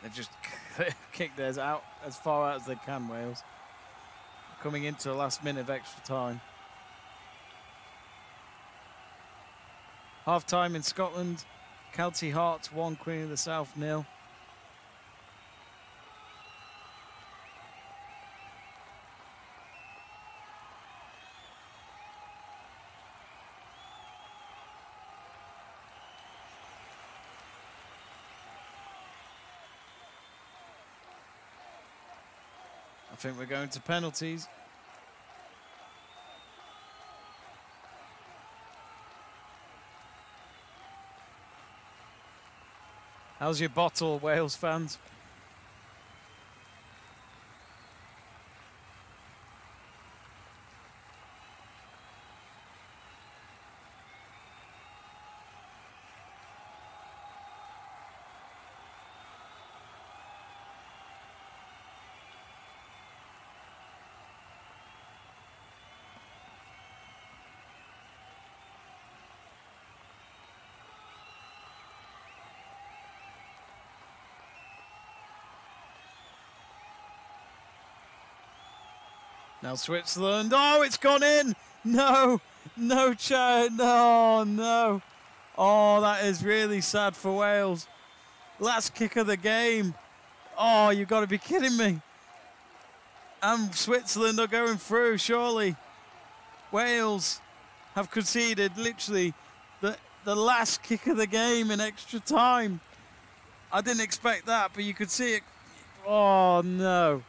They've just kicked theirs out as far out as they can, Wales. Coming into the last minute of extra time. Half time in Scotland. Kelty Hearts 1, Queen of the South nil. I think we're going to penalties. How's your bottle, Wales fans? Now Switzerland. Oh, it's gone in. No, no, Ch- no, no. Oh, that is really sad for Wales. Last kick of the game. Oh, you've got to be kidding me. And Switzerland are going through, surely. Wales have conceded literally the, the last kick of the game in extra time. I didn't expect that, but you could see it. Oh, no.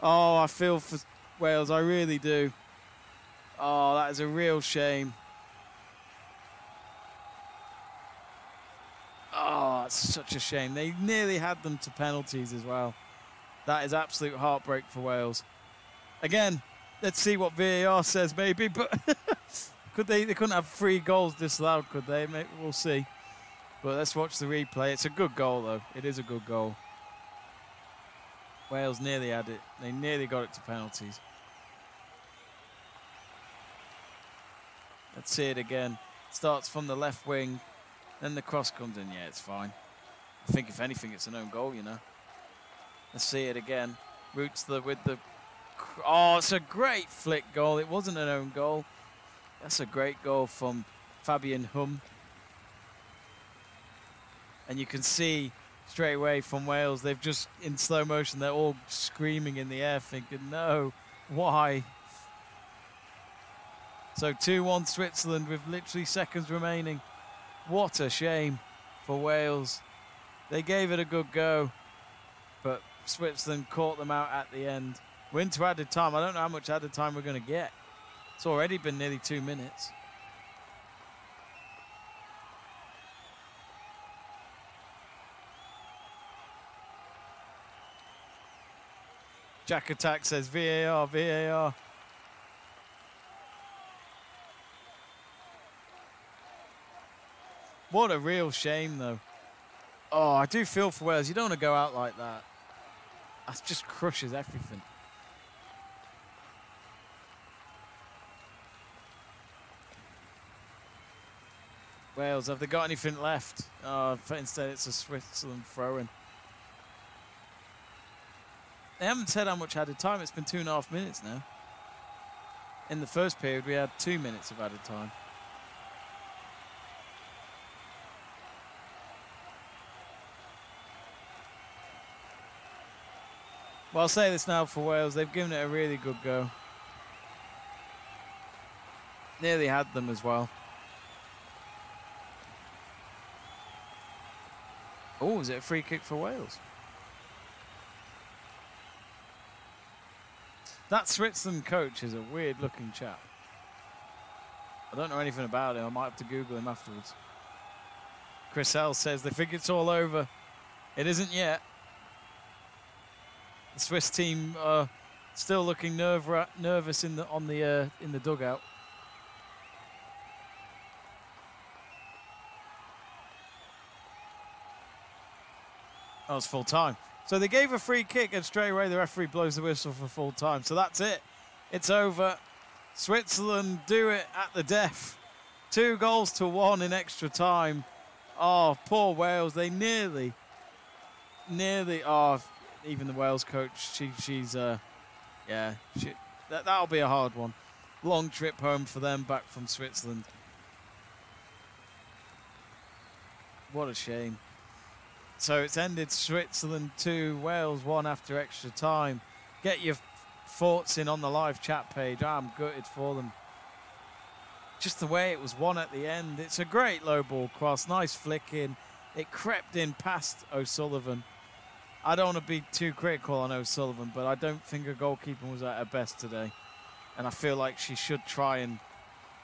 Oh, I feel for Wales. I really do. Oh, that is a real shame. Oh, it's such a shame. They nearly had them to penalties as well. That is absolute heartbreak for Wales. Again, let's see what VAR says, maybe. But could they? They couldn't have three goals disallowed, could they? We'll see. But let's watch the replay. It's a good goal, though. It is a good goal. Wales nearly had it. They nearly got it to penalties. Let's see it again. Starts from the left wing, then the cross comes in. Yeah, it's fine. I think if anything, it's an own goal. You know. Let's see it again. Roots the with the. Oh, it's a great flick goal. It wasn't an own goal. That's a great goal from Fabienne Humm. And you can see straight away from Wales, they've just in slow motion, they're all screaming in the air, thinking, no, why? So 2 1 Switzerland with literally seconds remaining. What a shame for Wales. They gave it a good go, but Switzerland caught them out at the end. We're into added time. I don't know how much added time we're going to get. It's already been nearly two minutes. Jack Attack says VAR, VAR. What a real shame, though. Oh, I do feel for Wales. You don't want to go out like that. That just crushes everything. Wales, have they got anything left? Oh, instead it's a Switzerland throw-in. They haven't said how much added time. It's been two and a half minutes now. In the first period, we had two minutes of added time. Well, I'll say this now for Wales. They've given it a really good go. Nearly had them as well. Oh, is it a free kick for Wales? That Switzerland coach is a weird looking chap. I don't know anything about him. I might have to Google him afterwards. Chris L says they think it's all over. It isn't yet. The Swiss team are still looking nerve nervous in the on the uh, in the dugout. That was full time. So they gave a free kick and straight away the referee blows the whistle for full time. So that's it. It's over. Switzerland do it at the death. Two goals to one in extra time. Oh, poor Wales. They nearly, nearly, oh, even the Wales coach, she, she's, uh, yeah, she, that, that'll be a hard one. Long trip home for them back from Switzerland. What a shame. So it's ended Switzerland 2, Wales 1 after extra time. Get your thoughts in on the live chat page. I'm gutted for them. Just the way it was won at the end. It's a great low ball cross. Nice flick in. It crept in past O'Sullivan. I don't want to be too critical on O'Sullivan, but I don't think her goalkeeper was at her best today. And I feel like she should try and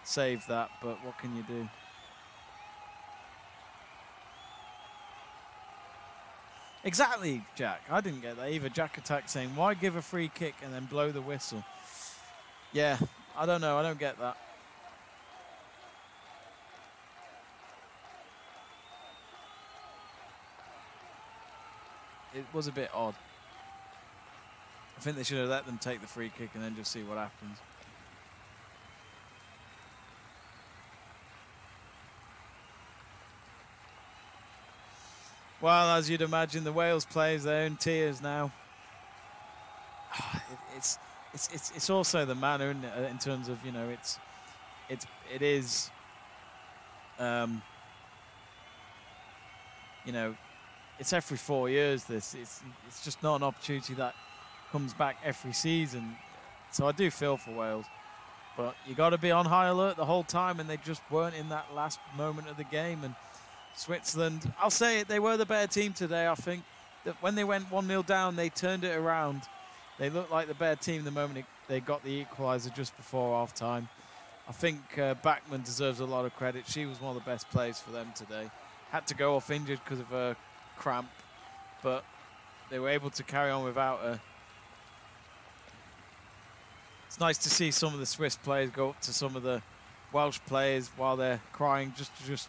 save that, but what can you do? Exactly, Jack. I didn't get that either. Jack Attack saying, why give a free kick and then blow the whistle? Yeah, I don't know. I don't get that. It was a bit odd. I think they should have let them take the free kick and then just see what happens. Well, as you'd imagine, the Wales players their own tears now. It's it's it's it's also the manner in, in terms of you know it's it's it is um, you know it's every four years this it's it's just not an opportunity that comes back every season so I do feel for Wales but you got to be on high alert the whole time and they just weren't in that last moment of the game and Switzerland I'll say it they were the better team today I think that when they went 1-0 down they turned it around they looked like the better team the moment they got the equaliser just before half time. I think uh, Bachmann deserves a lot of credit. She was one of the best players for them today. Had to go off injured because of a cramp, but they were able to carry on without her. It's nice to see some of the Swiss players go up to some of the Welsh players while they're crying, just to just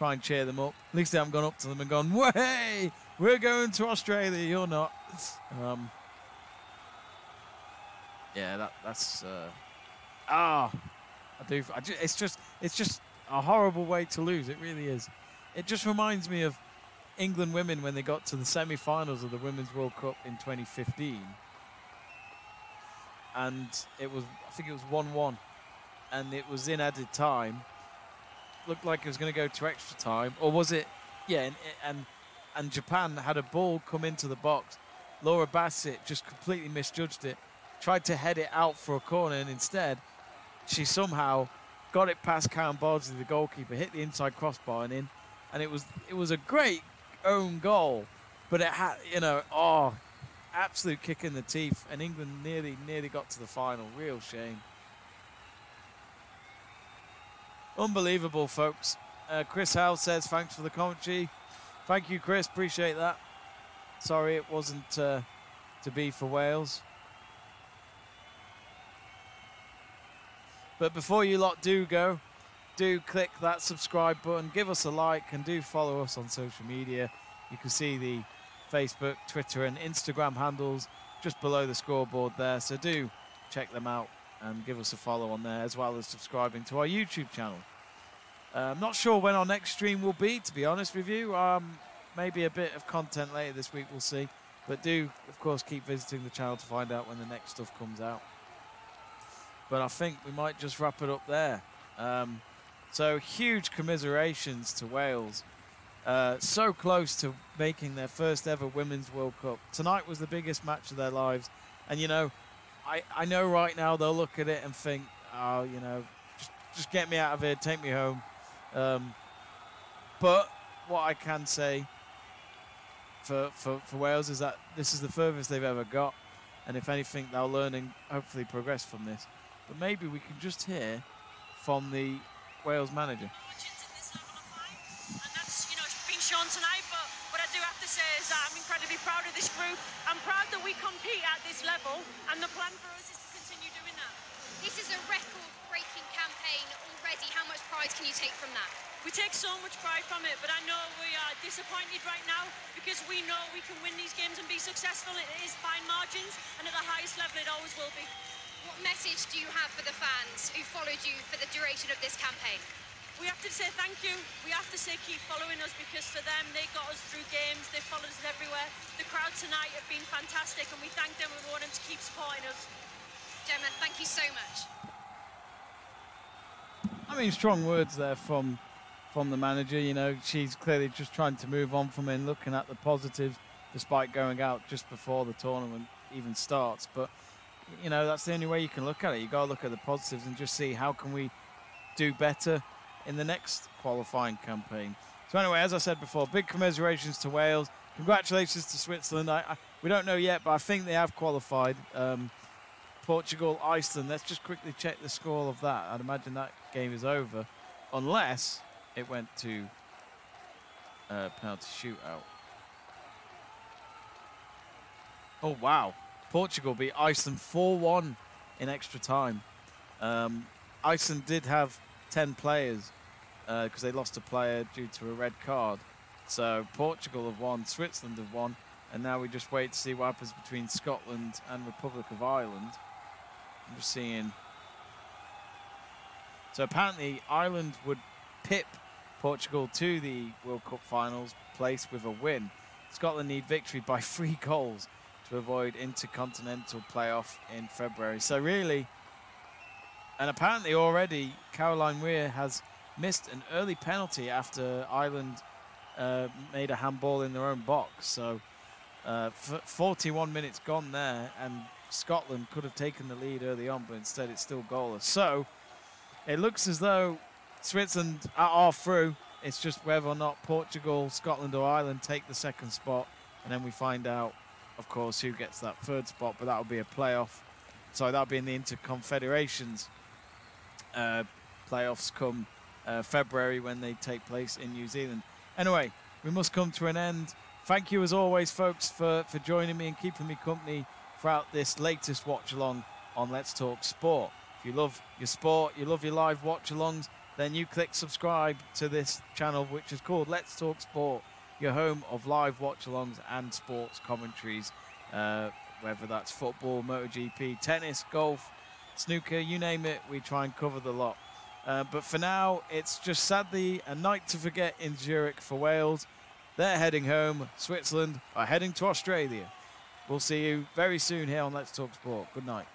try and cheer them up. At least they haven't gone up to them and gone, "Way, we're going to Australia. You're not." Um, yeah, that that's uh, ah, I do. I ju- it's just it's just a horrible way to lose. It really is. It just reminds me of England women when they got to the semi-finals of the Women's World Cup in 2015, and it was I think it was one-one, and it was in added time. Looked like it was going to go to extra time, or was it? Yeah, and and, and Japan had a ball come into the box. Laura Bassett just completely misjudged it tried to head it out for a corner, and instead, she somehow got it past Karen Bardsley, the goalkeeper, hit the inside crossbar and in, and it was it was a great own goal, but it had you know oh, absolute kick in the teeth, and England nearly nearly got to the final. Real shame. Unbelievable, folks. Uh, Chris Howe says thanks for the commentary. Thank you, Chris. Appreciate that. Sorry it wasn't uh, to be for Wales. But before you lot do go, do click that subscribe button, give us a like, and do follow us on social media. You can see the Facebook, Twitter, and Instagram handles just below the scoreboard there. So do check them out and give us a follow on there, as well as subscribing to our YouTube channel. Uh, I'm not sure when our next stream will be, to be honest with you. Um, maybe a bit of content later this week, we'll see. But do, of course, keep visiting the channel to find out when the next stuff comes out. But I think we might just wrap it up there. Um, so huge commiserations to Wales. Uh, so close to making their first ever Women's World Cup. Tonight was the biggest match of their lives. And, you know, I, I know right now they'll look at it and think, oh, you know, just, just get me out of here, take me home. Um, but what I can say for, for, for Wales is that this is the furthest they've ever got. And if anything, they'll learn and hopefully progress from this but maybe we can just hear from the Wales manager. I'm incredibly proud of this group. I'm proud that we compete at this level, and the plan for us is to continue doing that. This is a record-breaking campaign already. How much pride can you take from that? We take so much pride from it, but I know we are disappointed right now because we know we can win these games and be successful. It is fine margins, and at the highest level, it always will be. What message do you have for the fans who followed you for the duration of this campaign? We have to say thank you. We have to say keep following us because for them, they got us through games. They followed us everywhere. The crowd tonight have been fantastic and we thank them and we want them to keep supporting us. Gemma, thank you so much. I mean, strong words there from from the manager. You know, she's clearly just trying to move on from and looking at the positives despite going out just before the tournament even starts. But you know, that's the only way you can look at it. You got to look at the positives and just see how can we do better in the next qualifying campaign. So anyway, as I said before, big commiserations to Wales. Congratulations to Switzerland. I, I, we don't know yet, but I think they have qualified. Um, Portugal, Iceland. Let's just quickly check the score of that. I'd imagine that game is over, unless it went to uh, penalty shootout. Oh wow! Portugal beat Iceland 4 1 in extra time. Um, Iceland did have 10 players because uh, they lost a player due to a red card. So Portugal have won, Switzerland have won, and now we just wait to see what happens between Scotland and Republic of Ireland. Just seeing. So apparently Ireland would pip Portugal to the World Cup finals place with a win. Scotland need victory by three goals to avoid intercontinental playoff in February. So really, and apparently already Caroline Weir has missed an early penalty after Ireland uh, made a handball in their own box. So uh, 41 minutes gone there, and Scotland could have taken the lead early on, but instead it's still goalless. So it looks as though Switzerland are through. It's just whether or not Portugal, Scotland, or Ireland take the second spot, and then we find out, of course, who gets that third spot. But that'll be a playoff. So that'll be in the Interconfederations uh, playoffs come uh, February when they take place in New Zealand. Anyway, we must come to an end. Thank you as always, folks, for, for joining me and keeping me company throughout this latest watch along on Let's Talk Sport. If you love your sport, you love your live watch alongs, then you click subscribe to this channel, which is called Let's Talk Sport, your home of live watch alongs and sports commentaries, uh, whether that's football, MotoGP, tennis, golf, snooker, you name it, we try and cover the lot. Uh, but for now, it's just sadly a night to forget in Zurich for Wales. They're heading home. Switzerland are heading to Australia. We'll see you very soon here on Let's Talk Sport. Good night.